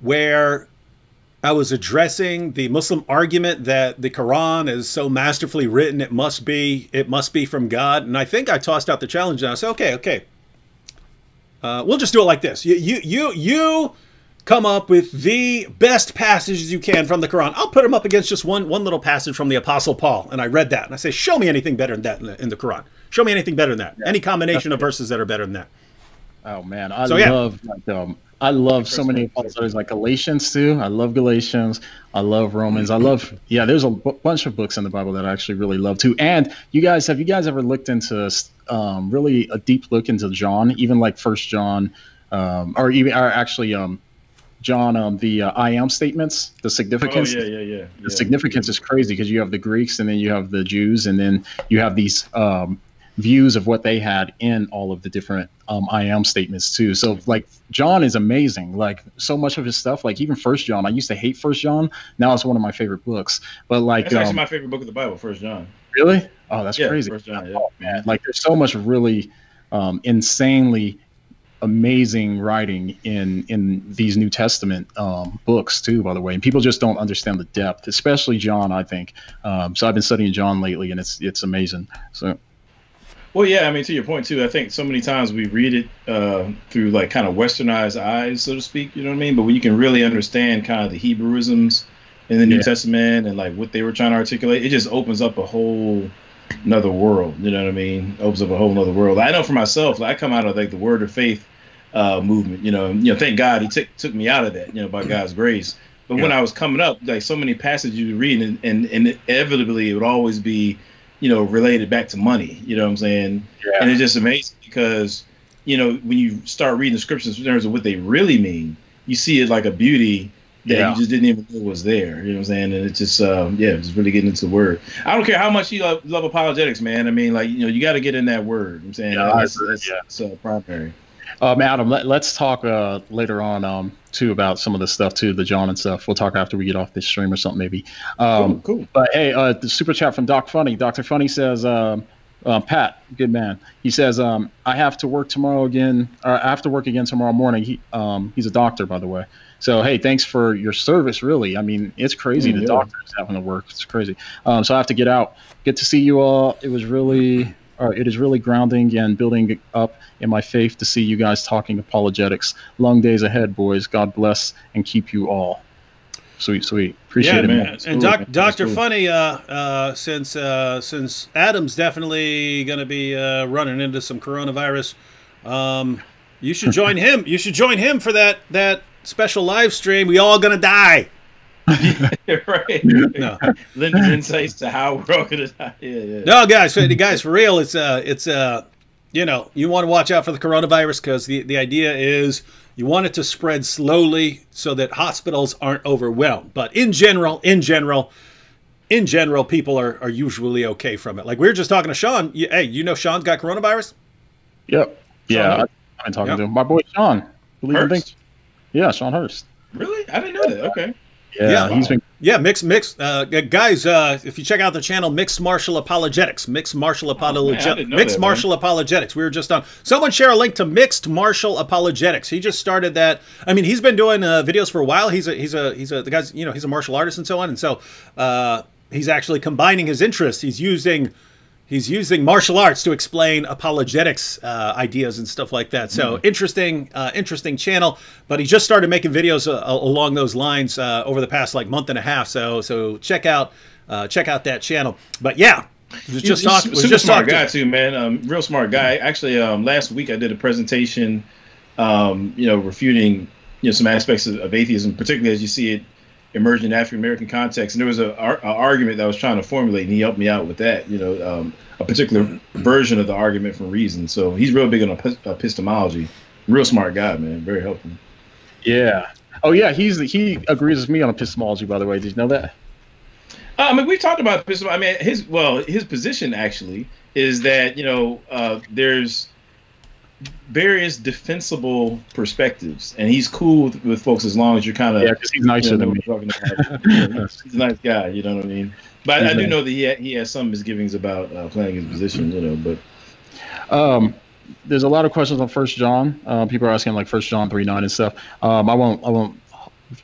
where I was addressing the Muslim argument that the Quran is so masterfully written it must be it must be from God, and I think I tossed out the challenge and I said, okay, okay, uh, we'll just do it like this. You you you you come up with the best passages you can from the Quran. I'll put them up against just one one little passage from the Apostle Paul, and I read that and I say, show me anything better than that in the, in the Quran. Show me anything better than that. Any combination of verses that are better than that. Oh man, I So, yeah. love like um, I love so many apostles like Galatians too. I love Galatians. I love Romans. I love yeah. There's a bunch of books in the Bible that I actually really love too. And you guys have you guys ever looked into um, really a deep look into John, even like First John, um, or even or actually um, John um, the uh, I am statements, the significance. Oh significance. yeah, yeah, yeah. The yeah. significance is crazy because you have the Greeks and then you have the Jews and then you have these um, views of what they had in all of the different um, I am statements too. So like John is amazing. Like so much of his stuff, like even First John. I used to hate First John. Now it's one of my favorite books. But like That's actually um, my favorite book of the Bible, First John. Really? Oh, that's Yeah, crazy. First John, yeah. Oh, man. Like there's so much really um, insanely amazing writing in in these New Testament um, books too. By the way, and people just don't understand the depth, especially John. I think. Um, so I've been studying John lately, and it's it's amazing. So Well, yeah, I mean, to your point too, I think so many times we read it uh, through like kind of westernized eyes, so to speak. You know what I mean? But when you can really understand kind of the Hebrewisms in the New Yeah. Testament and like what they were trying to articulate, it just opens up a whole another world. You know what I mean? Opens up a whole another world. I know for myself, like, I come out of like the Word of Faith uh, movement. You know, you know, thank God He took took me out of that. You know, by God's grace. But when I was coming up, like so many passages you read, and, and, and inevitably it would always be, you know, related back to money. You know what I'm saying? Yeah. And it's just amazing because, you know, when you start reading the scriptures in terms of what they really mean, you see it like a beauty that Yeah. you just didn't even know was there. You know what I'm saying? And it's just, um, yeah, just really getting into the word. I don't care how much you love, love apologetics, man. I mean, like, you know, you got to get in that word. You know what I'm saying Yeah, that's, that's, yeah. that's uh, primary. Um, Adam, let, let's talk uh, later on um, too about some of the stuff too, the John and stuff. We'll talk after we get off this stream or something maybe. Um, cool, cool. But hey, uh, the super chat from Doc Funny. Doctor Funny says, um, uh, Pat, good man. He says, um, I have to work tomorrow again. Or I have to work again tomorrow morning. He um, he's a doctor, by the way. So hey, thanks for your service. Really, I mean, it's crazy. Mm, the yeah. doctors having to work. It's crazy. Um, so I have to get out. Good to see you all. It was really. Uh, it is really grounding and building up in my faith to see you guys talking apologetics. Long days ahead, boys. God bless and keep you all. Sweet, sweet. Appreciate yeah, it, man. And Absolutely, doc, man. Doctor Absolutely. Funny, uh, uh, since uh, since Adam's definitely going to be uh, running into some coronavirus, um, you should join (laughs) him. You should join him for that that special live stream. We all gonna die. (laughs) right. No. (laughs) Lend insights to how we're all going to die. Yeah, yeah. No, guys, for- guys, for real, it's uh, it's uh, you know, you want to watch out for the coronavirus because the the idea is you want it to spread slowly so that hospitals aren't overwhelmed. But in general, in general, in general, people are are usually okay from it. Like we were just talking to Sean. You, hey, you know Sean's got coronavirus. Yep. Yeah, Sean I, I've been talking Yep. to him. My boy Sean. Believe Hurst? not. Yeah, Sean Hurst. Really? I didn't know that. Okay. Yeah, Yeah. he's been. Yeah, mixed, mixed, uh, guys. Uh, if you check out the channel, Mixed Martial Apologetics, Mixed Martial Oh, man, Apologetics, didn't Mixed that, man. Martial Apologetics. We were just on. Someone share a link to Mixed Martial Apologetics. He just started that. I mean, he's been doing uh, videos for a while. He's a he's a he's a the guy's you know he's a martial artist and so on. And so uh, he's actually combining his interests. He's using he's using martial arts to explain apologetics uh, ideas and stuff like that. So interesting, uh, interesting channel. But he just started making videos uh, along those lines uh, over the past like month and a half. So so check out uh, check out that channel. But yeah, just He's a talking. Was super just smart guy too, man. Um, real smart guy. Actually, um, last week I did a presentation, um, you know, refuting you know some aspects of, of atheism, particularly as you see it emerging in African American context. And there was a, a argument that I was trying to formulate, and he helped me out with that. You know, um, a particular version of the argument from reason. So he's real big on epistemology. Real smart guy, man. Very helpful. Yeah. Oh yeah, he's he agrees with me on epistemology. By the way, did you know that? Uh, I mean, we've talked about this. I mean, his well, his position actually is that you know uh, there's various defensible perspectives, and he's cool with, with folks as long as you're kind of Yeah, because he's nicer than me. (laughs) he's a nice guy, you know what I mean. But I do know that he ha- he has some misgivings about uh, playing his position, you know. But Um, there's a lot of questions on First John. Uh, people are asking like First John three nine and stuff. Um, I won't. I won't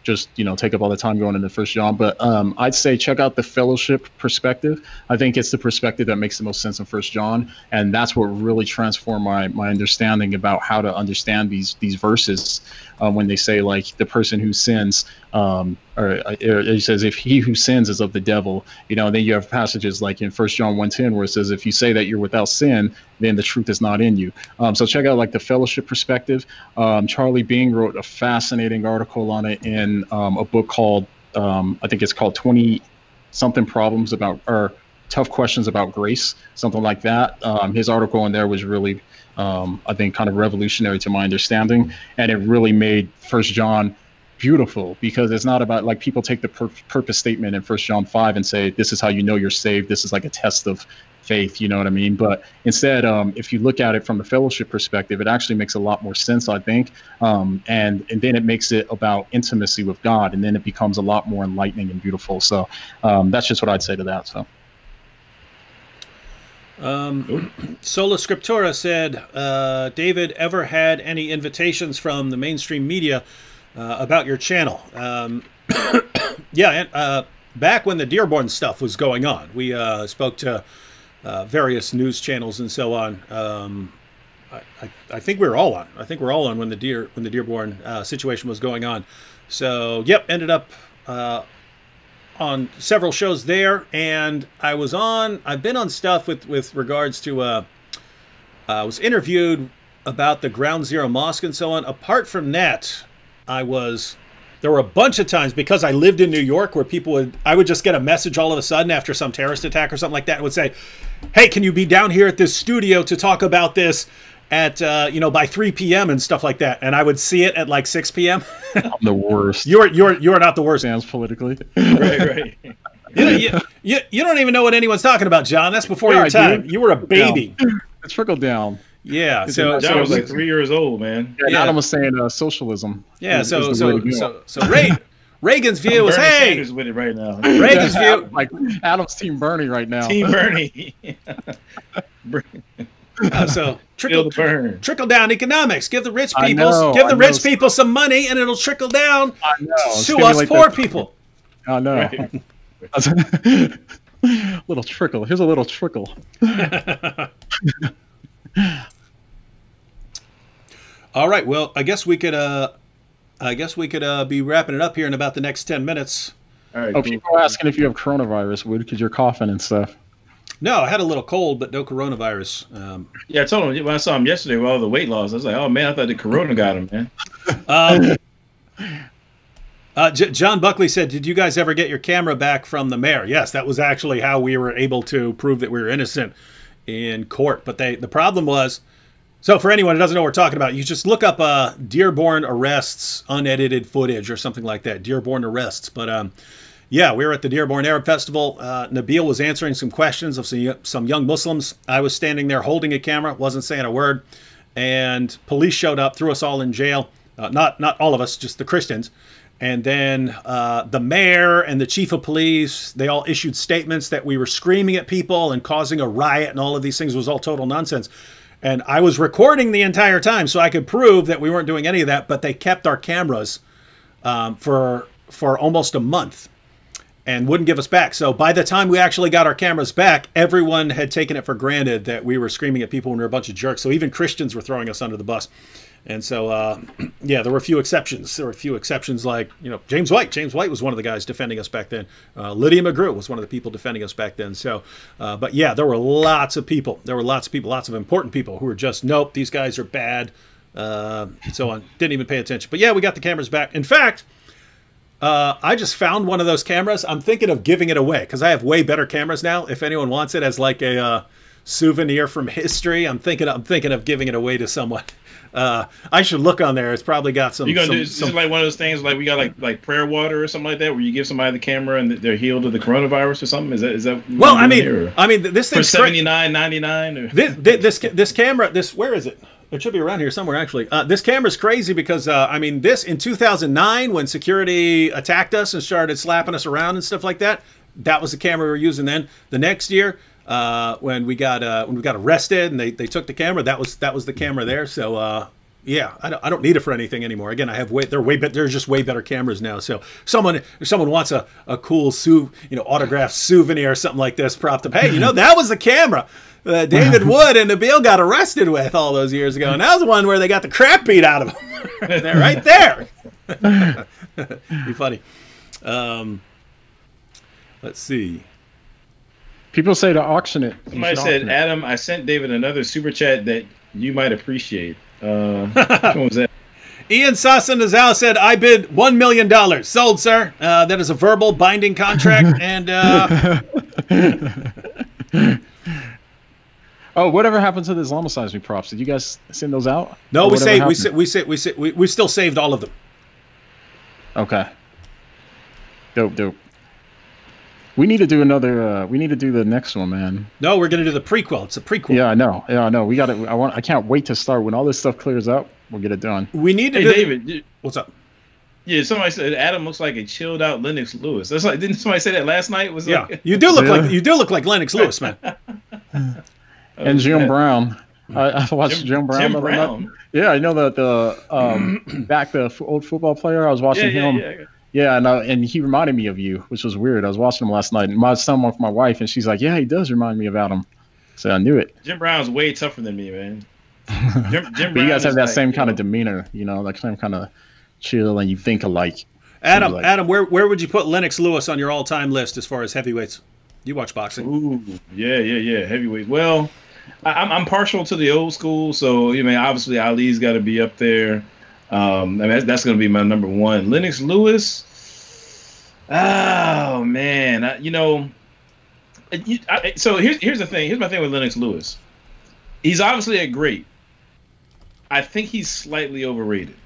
just you know take up all the time going into First John, but um, I'd say check out the fellowship perspective. I think it's the perspective that makes the most sense in First John, and that's what really transformed my my understanding about how to understand these these verses. Um, when they say like the person who sins, um, or uh, it says if he who sins is of the devil, you know. Then you have passages like in First John one ten where it says if you say that you're without sin, then the truth is not in you. Um, so check out like the fellowship perspective. Um, Charlie Bing wrote a fascinating article on it in um, a book called um, I think it's called Twenty something problems about or tough questions about grace, something like that. Um, his article in there was really, um, I think, kind of revolutionary to my understanding, and it really made First John beautiful because it's not about like people take the pur- purpose statement in First John five and say this is how you know you're saved. This is like a test of faith. You know what I mean? But instead, um, if you look at it from the fellowship perspective, it actually makes a lot more sense, I think. Um, and and then it makes it about intimacy with God, and then it becomes a lot more enlightening and beautiful. So um, that's just what I'd say to that. So. Um, Sola Scriptura said, uh, David, ever had any invitations from the mainstream media uh, about your channel? Um, (coughs) yeah, and, uh, back when the Dearborn stuff was going on, we uh, spoke to uh, various news channels and so on. Um, I, I, I, think we were all on. I think we're all on when the deer when the Dearborn uh, situation was going on. So, yep, ended up on several shows there, and I was on. I've been on stuff with with regards to. Uh, I was interviewed about the Ground Zero Mosque and so on. Apart from that, I was. There were a bunch of times because I lived in New York where people would. I would just get a message all of a sudden after some terrorist attack or something like that, and would say, "Hey, can you be down here at this studio to talk about this?" At uh, you know by 3 p.m. and stuff like that, and I would see it at like 6 p.m. I'm the worst. (laughs) You're you're you're not the worst. Sounds politically. (laughs) right, right. You, know, you, you, you, don't even know what anyone's talking about, Jon. That's before yeah, your time. You were a baby. It's trickled down. Yeah, so Jon was like three years old, man. Yeah, yeah. Adam was saying uh, socialism. Yeah, is, so is so, so so Ray, Reagan's view was Bernie hey. Sanders with it right now. Reagan's view like Adam's team Bernie right now. Team Bernie. (laughs) Uh, so (laughs) trickle trickle down economics. Give the rich people give the I rich know. people some money, and it'll trickle down to us poor people. I know. Right. (laughs) little trickle. Here's a little trickle. (laughs) All right. Well, I guess we could. Uh, I guess we could uh, be wrapping it up here in about the next ten minutes. All right. Oh, people are asking if you have coronavirus, Wood, because you're coughing and stuff. No, I had a little cold, but no coronavirus. Um, yeah, I told him when I saw him yesterday with all the weight loss. I was like, "Oh man, I thought the corona got him, man." Um, (laughs) uh, J- John Buckley said, "Did you guys ever get your camera back from the mayor?" Yes, that was actually how we were able to prove that we were innocent in court. But they, the problem was, so for anyone who doesn't know what we're talking about, you just look up uh, Dearborn arrests unedited footage or something like that. Dearborn arrests, but um, yeah, we were at the Dearborn Arab Festival. Uh, Nabil was answering some questions of some, some young Muslims. I was standing there holding a camera, wasn't saying a word, and police showed up, threw us all in jail. Uh, not not all of us, just the Christians. And then uh, the mayor and the chief of police, they all issued statements that we were screaming at people and causing a riot and all of these things was all total nonsense. And I was recording the entire time so I could prove that we weren't doing any of that, but they kept our cameras um, for for almost a month and wouldn't give us back. So by the time we actually got our cameras back, everyone had taken it for granted that we were screaming at people when we were a bunch of jerks. So even Christians were throwing us under the bus. And so, uh, (clears throat) yeah, there were a few exceptions. There were a few exceptions like, you know, James White. James White was one of the guys defending us back then. Uh, Lydia McGrew was one of the people defending us back then. So, uh, but yeah, there were lots of people. There were lots of people, lots of important people who were just, nope, these guys are bad, uh, so on. Didn't even pay attention. But yeah, we got the cameras back. In fact, uh, I just found one of those cameras. I'm thinking of giving it away because I have way better cameras now. If anyone wants it as like a uh, souvenir from history, I'm thinking I'm thinking of giving it away to someone. (laughs) Uh, I should look on there. It's probably got some. You gonna some, do some, like one of those things like we got like like prayer water or something like that, where you give somebody the camera and they're healed of the coronavirus or something. Is that is that? Well, I mean, I mean, this thing for seventy nine ninety nine. This, this this camera this where is it? It should be around here somewhere, actually. Uh, this camera's crazy because, uh, I mean, this in 2009, when security attacked us and started slapping us around and stuff like that, that was the camera we were using then. The next year, uh, when we got uh, when we got arrested and they, they took the camera, that was that was the camera there. So uh, yeah, I don't, I don't need it for anything anymore. Again, I have way they're way they're just way better cameras now. So someone if someone wants a, a cool su you know autographed souvenir or something like this propped up, hey, you know that was the camera that David (laughs) Wood and Nabil got arrested with all those years ago. And that was the one where they got the crap beat out of them. (laughs) They're right there. (laughs) Be funny. Um, let's see. People say to auction it. Somebody said, it. Adam, I sent David another super chat that you might appreciate. Uh, which one was that? Ian Sassanazal said, I bid $1 million. Sold, sir. Uh, that is a verbal binding contract. and uh, Oh, whatever happened to the Islamize me props? Did you guys send those out? No, we saved, we, sa- we, sa- we, sa- we we still saved all of them. Okay. Dope, dope. We need to do another. Uh, we need to do the next one, man. No, we're gonna do the prequel. It's a prequel. Yeah, I know. Yeah, I know. We got to. I want. I can't wait to start. When all this stuff clears up, we'll get it done. We need to. Hey, do David. What's up? Yeah, somebody said Adam looks like a chilled out Lennox Lewis. That's like didn't somebody say that last night? Was yeah, like... you do look yeah. like you do look like Lennox Lewis, man. (laughs) and Jim Brown. I, I watched Jim, Jim Brown. Jim Brown. Yeah, I know that the um, (clears throat) back the f- old football player. I was watching Yeah, yeah, him. yeah. Yeah, and, uh, and he reminded me of you, which was weird. I was watching him last night, and my son with my wife, and she's like, "Yeah, he does remind me of Adam." So I knew it. Jim Brown's way tougher than me, man. (laughs) Jim, Jim But you guys have that like, same kind know, of demeanor, you know, like same kind of chill, and you think alike. Adam, like- Adam, where where would you put Lennox Lewis on your all time list as far as heavyweights? You watch boxing. Ooh, yeah, yeah, yeah, heavyweight. Well, I, I'm I'm partial to the old school, so you know, obviously Ali's got to be up there. Um, I mean, that's, that's going to be my number one. Lennox Lewis. Oh man, I, you know, you- I, so here's here's the thing. Here's my thing with Lennox Lewis. He's obviously a great. I think he's slightly overrated.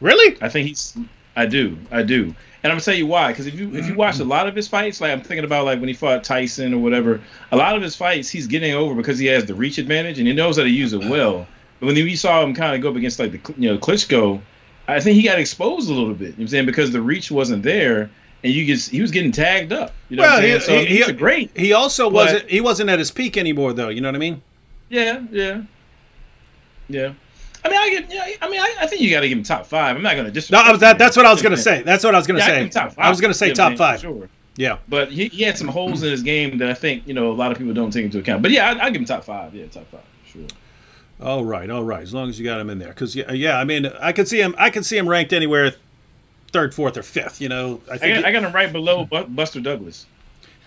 Really? I think he's. I do. I do. And I'm gonna tell you why. Because if you if you watch a mm-hmm. lot of his fights, like I'm thinking about like when he fought Tyson or whatever, a lot of his fights he's getting over because he has the reach advantage and he knows how to use it well. But when you saw him kind of go up against like the you know Klitschko, I think he got exposed a little bit. You know what I'm saying because the reach wasn't there and you get he was getting tagged up. You know Well, what I'm he- So he- he's he- a great. He also wasn't he wasn't at his peak anymore though, you know what I mean? Yeah, yeah, yeah. I mean, I get. Yeah, I mean, I, I think you got to give him top five. I'm not gonna just. No, I was, that, that's what I was going to say. That's what I was going to Yeah, I say. top five. I was going to say top five. Sure. Yeah. But he, he had some holes in his game that I think you know a lot of people don't take into account. But yeah, I, I'll give him top five. Yeah, top five. Sure. All right, all right. As long as you got him in there, because yeah, yeah. I mean, I could see him. I could see him ranked anywhere, third, fourth, or fifth. You know, I I think. got, I got him right below Buster Douglas. (laughs)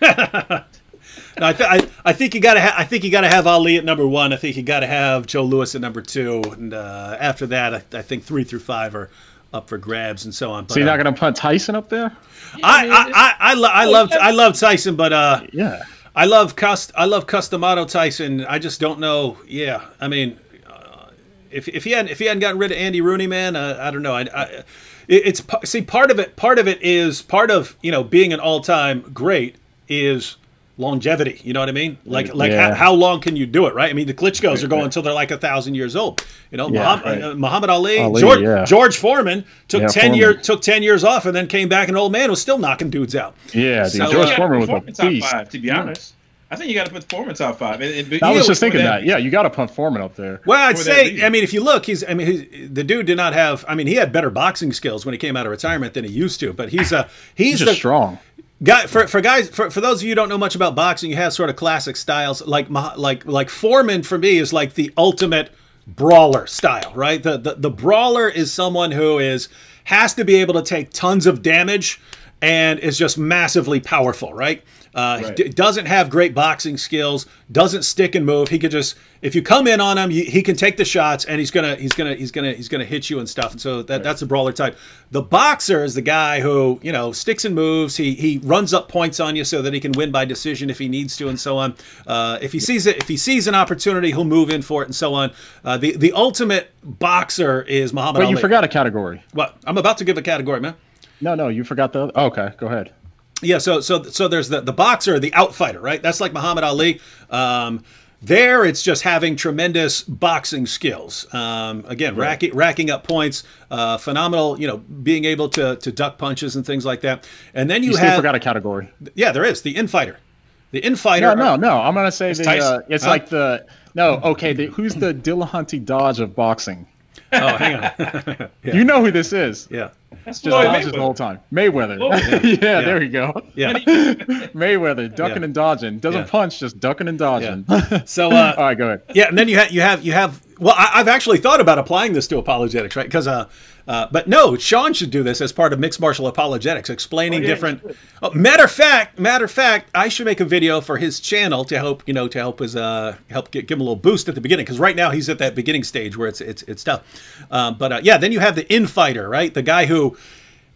No, I, th- I, I think you got to. Ha- I think you got to have Ali at number one. I think you got to have Joe Louis at number two, and uh, after that, I, I think three through five are up for grabs and so on. But, So you're uh, not gonna put Tyson up there? I, I, I, I, lo- I love I love Tyson, but uh, Yeah. I love Cust I love Cus D'Amato Tyson. I just don't know. Yeah, I mean, uh, if if he hadn't if he hadn't gotten rid of Andy Rooney, man, uh, I don't know. I, I it's see part of it. Part of it is part of you know being an all time great is longevity. You know what I mean? Like like Yeah. how, how long can you do it? Right? I mean, the Klitschko's are going until they're like a thousand years old. You know, Yeah, Muhammad, right. uh, Muhammad Ali, Ali, George, yeah. George Foreman took Yeah, ten Foreman. year took ten years off and then came back. An old man was still knocking dudes out. Yeah, dude. So, George uh, Foreman was Foreman a top beast. five. To be honest, I think you got to put Foreman top five. And, and, I yeah, was just thinking that. Yeah, you got to put Foreman up there. Well, I'd say. I mean, if you look, he's, I mean, he's, the dude did not have, I mean, he had better boxing skills when he came out of retirement than he used to, but he's a, he's, He's the just strong. Guy for, for guys, for, for those of you who don't know much about boxing, you have sort of classic styles like, like, like Foreman for me is like the ultimate brawler style, right? The, the, the brawler is someone who is, has to be able to take tons of damage and is just massively powerful, right? Uh, Right. d- doesn't have great boxing skills, doesn't stick and move. He could just, if you come in on him, you, he can take the shots, and he's gonna, he's gonna, he's gonna, he's gonna hit you and stuff. And so that, that's the brawler type. The boxer is the guy who, you know, sticks and moves. He he runs up points on you so that he can win by decision if he needs to, and so on. Uh, if he sees it, if he sees an opportunity, he'll move in for it, and so on. Uh, the the ultimate boxer is Muhammad But Ali. you forgot a category. What? I'm about to give a category, man. No, no, you forgot the. Oh, okay, go ahead. Yeah, so so so there's the the boxer, the outfighter, right? That's like Muhammad Ali. Um, there, it's just having tremendous boxing skills. Um, again, racking racking up points, uh, phenomenal. You know, being able to to duck punches and things like that. And then you, You have forgot a category. yeah, there is the infighter. The infighter. No, no, no. I'm gonna say the. Uh, it's like the. No, okay. The, who's the Dillahunty Dodge of boxing? Oh, hang on. (laughs) yeah, You know who this is. yeah, That's Just Floyd dodges the whole time. Mayweather. (laughs) Floyd. yeah, there you go. yeah. Mayweather ducking Yeah. and dodging. Doesn't Yeah. punch, just ducking and dodging. So (laughs) uh, All right, go ahead. Yeah, and then you have you have you have. Well, I, I've actually thought about applying this to apologetics, right? Because, uh, uh, but no, Sean should do this as part of mixed martial apologetics, explaining Oh, yeah, different. Oh, matter of fact, matter of fact, I should make a video for his channel to help you know to help his uh help get, give him a little boost at the beginning because right now he's at that beginning stage where it's it's it's tough. Um, but uh, yeah, then you have the infighter, right? The guy who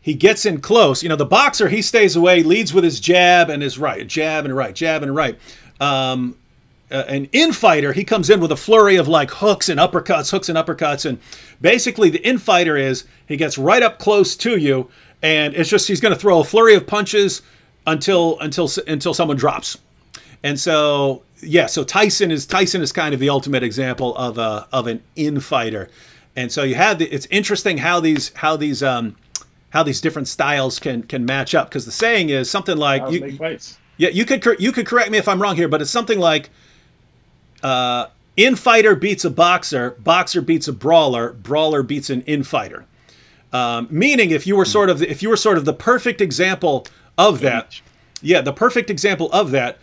he gets in close. You know, the boxer he stays away, leads with his jab and his right, jab and right, jab and right. Um, uh, an infighter, he comes in with a flurry of like hooks and uppercuts, hooks and uppercuts, and basically the infighter is he gets right up close to you, and it's just he's going to throw a flurry of punches until until until someone drops. And so yeah, so Tyson is Tyson is kind of the ultimate example of a of an infighter. And so you have the, it's interesting how these how these um how these different styles can can match up because the saying is something like you, yeah, you could you could correct me if I'm wrong here, but it's something like uh, infighter beats a boxer, boxer beats a brawler, brawler beats an infighter. Um, meaning, if you were sort of if you were sort of the perfect example of that, yeah, the perfect example of that,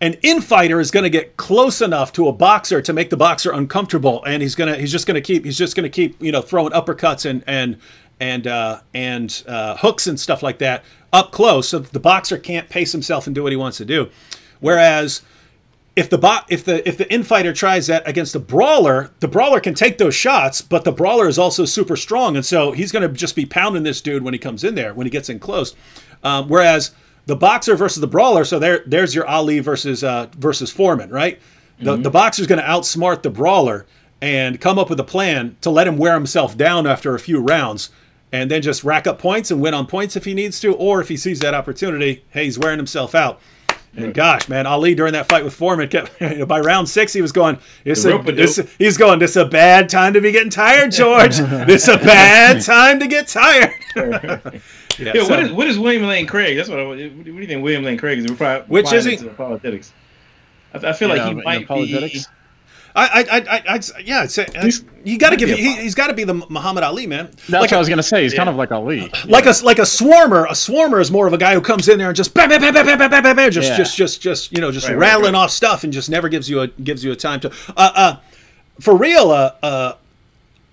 an infighter is going to get close enough to a boxer to make the boxer uncomfortable, and he's gonna he's just gonna keep he's just gonna keep you know throwing uppercuts and and and uh, and uh, hooks and stuff like that up close, so the boxer can't pace himself and do what he wants to do. Whereas if the bo- if the if the infighter tries that against a brawler, the brawler can take those shots, but the brawler is also super strong, and so he's going to just be pounding this dude when he comes in there when he gets in close. Um, whereas the boxer versus the brawler, so there there's your Ali versus uh, versus Foreman, right? The Mm-hmm. the boxer's going to outsmart the brawler and come up with a plan to let him wear himself down after a few rounds. And then just rack up points and win on points if he needs to, or if he sees that opportunity, hey, he's wearing himself out. And gosh, man, Ali during that fight with Foreman kept (laughs) by round six he was going. This The a, this, he's going. This a bad time to be getting tired, George. this a bad (laughs) time to get tired. (laughs) yeah, Yeah, so- what is what is William Lane Craig? That's what. I, what do you think William Lane Craig is? We're probably Which is he? it to apologetics. I, I feel like he in might be. Apologetics. I, I, I, I, yeah, I'd uh, you got to give. He, he's got to be the Muhammad Ali man. That's like what a, I was gonna say. He's kind of like Ali. like a like a swarmer. A swarmer is more of a guy who comes in there and just bam, bam, bam, bam, bam, bam, bam, bam, bam, just Yeah. just just just you know just Right, right, rattling right. off stuff and just never gives you a gives you a time to. Uh, uh, for real, uh, uh,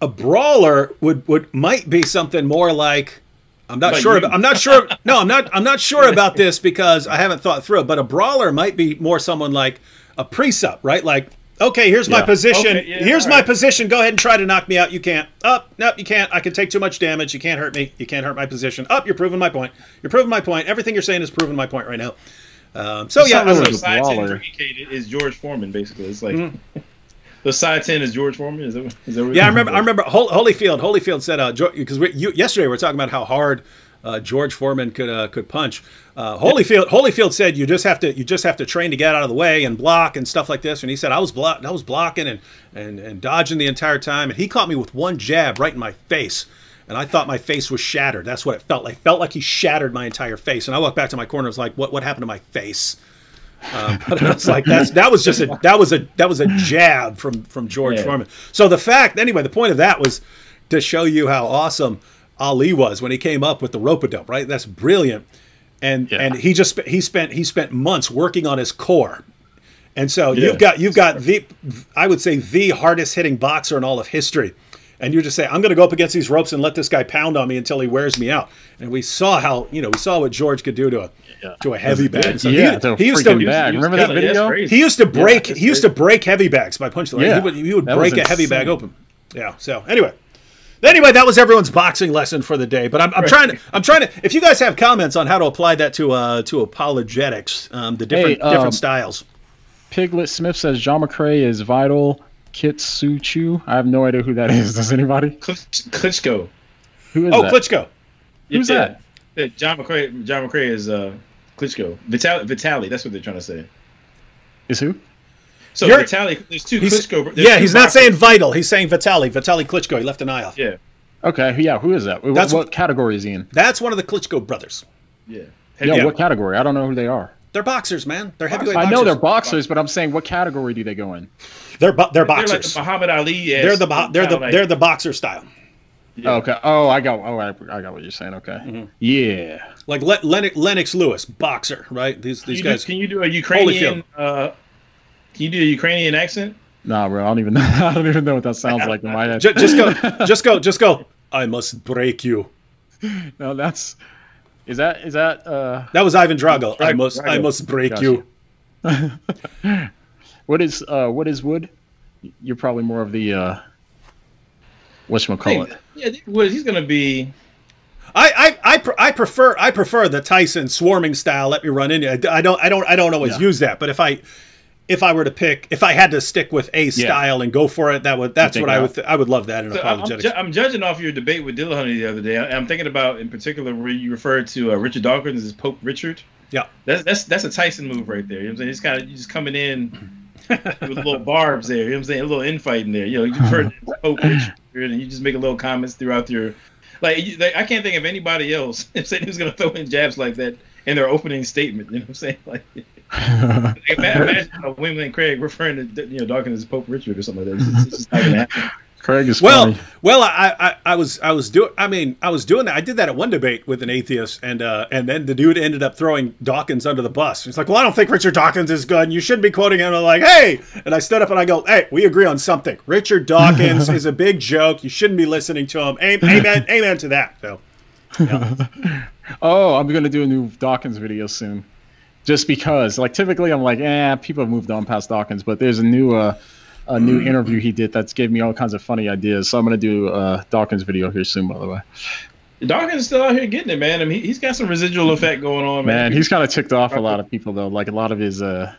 a brawler would would might be something more like. I'm not Like sure. you. About, I'm not (laughs) sure. No, I'm not. I'm not sure about this because I haven't thought through it. But a brawler might be more someone like a precept, right? Like, okay, here's my position. Okay, yeah, here's my right. position. Go ahead and try to knock me out. You can't. Up. nope, you can't. I can take too much damage. You can't hurt me. You can't hurt my position. Up. you're proving my point. You're proving my point. Everything you're saying is proving my point right now. Um, so It's yeah, not I really was- So a Sye Ten brawler. is George Foreman, basically. It's like Mm-hmm. (laughs) the Sye Ten is George Foreman. Is that, what- is that what Yeah, I remember. I remember. Hol- Holyfield. Holyfield said because we you, yesterday we were talking about how hard uh, George Foreman could uh, could punch. Uh, Holyfield. Holyfield said you just have to you just have to train to get out of the way and block and stuff like this. And he said I was block I was blocking and and and dodging the entire time. And he caught me with one jab right in my face. And I thought my face was shattered. That's what it felt like. Felt like he shattered my entire face. And I walked back to my corner. I was like, "What? What happened to my face?" Um, (laughs) but I was like, "That's that was just a that was a that was a jab from from George Yeah. Foreman." So the fact, anyway, the point of that was to show you how awesome Ali was when he came up with the rope a dope. Right? That's brilliant. And Yeah. and he just he spent he spent months working on his core. And so Yeah. you've got you've got the I would say the hardest hitting boxer in all of history. And you just say, I'm going to go up against these ropes and let this guy pound on me until he wears me out. And we saw how, you know, we saw what George could do to a Yeah. to a heavy bag. So yeah, he, he used to freaking bag. Remember that video? crazy. he used to break that's he used to break heavy bags by punching. Like, Yeah, he would he would break a heavy bag open. Yeah. So anyway. Anyway, that was everyone's boxing lesson for the day. But I'm, I'm trying to I'm trying to if you guys have comments on how to apply that to uh to apologetics, um, the different Hey, um, different styles. Piglet Smith says Jon McCray is vital. Kitsuchu. I have no idea who that is. Does anybody? Klitsch- Klitschko. Who is Oh, that? Klitschko. Who's Yeah. that? Yeah, Jon McCray. Jon McCray is uh, Klitschko. Vitali. Vitali. That's what they're trying to say. Is who? So You're- Vitali. There's two He's, Klitschko. there's yeah, two he's not boxers. saying vital. He's saying Vitali. Vitali Klitschko. He left an eye off. Yeah. Okay, yeah, who is that? What, That's- what category is he in? That's one of the Klitschko brothers. Yeah. Yeah, Yeah. what category? I don't know who they are. They're boxers, man. They're heavyweight I boxers. know they're boxers, but I'm saying what category do they go in? They're bo- they're They're like boxers. the Muhammad Ali. They're the bo- they're the they're the boxer style. Yeah. Okay. Oh, I got. Oh, I, I got what you're saying. Okay. Mm-hmm. Yeah. Like Le- Lennox, Lennox Lewis, boxer, right? These these you, guys. do, can you do a Ukrainian? Uh, can you do a Ukrainian accent? Nah, bro. I don't even. (laughs) know. I don't even know what that sounds like in my head. Ju- just go, (laughs) just go, just go. I must break you. no, that's. Is that is that uh That was Ivan Drago. I Drago, must, I must break Gotcha. you. (laughs) what is uh what is wood? You're probably more of the uh whatchamacallit. Yeah, well, he's gonna be. I, I, I, pr- I prefer, I prefer the Tyson swarming style. Let me run in. I, I don't, I don't, I don't always Yeah. use that. But if I, if I were to pick, if I had to stick with a style and go for it, that would, that's what I would, th- I would love that in So I'm, I'm, ju- I'm judging off your debate with Dillahunty the other day. I, am thinking about, in particular, where you referred to uh, Richard Dawkins as Pope Richard. yeah. That's that's that's a Tyson move right there. You know what I'm saying? He's kind of just coming in (laughs) with little barbs there. You know what I'm saying? A little infighting there. You know, you refer to Pope Richard, (laughs) and you just make a little comments throughout your like, like I can't think of anybody else (laughs) saying who's gonna throw in jabs like that in their opening statement. You know what I'm saying? Like, like, ima- imagine William Lane Craig referring to you know Dawkins as Pope Richard or something like that. It's, it's just not gonna happen. Craig is Well, funny. well, I, I, I was, I was doing. I mean, I was doing that. I did that at one debate with an atheist, and uh, and then the dude ended up throwing Dawkins under the bus. He's like, "Well, I don't think Richard Dawkins is good. And you shouldn't be quoting him." I'm like, "Hey!" And I stood up and I go, "Hey, we agree on something. Richard Dawkins (laughs) is a big joke. You shouldn't be listening to him. Am- Amen, amen to that." So, (laughs) Oh, I'm gonna do a new Dawkins video soon. Just because, like, typically I'm like, eh, people have moved on past Dawkins, but there's a new, uh, a new interview he did that's gave me all kinds of funny ideas. So I'm gonna do a Dawkins video here soon, by the way. Dawkins is still out here getting it, man. I mean, he's got some residual effect going on, man. Man, he's kind of ticked off a lot of people though, like a lot of his uh,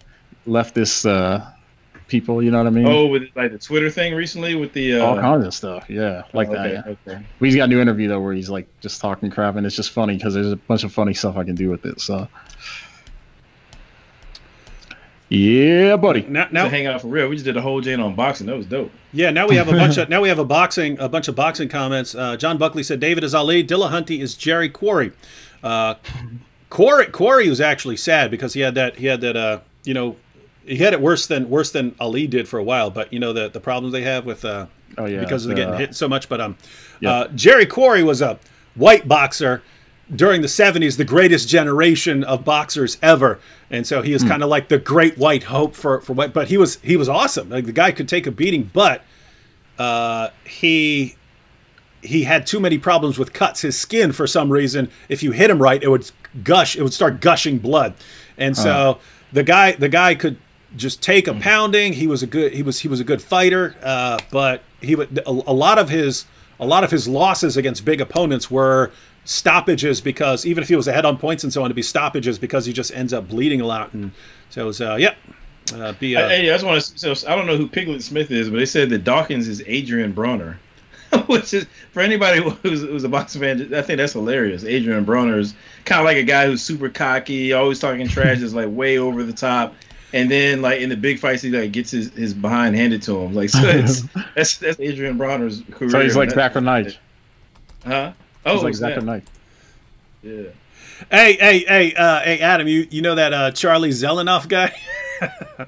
leftist uh, people. You know what I mean? Oh, with like the Twitter thing recently with the uh, all kinds of stuff. Yeah, like okay, that. Yeah. okay. He's got a new interview though where he's like just talking crap, and it's just funny because there's a bunch of funny stuff I can do with it. So, yeah, buddy. now, now hang out for real, we just did a whole Jane on boxing. That was dope. Yeah, now we have a bunch of (laughs) now we have a boxing a bunch of boxing comments. Uh, John Buckley said David is Ali, Dillahunty is Jerry Quarry. Uh, Quarry Quarry was actually sad because he had that he had that uh, you know he had it worse than worse than Ali did for a while. But you know the the problems they have with uh, Oh yeah, because they're getting hit so much. But um, Yeah. uh, Jerry Quarry was a white boxer during the 70s, the greatest generation of boxers ever. And so Hmm. he is kind of like the great white hope for, for white, but he was, he was awesome. Like the guy could take a beating, but uh, he, he had too many problems with cuts. His skin, for some reason, if you hit him right, it would gush, it would start gushing blood. And so Uh-huh. the guy, the guy could just take a pounding. He was a good, he was, he was a good fighter. Uh, but he would, a, a lot of his, a lot of his losses against big opponents were stoppages because even if he was ahead on points and so on, to be stoppages because he just ends up bleeding a lot. And so it was, uh, yep. Uh, be, uh, Hey, I just want to. So I don't know who Piglet Smith is, but they said that Dawkins is Adrien Broner, (laughs) which is for anybody who's, who's a boxing fan. I think that's hilarious. Adrien Broner is kind of like a guy who's super cocky, always talking trash, is like way over the top. And then, like in the big fights, he like gets his, his behind handed to him. Like so, it's, (laughs) that's that's Adrien Broner's career. So he's like That- Zach Knight. huh? Oh, He's like snap. Zach Knight. Yeah. hey, hey, hey, uh, hey, Adam, you, you know that uh, Charlie Zelenoff guy? (laughs)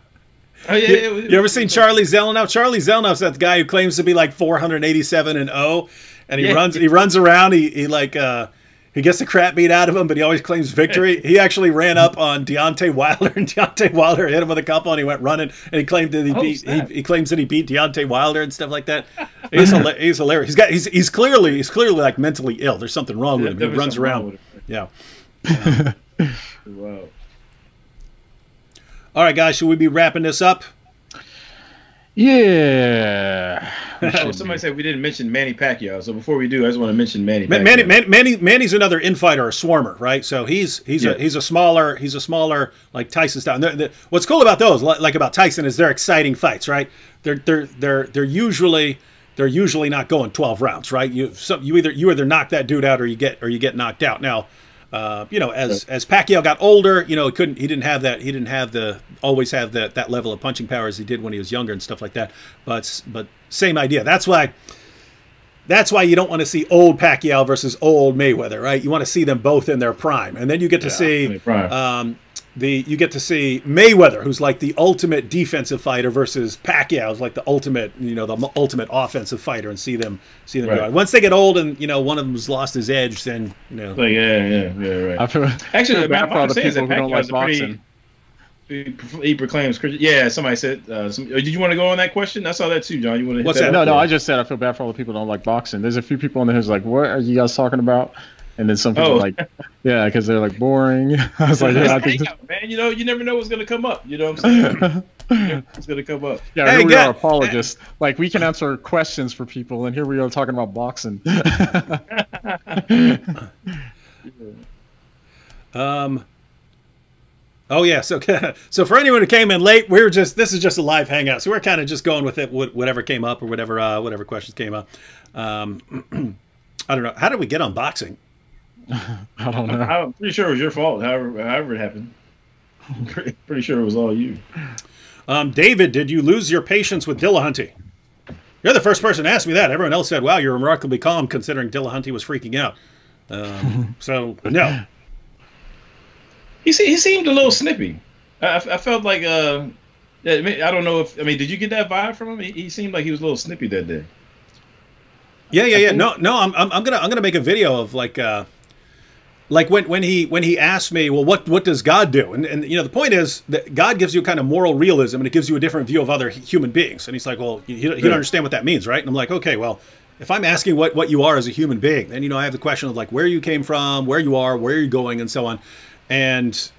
Oh yeah. You, you ever seen Charlie Zelenoff? Charlie Zelenoff's that guy who claims to be like 487 and 0, and he Yeah. runs he runs around. He, he like uh, he gets the crap beat out of him, but he always claims victory. (laughs) He actually ran up on Deontay Wilder, and (laughs) Deontay Wilder hit him with a couple, and he went running, and he claimed that he Oh, beat he, he claims that he beat Deontay Wilder and stuff like that. He's (laughs) he's hilarious. He's got he's he's clearly he's clearly like mentally ill. There's something wrong with him. He runs around. Yeah. Wow. All right, guys, should we be wrapping this up? Yeah. (laughs) Somebody said we didn't mention Manny Pacquiao. So before we do, I just want to mention Manny. Pacquiao. Manny, Man- Manny, Manny's another infighter, a swarmer, right? So he's he's Yeah. a he's a smaller he's a smaller like Tyson style. And they're- they're- what's cool about those, like about Tyson, is they're exciting fights, right? They're they're they're they're usually they're usually not going twelve rounds, right? You some you either you either knock that dude out or you get or you get knocked out. Now, uh, you know, as as Pacquiao got older, you know, he couldn't he didn't have that he didn't have the always have that that level of punching power as he did when he was younger and stuff like that. But but same idea. That's why that's why you don't want to see old Pacquiao versus old Mayweather, right? You want to see them both in their prime, and then you get to in see um, the you get to see Mayweather, who's like the ultimate defensive fighter, versus Pacquiao, who's like the ultimate, you know, the ultimate offensive fighter, and see them see them Right. go. Once they get old, and you know, one of them's lost his edge, then you know. Like yeah, yeah, yeah, right. I Actually, feel bad my- for all my the people who don't like Pacquiao's a pretty- boxing. He, he proclaims Christian. Yeah, somebody said. Uh, some, did you want to go on that question? I saw that too, Jon. You want to? What's hit that? No, no, I just said I feel bad for all the people who don't like boxing. There's a few people in there who's like, "What are you guys talking about?" And then some people Oh. are like, "Yeah," because they're like boring. (laughs) I was like, "Yeah, I a think." hangout, man. You know, you never know what's gonna come up. You know what I'm saying? (laughs) it's gonna come up. Yeah, Hey, here we get- are apologists. Like we can answer questions for people, and here we are talking about boxing. (laughs) Um. Oh yeah, so (laughs) so for anyone who came in late, we are just this is just a live hangout, so we're kind of just going with it, whatever came up or whatever uh, whatever questions came up. Um, (clears throat) I don't know. How did we get on boxing? (laughs) I don't know. I'm pretty sure it was your fault. However, however it happened. (laughs) Pretty, pretty sure it was all you. Um, David, did you lose your patience with Dillahunty? You're the first person to ask me that. Everyone else said, "Wow, you're remarkably calm considering Dillahunty was freaking out." Um, so no, he se- he seemed a little snippy. I, I felt like uh, I don't know if I mean, did you get that vibe from him? He, he seemed like he was a little snippy that day. Yeah, yeah, yeah. No, no. I'm, I'm, I'm gonna, I'm gonna make a video of like, uh, like when, when he, when he asked me, well, what, what does God do? And, and you know, the point is that God gives you a kind of moral realism, and it gives you a different view of other human beings. And he's like, well, you, you don't understand what that means, right? And I'm like, okay, well, if I'm asking what, what you are as a human being, then you know, I have the question of like where you came from, where you are, where you're going, and so on. And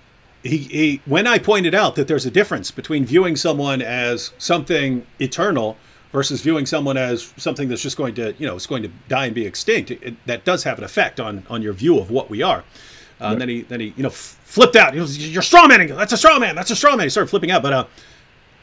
he, he, when I pointed out that there's a difference between viewing someone as something eternal versus viewing someone as something that's just going to, you know, it's going to die and be extinct, it, it, that does have an effect on on your view of what we are. Uh, And then he, then he, you know, flipped out. He was, "You're straw manning. That's a straw man. That's a straw man." He started flipping out. But uh,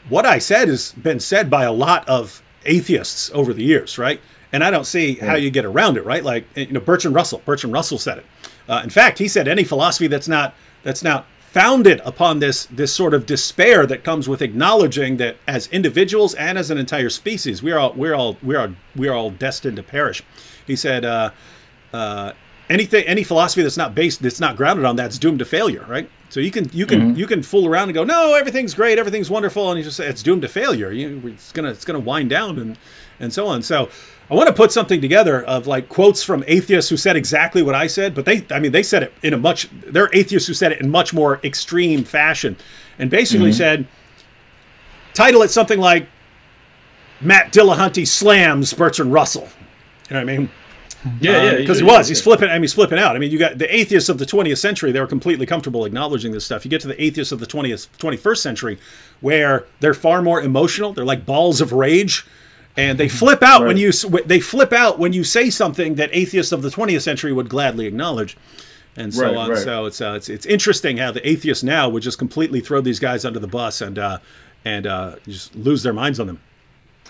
what I said has been said by a lot of atheists over the years, right? And I don't see how you get around it, right? Like, you know, Bertrand Russell. Bertrand Russell said it. Uh, in fact, he said any philosophy that's not that's not founded upon this this sort of despair that comes with acknowledging that as individuals and as an entire species, we're all we're all we're we're all destined to perish. He said, uh, uh, anything any philosophy that's not based that's not grounded on that's doomed to failure, right? So you can you can Mm-hmm. you can fool around and go, no, everything's great, everything's wonderful, and you just say it's doomed to failure. You, it's gonna it's gonna wind down and and so on. So I want to put something together of like quotes from atheists who said exactly what I said, but they I mean they said it in a much they're atheists who said it in much more extreme fashion, and basically Mm-hmm. said title it something like Matt Dillahunty slams Bertrand Russell. You know what I mean? Yeah, yeah, because he was. He's flipping. I mean, he's flipping out. I mean, you got the atheists of the 20th century; they were completely comfortable acknowledging this stuff. You get to the atheists of the 20th, 21st century, where they're far more emotional. They're like balls of rage, and they flip out when you they flip out when you say something that atheists of the 20th century would gladly acknowledge, and so Right, on. right. So it's uh, it's it's interesting how the atheists now would just completely throw these guys under the bus and uh, and uh, just lose their minds on them.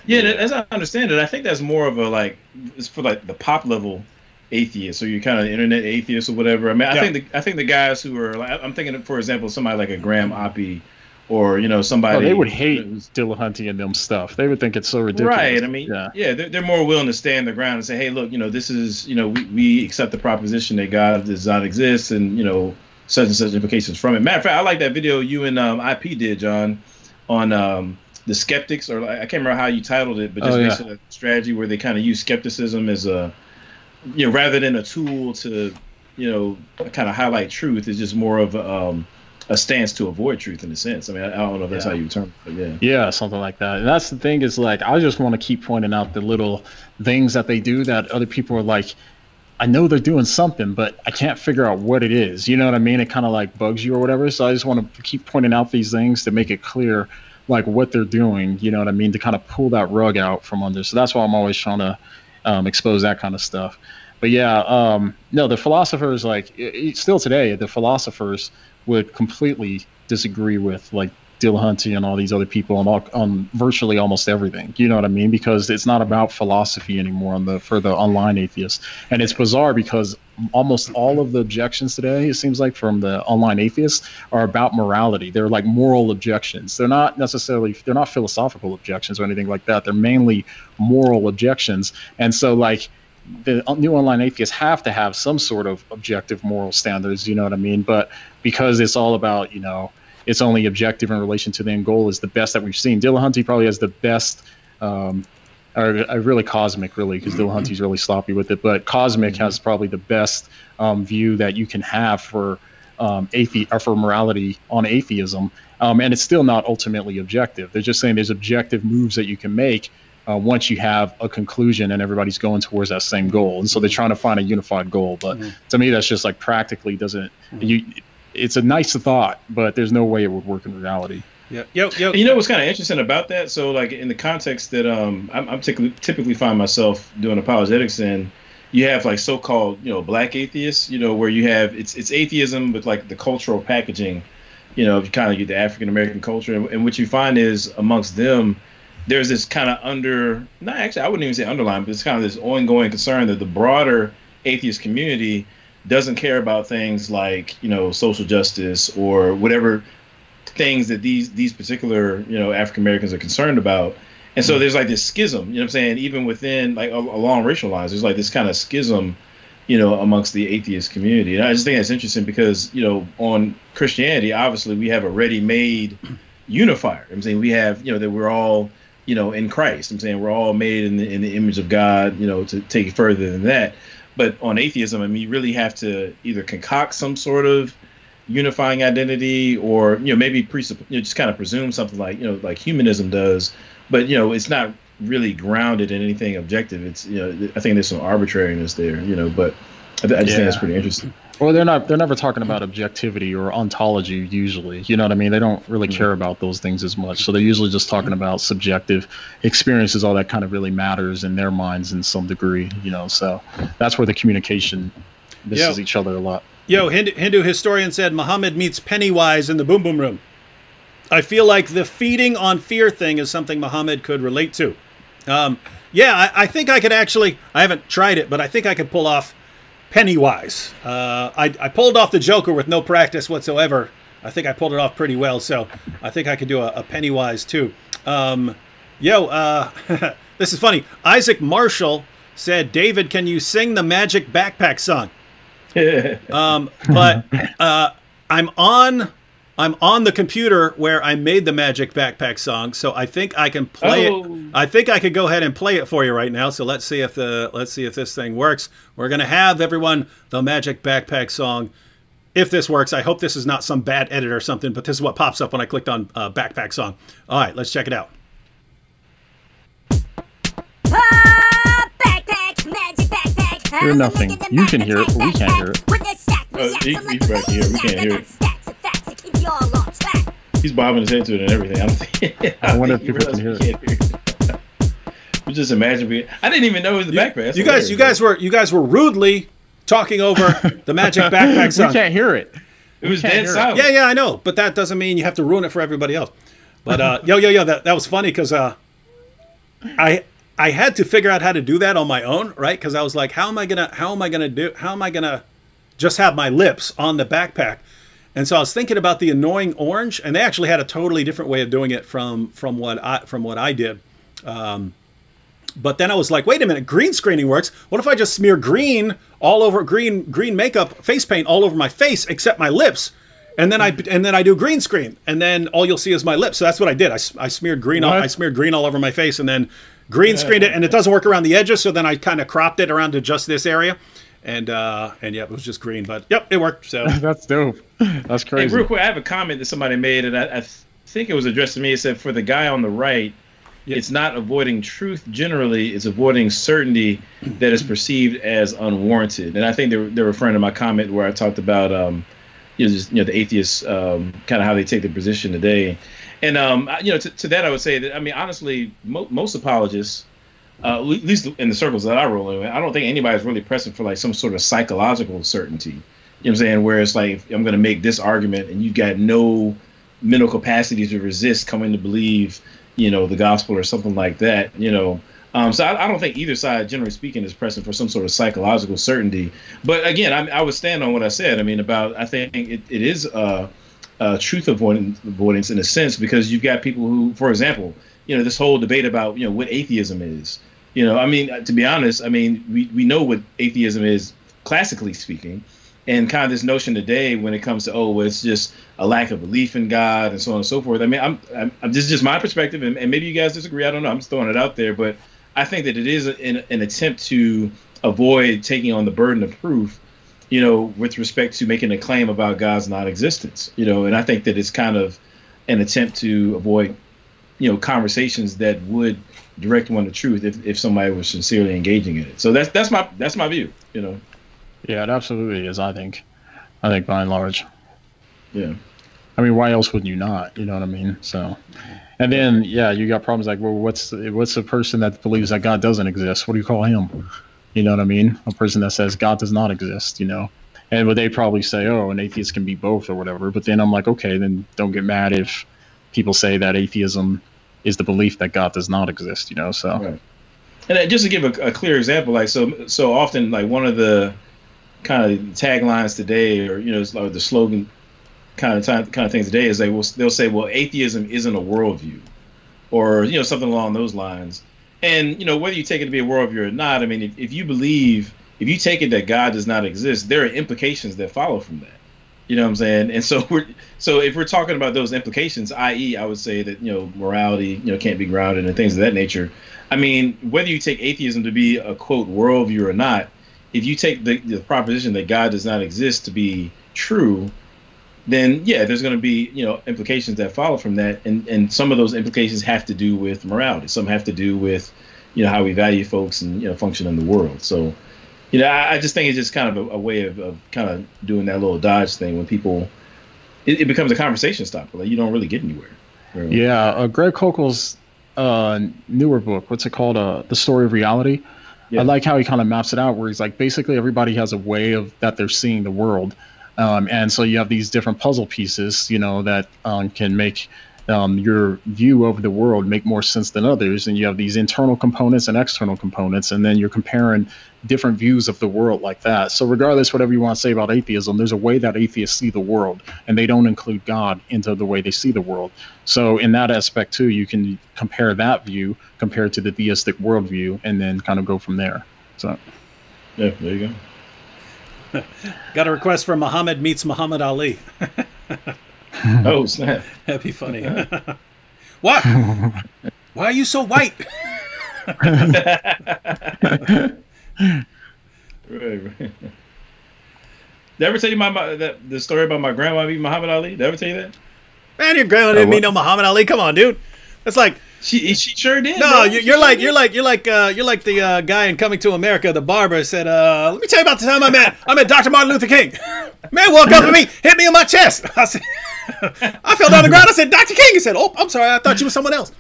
Yeah, as I understand it, I think that's more of a like it's for like the pop level atheists, or you're kind of internet atheists or whatever. I mean, I Yeah. think the I think the guys who are like I'm thinking, for example, somebody like a Graham Oppy, or you know somebody. Oh, they would hate Dillahunty and them stuff. They would think it's so ridiculous. Right. I mean, yeah. yeah, they're, they're more willing to stand the ground and say, hey, look, you know, this is, you know, we, we accept the proposition that God does not exist and, you know, such and such implications from it. Matter of fact, I like that video you and um, IP did, Jon, on um, the skeptics, or I can't remember how you titled it, but just Oh, yeah. basically a strategy where they kind of use skepticism as a, you know, rather than a tool to, you know, kind of highlight truth, it's just more of a, um, a stance to avoid truth in a sense. I mean, I, I don't know if that's Yeah. how you term it, but yeah. Yeah, something like that. And that's the thing is like I just want to keep pointing out the little things that they do that other people are like, I know they're doing something, but I can't figure out what it is. You know what I mean? It kind of like bugs you or whatever. So I just want to keep pointing out these things to make it clear, like what they're doing. You know what I mean? To kind of pull that rug out from under. So that's why I'm always trying to um, expose that kind of stuff. But yeah, um, no, the philosophers like i- i- still today, the philosophers would completely disagree with like Dillahunty and all these other people on all, on virtually almost everything. You know what I mean? Because it's not about philosophy anymore on the for the online atheists. And it's bizarre because almost all of the objections today, it seems like from the online atheists, are about morality. They're like moral objections. They're not necessarily they're not philosophical objections or anything like that. They're mainly moral objections. And so like the new online atheists have to have some sort of objective moral standards, you know what I mean? But because it's all about, you know, it's only objective in relation to the end goal is the best that we've seen. Dillahunty probably has the best, um, or uh, really cosmic, really, because Dillahunty's really sloppy with it. But cosmic has probably the best um, view that you can have for um, athe- or for morality on atheism, um, and it's still not ultimately objective. They're just saying there's objective moves that you can make uh, once you have a conclusion and everybody's going towards that same goal. And so they're trying to find a unified goal. But to me, that's just like practically doesn't you. It's a nice thought, but there's no way it would work in reality. Yeah. Yo, yo. You know what's kind of interesting about that? So, like in the context that um, I'm, I'm typically, typically find myself doing apologetics in, you have like so-called you know black atheists, you know, where you have it's it's atheism with like the cultural packaging, you know, if you kind of get the African American culture, and, and what you find is amongst them, there's this kind of under, not actually, I wouldn't even say underlying, but it's kind of this ongoing concern that the broader atheist community doesn't care about things like you know social justice or whatever things that these these particular you know African Americans are concerned about, And so mm-hmm. there's like this schism, you know what I'm saying? Even within like along racial lines, there's like this kind of schism, you know, amongst the atheist community. And I just think that's interesting because, you know, on Christianity, obviously we have a ready-made (clears throat) unifier. I'm saying we have, you know, that we're all, you know, in Christ. I'm saying we're all made in the, in the image of God, you know, to take it further than that. But on atheism, I mean, you really have to either concoct some sort of unifying identity or, you know, maybe presupp- you know, just kind of presume something like, you know, like humanism does. But, you know, it's not really grounded in anything objective. It's, you know, I think there's some arbitrariness there, you know, but I, th- I just yeah. think that's pretty interesting. Well, they're not. They're never talking about objectivity or ontology. Usually, you know what I mean. They don't really mm-hmm. care about those things as much. So they're usually just talking about subjective experiences. All that kind of really matters in their minds in some degree. You know, so that's where the communication misses Yo. each other a lot. Yo, Hindu, Hindu historian said Muhammad meets Pennywise in the Boom Boom Room. I feel like the feeding on fear thing is something Muhammad could relate to. Um, yeah, I, I think I could actually. I haven't tried it, but I think I could pull off Pennywise. Uh, I, I, pulled off the Joker with no practice whatsoever. I think I pulled it off pretty well, so I think I could do a, a Pennywise too. Um, yo, uh, (laughs) this is funny. Isaac Marshall said, "David, can you sing the Magic Backpack song?" (laughs) um, but uh, I'm on I'm on the computer where I made the Magic Backpack song, so I think I can play oh. it. I think I could go ahead and play it for you right now. So let's see if the let's see if this thing works. We're gonna have everyone the Magic Backpack song. If this works, I hope this is not some bad edit or something, but this is what pops up when I clicked on uh, Backpack song. All right, let's check it out. Hear nothing. You can hear it, but we can't hear it. Uh, he, he's back here. We can't hear it. He's bobbing his head to it and everything. I don't (laughs) think. I, I wonder if people can hear it. (laughs) We just imagine being. I didn't even know it was the backpack. you guys, you guys were you guys were rudely talking over (laughs) the magic backpack song. we can't hear it. It was dead silent. Yeah, yeah, I know, but that doesn't mean you have to ruin it for everybody else. But uh, yo, yo, yo, that that was funny because uh, I I had to figure out how to do that on my own, right? Because I was like, how am I gonna how am I gonna do how am I gonna just have my lips on the backpack? And so I was thinking about the annoying orange, and they actually had a totally different way of doing it from from what I from what I did. Um, but then I was like, wait a minute, green screening works. What if I just smear green all over green green makeup face paint all over my face except my lips? And then I and then I do green screen, and then all you'll see is my lips. So that's what I did. I, I smeared green. All, I smeared green all over my face, and then green screened it. And it doesn't work around the edges, so then I kind of cropped it around to just this area and uh, and yeah, it was just green, but yep, it worked. So (laughs) that's dope. That's crazy. Hey, real quick, I have a comment that somebody made, and I, I think it was addressed to me. It said, "For the guy on the right, yep. it's not avoiding truth generally; it's avoiding certainty that is perceived as unwarranted." And I think they are referring to my comment where I talked about, um, you know, just, you know, the atheists, um, kind of how they take their position today. And um, you know, to, to, that I would say that I mean, honestly, mo- most apologists uh, at least in the circles that I roll in, I don't think anybody's really pressing for like some sort of psychological certainty. You know what I'm saying? Where it's like I'm going to make this argument, and you've got no mental capacity to resist coming to believe, you know, the gospel or something like that. You know, um, so I, I, don't think either side, generally speaking, is pressing for some sort of psychological certainty. But again, I, I would stand on what I said. I mean, about I think it, it is uh, uh, truth avoidance, avoidance in a sense because you've got people who, for example, you know, this whole debate about you know what atheism is. You know, I mean, to be honest, I mean, we, we know what atheism is classically speaking, and kind of this notion today when it comes to oh, well, it's just a lack of belief in God and so on and so forth. I mean, I'm, I'm, I'm this is just my perspective, and, and, maybe you guys disagree. I don't know. I'm just throwing it out there, but I think that it is an, an attempt to avoid taking on the burden of proof, you know, with respect to making a claim about God's non-existence. You know, and I think that it's kind of an attempt to avoid, you know, conversations that would direct one to truth if, if somebody was sincerely engaging in it. So that's that's my that's my view. You know. Yeah, it absolutely is. I think. I think by and large. Yeah. I mean, why else would you not? You know what I mean? So, and then yeah, you got problems like, well, what's what's a person that believes that God doesn't exist? What do you call him? You know what I mean? A person that says God does not exist. You know, and would they probably say, oh, an atheist can be both or whatever? But then I'm like, okay, then don't get mad if people say that atheism is the belief that God does not exist. You know, so. Right. And uh, just to give a, a, clear example, like so, so often, like one of the kind of taglines today, or you know, it's like the slogan kind of time, kind of things today is they will they'll say, well, atheism isn't a worldview, or you know something along those lines. And you know whether you take it to be a worldview or not, I mean, if, if you believe, if you take it that God does not exist, there are implications that follow from that. You know what I'm saying? And so we're so if we're talking about those implications, i.e., I would say that you know morality, you know, can't be grounded and things of that nature. I mean, whether you take atheism to be a quote worldview or not, if you take the, the proposition that God does not exist to be true, then yeah, there's going to be you know implications that follow from that, and and some of those implications have to do with morality. Some have to do with you know how we value folks and you know function in the world. So you know, I, I just think it's just kind of a, a way of, of kind of doing that little dodge thing when people it, it becomes a conversation stopper. Like you don't really get anywhere. Really. Yeah, uh, Greg Koukl's uh, newer book, what's it called? Uh, the Story of Reality. Yeah. I like how he kind of maps it out, where he's like, basically everybody has a way of that they're seeing the world, um, and so you have these different puzzle pieces, you know, that um, can make um, your view of the world make more sense than others. And you have these internal components and external components, and then you're comparing different views of the world like that. So, regardless, whatever you want to say about atheism, there's a way that atheists see the world, and they don't include God into the way they see the world. So, in that aspect, too, you can compare that view compared to the theistic worldview, and then kind of go from there. So, yeah, there you go. (laughs) Got a request for Muhammad meets Muhammad Ali. (laughs) oh snap! That'd be funny. (laughs) what? Why are you so white? right, right. Did I ever tell you my, my that the story about my grandma meeting Muhammad Ali? Did I ever tell you that? Man, your grandma didn't uh, meet no Muhammad Ali. Come on, dude. That's like she she sure did. No, you're, you're like, you're like you're like uh, you're like the uh, guy in Coming to America. The barber said, uh, "Let me tell you about the time I met I met Dr. Martin Luther King. (laughs) Man walked up to me, hit me in my chest. (laughs) I said, (laughs) I fell down the ground. I said, Dr. King. He said, Oh, I'm sorry. I thought you were someone else.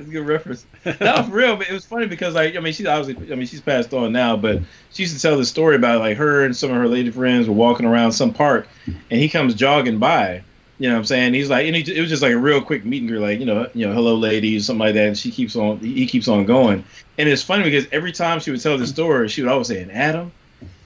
That's a good reference. No, for real. But it was funny because like I mean she's obviously I mean she's passed on now, but she used to tell the story about like her and some of her lady friends were walking around some park, and he comes jogging by. You know what I'm saying? He's like, and he, it was just like a real quick meet and greet, like you know, you know, hello ladies, something like that. And she keeps on, he keeps on going, and it's funny because every time she would tell the story, she would always say, "And Adam,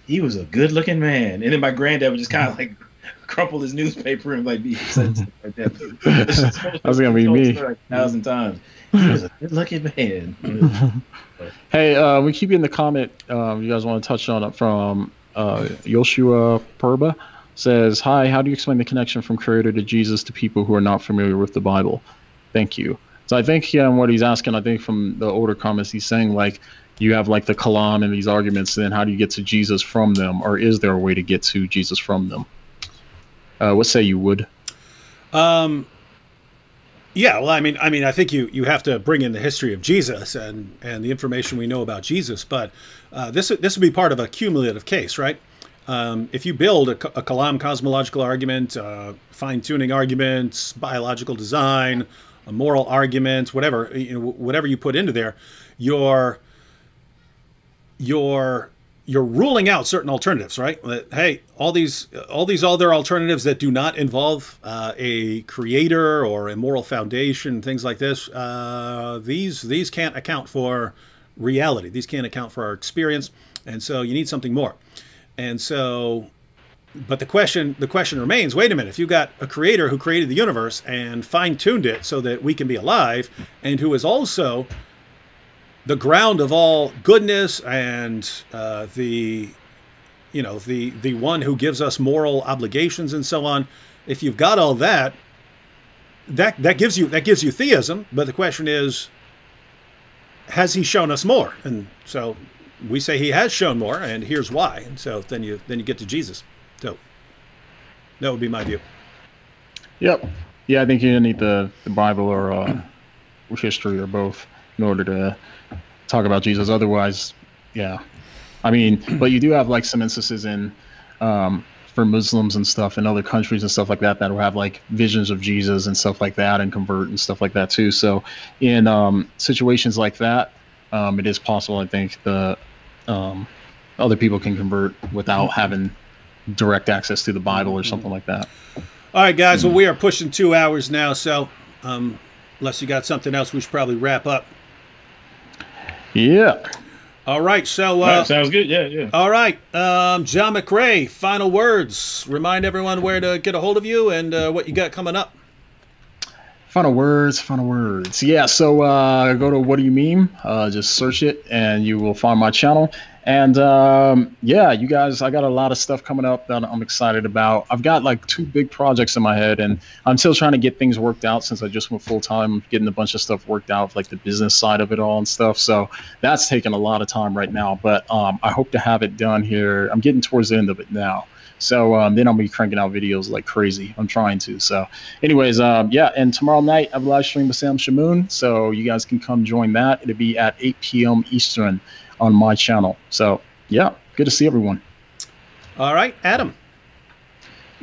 he was a good looking man," and then my granddad would just kind of like (laughs) crumple his newspaper and like be (laughs) like that. That's gonna be me like a thousand times. He was a good looking man. (laughs) hey, uh, we keep you in the comment. Um, you guys want to touch on it from uh, Yoshua Purba says, "Hi, how do you explain the connection from Creator to Jesus to people who are not familiar with the Bible? Thank you." So I think yeah, what he's asking, I think from the older comments, he's saying like you have like the Kalam and these arguments, and then how do you get to Jesus from them, or is there a way to get to Jesus from them? Uh, what say you would? Um, yeah, well, I mean, I mean, I think you you have to bring in the history of Jesus and and the information we know about Jesus, but uh, this this would be part of a cumulative case, right? Um, if you build a, a Kalam cosmological argument, uh, fine tuning arguments, biological design, a moral argument, whatever you know, whatever you put into there, you're you're you're ruling out certain alternatives, right? That, hey, all these all these other alternatives that do not involve uh, a creator or a moral foundation, things like this, uh, these these can't account for reality. These can't account for our experience, and so you need something more. And so, but the question the question remains: Wait a minute! If you've got a creator who created the universe and fine tuned it so that we can be alive, and who is also the ground of all goodness and uh, the you know the the one who gives us moral obligations and so on if you've got all that that that gives you that gives you theism but the question is has he shown us more and so we say he has shown more and here's why and so then you then you get to jesus so that would be my view yep yeah i think you need the the bible or uh, (clears throat) history or both in order to talk about Jesus. Otherwise, yeah. I mean, (clears throat) but you do have like some instances in um, for Muslims and stuff in other countries and stuff like that that will have like visions of Jesus and stuff like that and convert and stuff like that too. So in um, situations like that, um, it is possible. I think the um, other people can convert without having direct access to the Bible or something like that. All right, guys. Well, we are pushing two hours now, so um, unless you got something else, we should probably wrap up. Yeah. All right, so uh, right, sounds good. Yeah, yeah. All right, um, Jon McCray. Final words. Remind everyone where to get a hold of you and uh, what you got coming up. Final words, final words. Yeah, so uh, go to Whaddo You Meme? Uh, just search it and you will find my channel. And um, yeah, you guys, I got a lot of stuff coming up that I'm excited about. I've got like two big projects in my head, and I'm still trying to get things worked out since I just went full time, getting a bunch of stuff worked out, like the business side of it all and stuff. So that's taking a lot of time right now, but um, I hope to have it done here. I'm getting towards the end of it now. So um, then I'll be cranking out videos like crazy. I'm trying to. So, anyways, um, yeah. And tomorrow night I have a live stream with Sam Shamoun, so you guys can come join that. It'll be at 8 p.m. Eastern on my channel. So, yeah, good to see everyone. All right, Adam.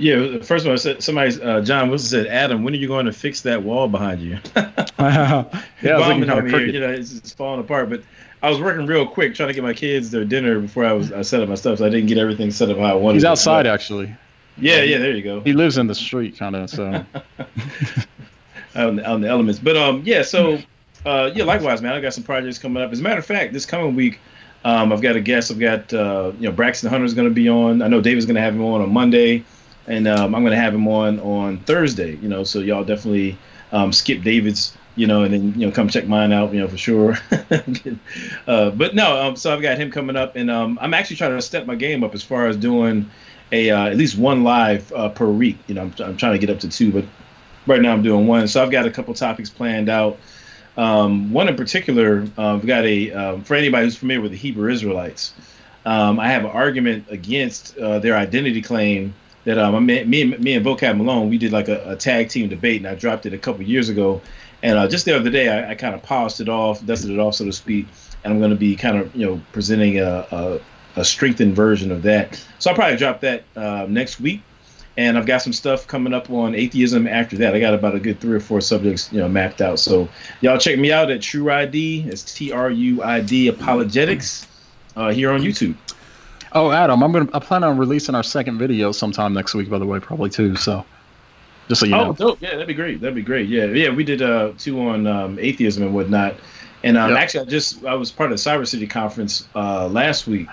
Yeah, first of all, somebody, uh, John Wilson said, Adam, when are you going to fix that wall behind you? (laughs) (laughs) yeah, bombing here, you know, it's, it's falling apart. But I was working real quick trying to get my kids their dinner before I was I set up my stuff, so I didn't get everything set up how I wanted. He's outside actually. Yeah, yeah, there you go. He lives in the street, kind of. So (laughs) out, in the, out in the elements, but um, yeah. So uh, yeah, likewise, man. I got some projects coming up. As a matter of fact, this coming week, um, I've got a guest. I've got uh, you know Braxton Hunter's going to be on. I know David's going to have him on on Monday, and um, I'm going to have him on on Thursday. You know, so y'all definitely um, skip David's you know, and then you know come check mine out, you know, for sure. (laughs) uh, but no, um, so I've got him coming up, and um, I'm actually trying to step my game up as far as doing a uh, at least one live uh, per week. You know, I'm, I'm, trying to get up to two, but right now I'm doing one. So I've got a couple topics planned out. Um, one in particular, uh, I've got a um, for anybody who's familiar with the Hebrew Israelites. Um, I have an argument against uh, their identity claim that um, me, me, me and Vocab Malone, we did like a, a, tag team debate, and I dropped it a couple years ago. And uh, just the other day, I, I kind of polished it off, dusted it off, so to speak. And I'm going to be kind of, you know, presenting a, a, a, strengthened version of that. So I'll probably drop that uh, next week. And I've got some stuff coming up on atheism after that. I got about a good three or four subjects, you know, mapped out. So y'all check me out at Tru-ID. It's T R U I D Apologetics uh, here on YouTube. Oh, Adam, I'm gonna I plan on releasing our second video sometime next week. By the way, probably too. So just so you oh, know. dope. Yeah, that'd be great. That'd be great. Yeah, yeah. We did uh, two on um, atheism and whatnot. And um, yep. actually, I just I was part of the Cyber City conference uh, last week,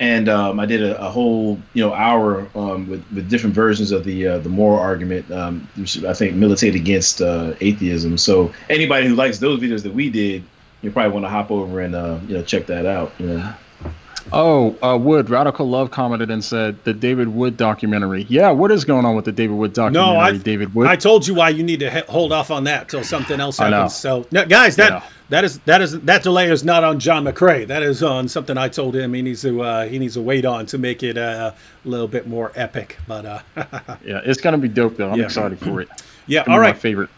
and um, I did a, a, whole you know hour um, with, with different versions of the uh, the moral argument. Um, which I think militate against uh, atheism. So anybody who likes those videos that we did, you probably want to hop over and uh, you know check that out. You know. Oh, uh, Wood Radical Love commented and said the David Wood documentary. Yeah, what is going on with the David Wood documentary? No, I, David Wood. I told you why you need to hold off on that till something else happens. So, no, guys, that yeah. that is that is that delay is not on Jon McCray. That is on something I told him he needs to uh, he needs to wait on to make it uh, a little bit more epic. But uh, (laughs) yeah, it's gonna be dope though. I'm yeah. excited for it. (clears throat) Yeah, all right. My favorite.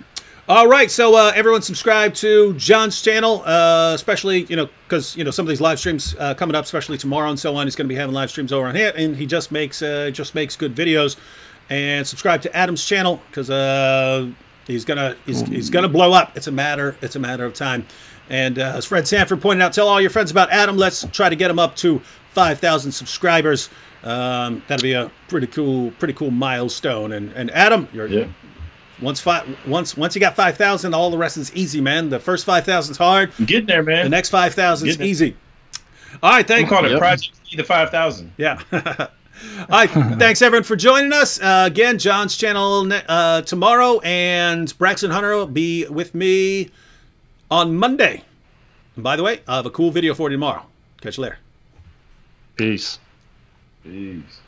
All right, so uh, everyone subscribe to Jon's channel, uh, especially you know because you know some of these live streams uh, coming up, especially tomorrow and so on. He's going to be having live streams over on here, and he just makes uh, just makes good videos. And subscribe to Adam's channel because uh, he's gonna he's, he's gonna blow up. It's a matter it's a matter of time. And uh, as Fred Sanford pointed out, tell all your friends about Adam. Let's try to get him up to 5,000 subscribers. Um, that'll be a pretty cool pretty cool milestone. And and Adam, you're yeah. Once five, once once you got five thousand, all the rest is easy, man. The first five thousand is hard. I'm getting there, man. The next five thousand is easy. All right, thank. I'm calling it Project the five thousand. Yeah. (laughs) all right, thanks everyone for joining us uh, again. Jon's channel uh, tomorrow, and Braxton Hunter will be with me on Monday. And by the way, I have a cool video for you tomorrow. Catch you later. Peace. Peace.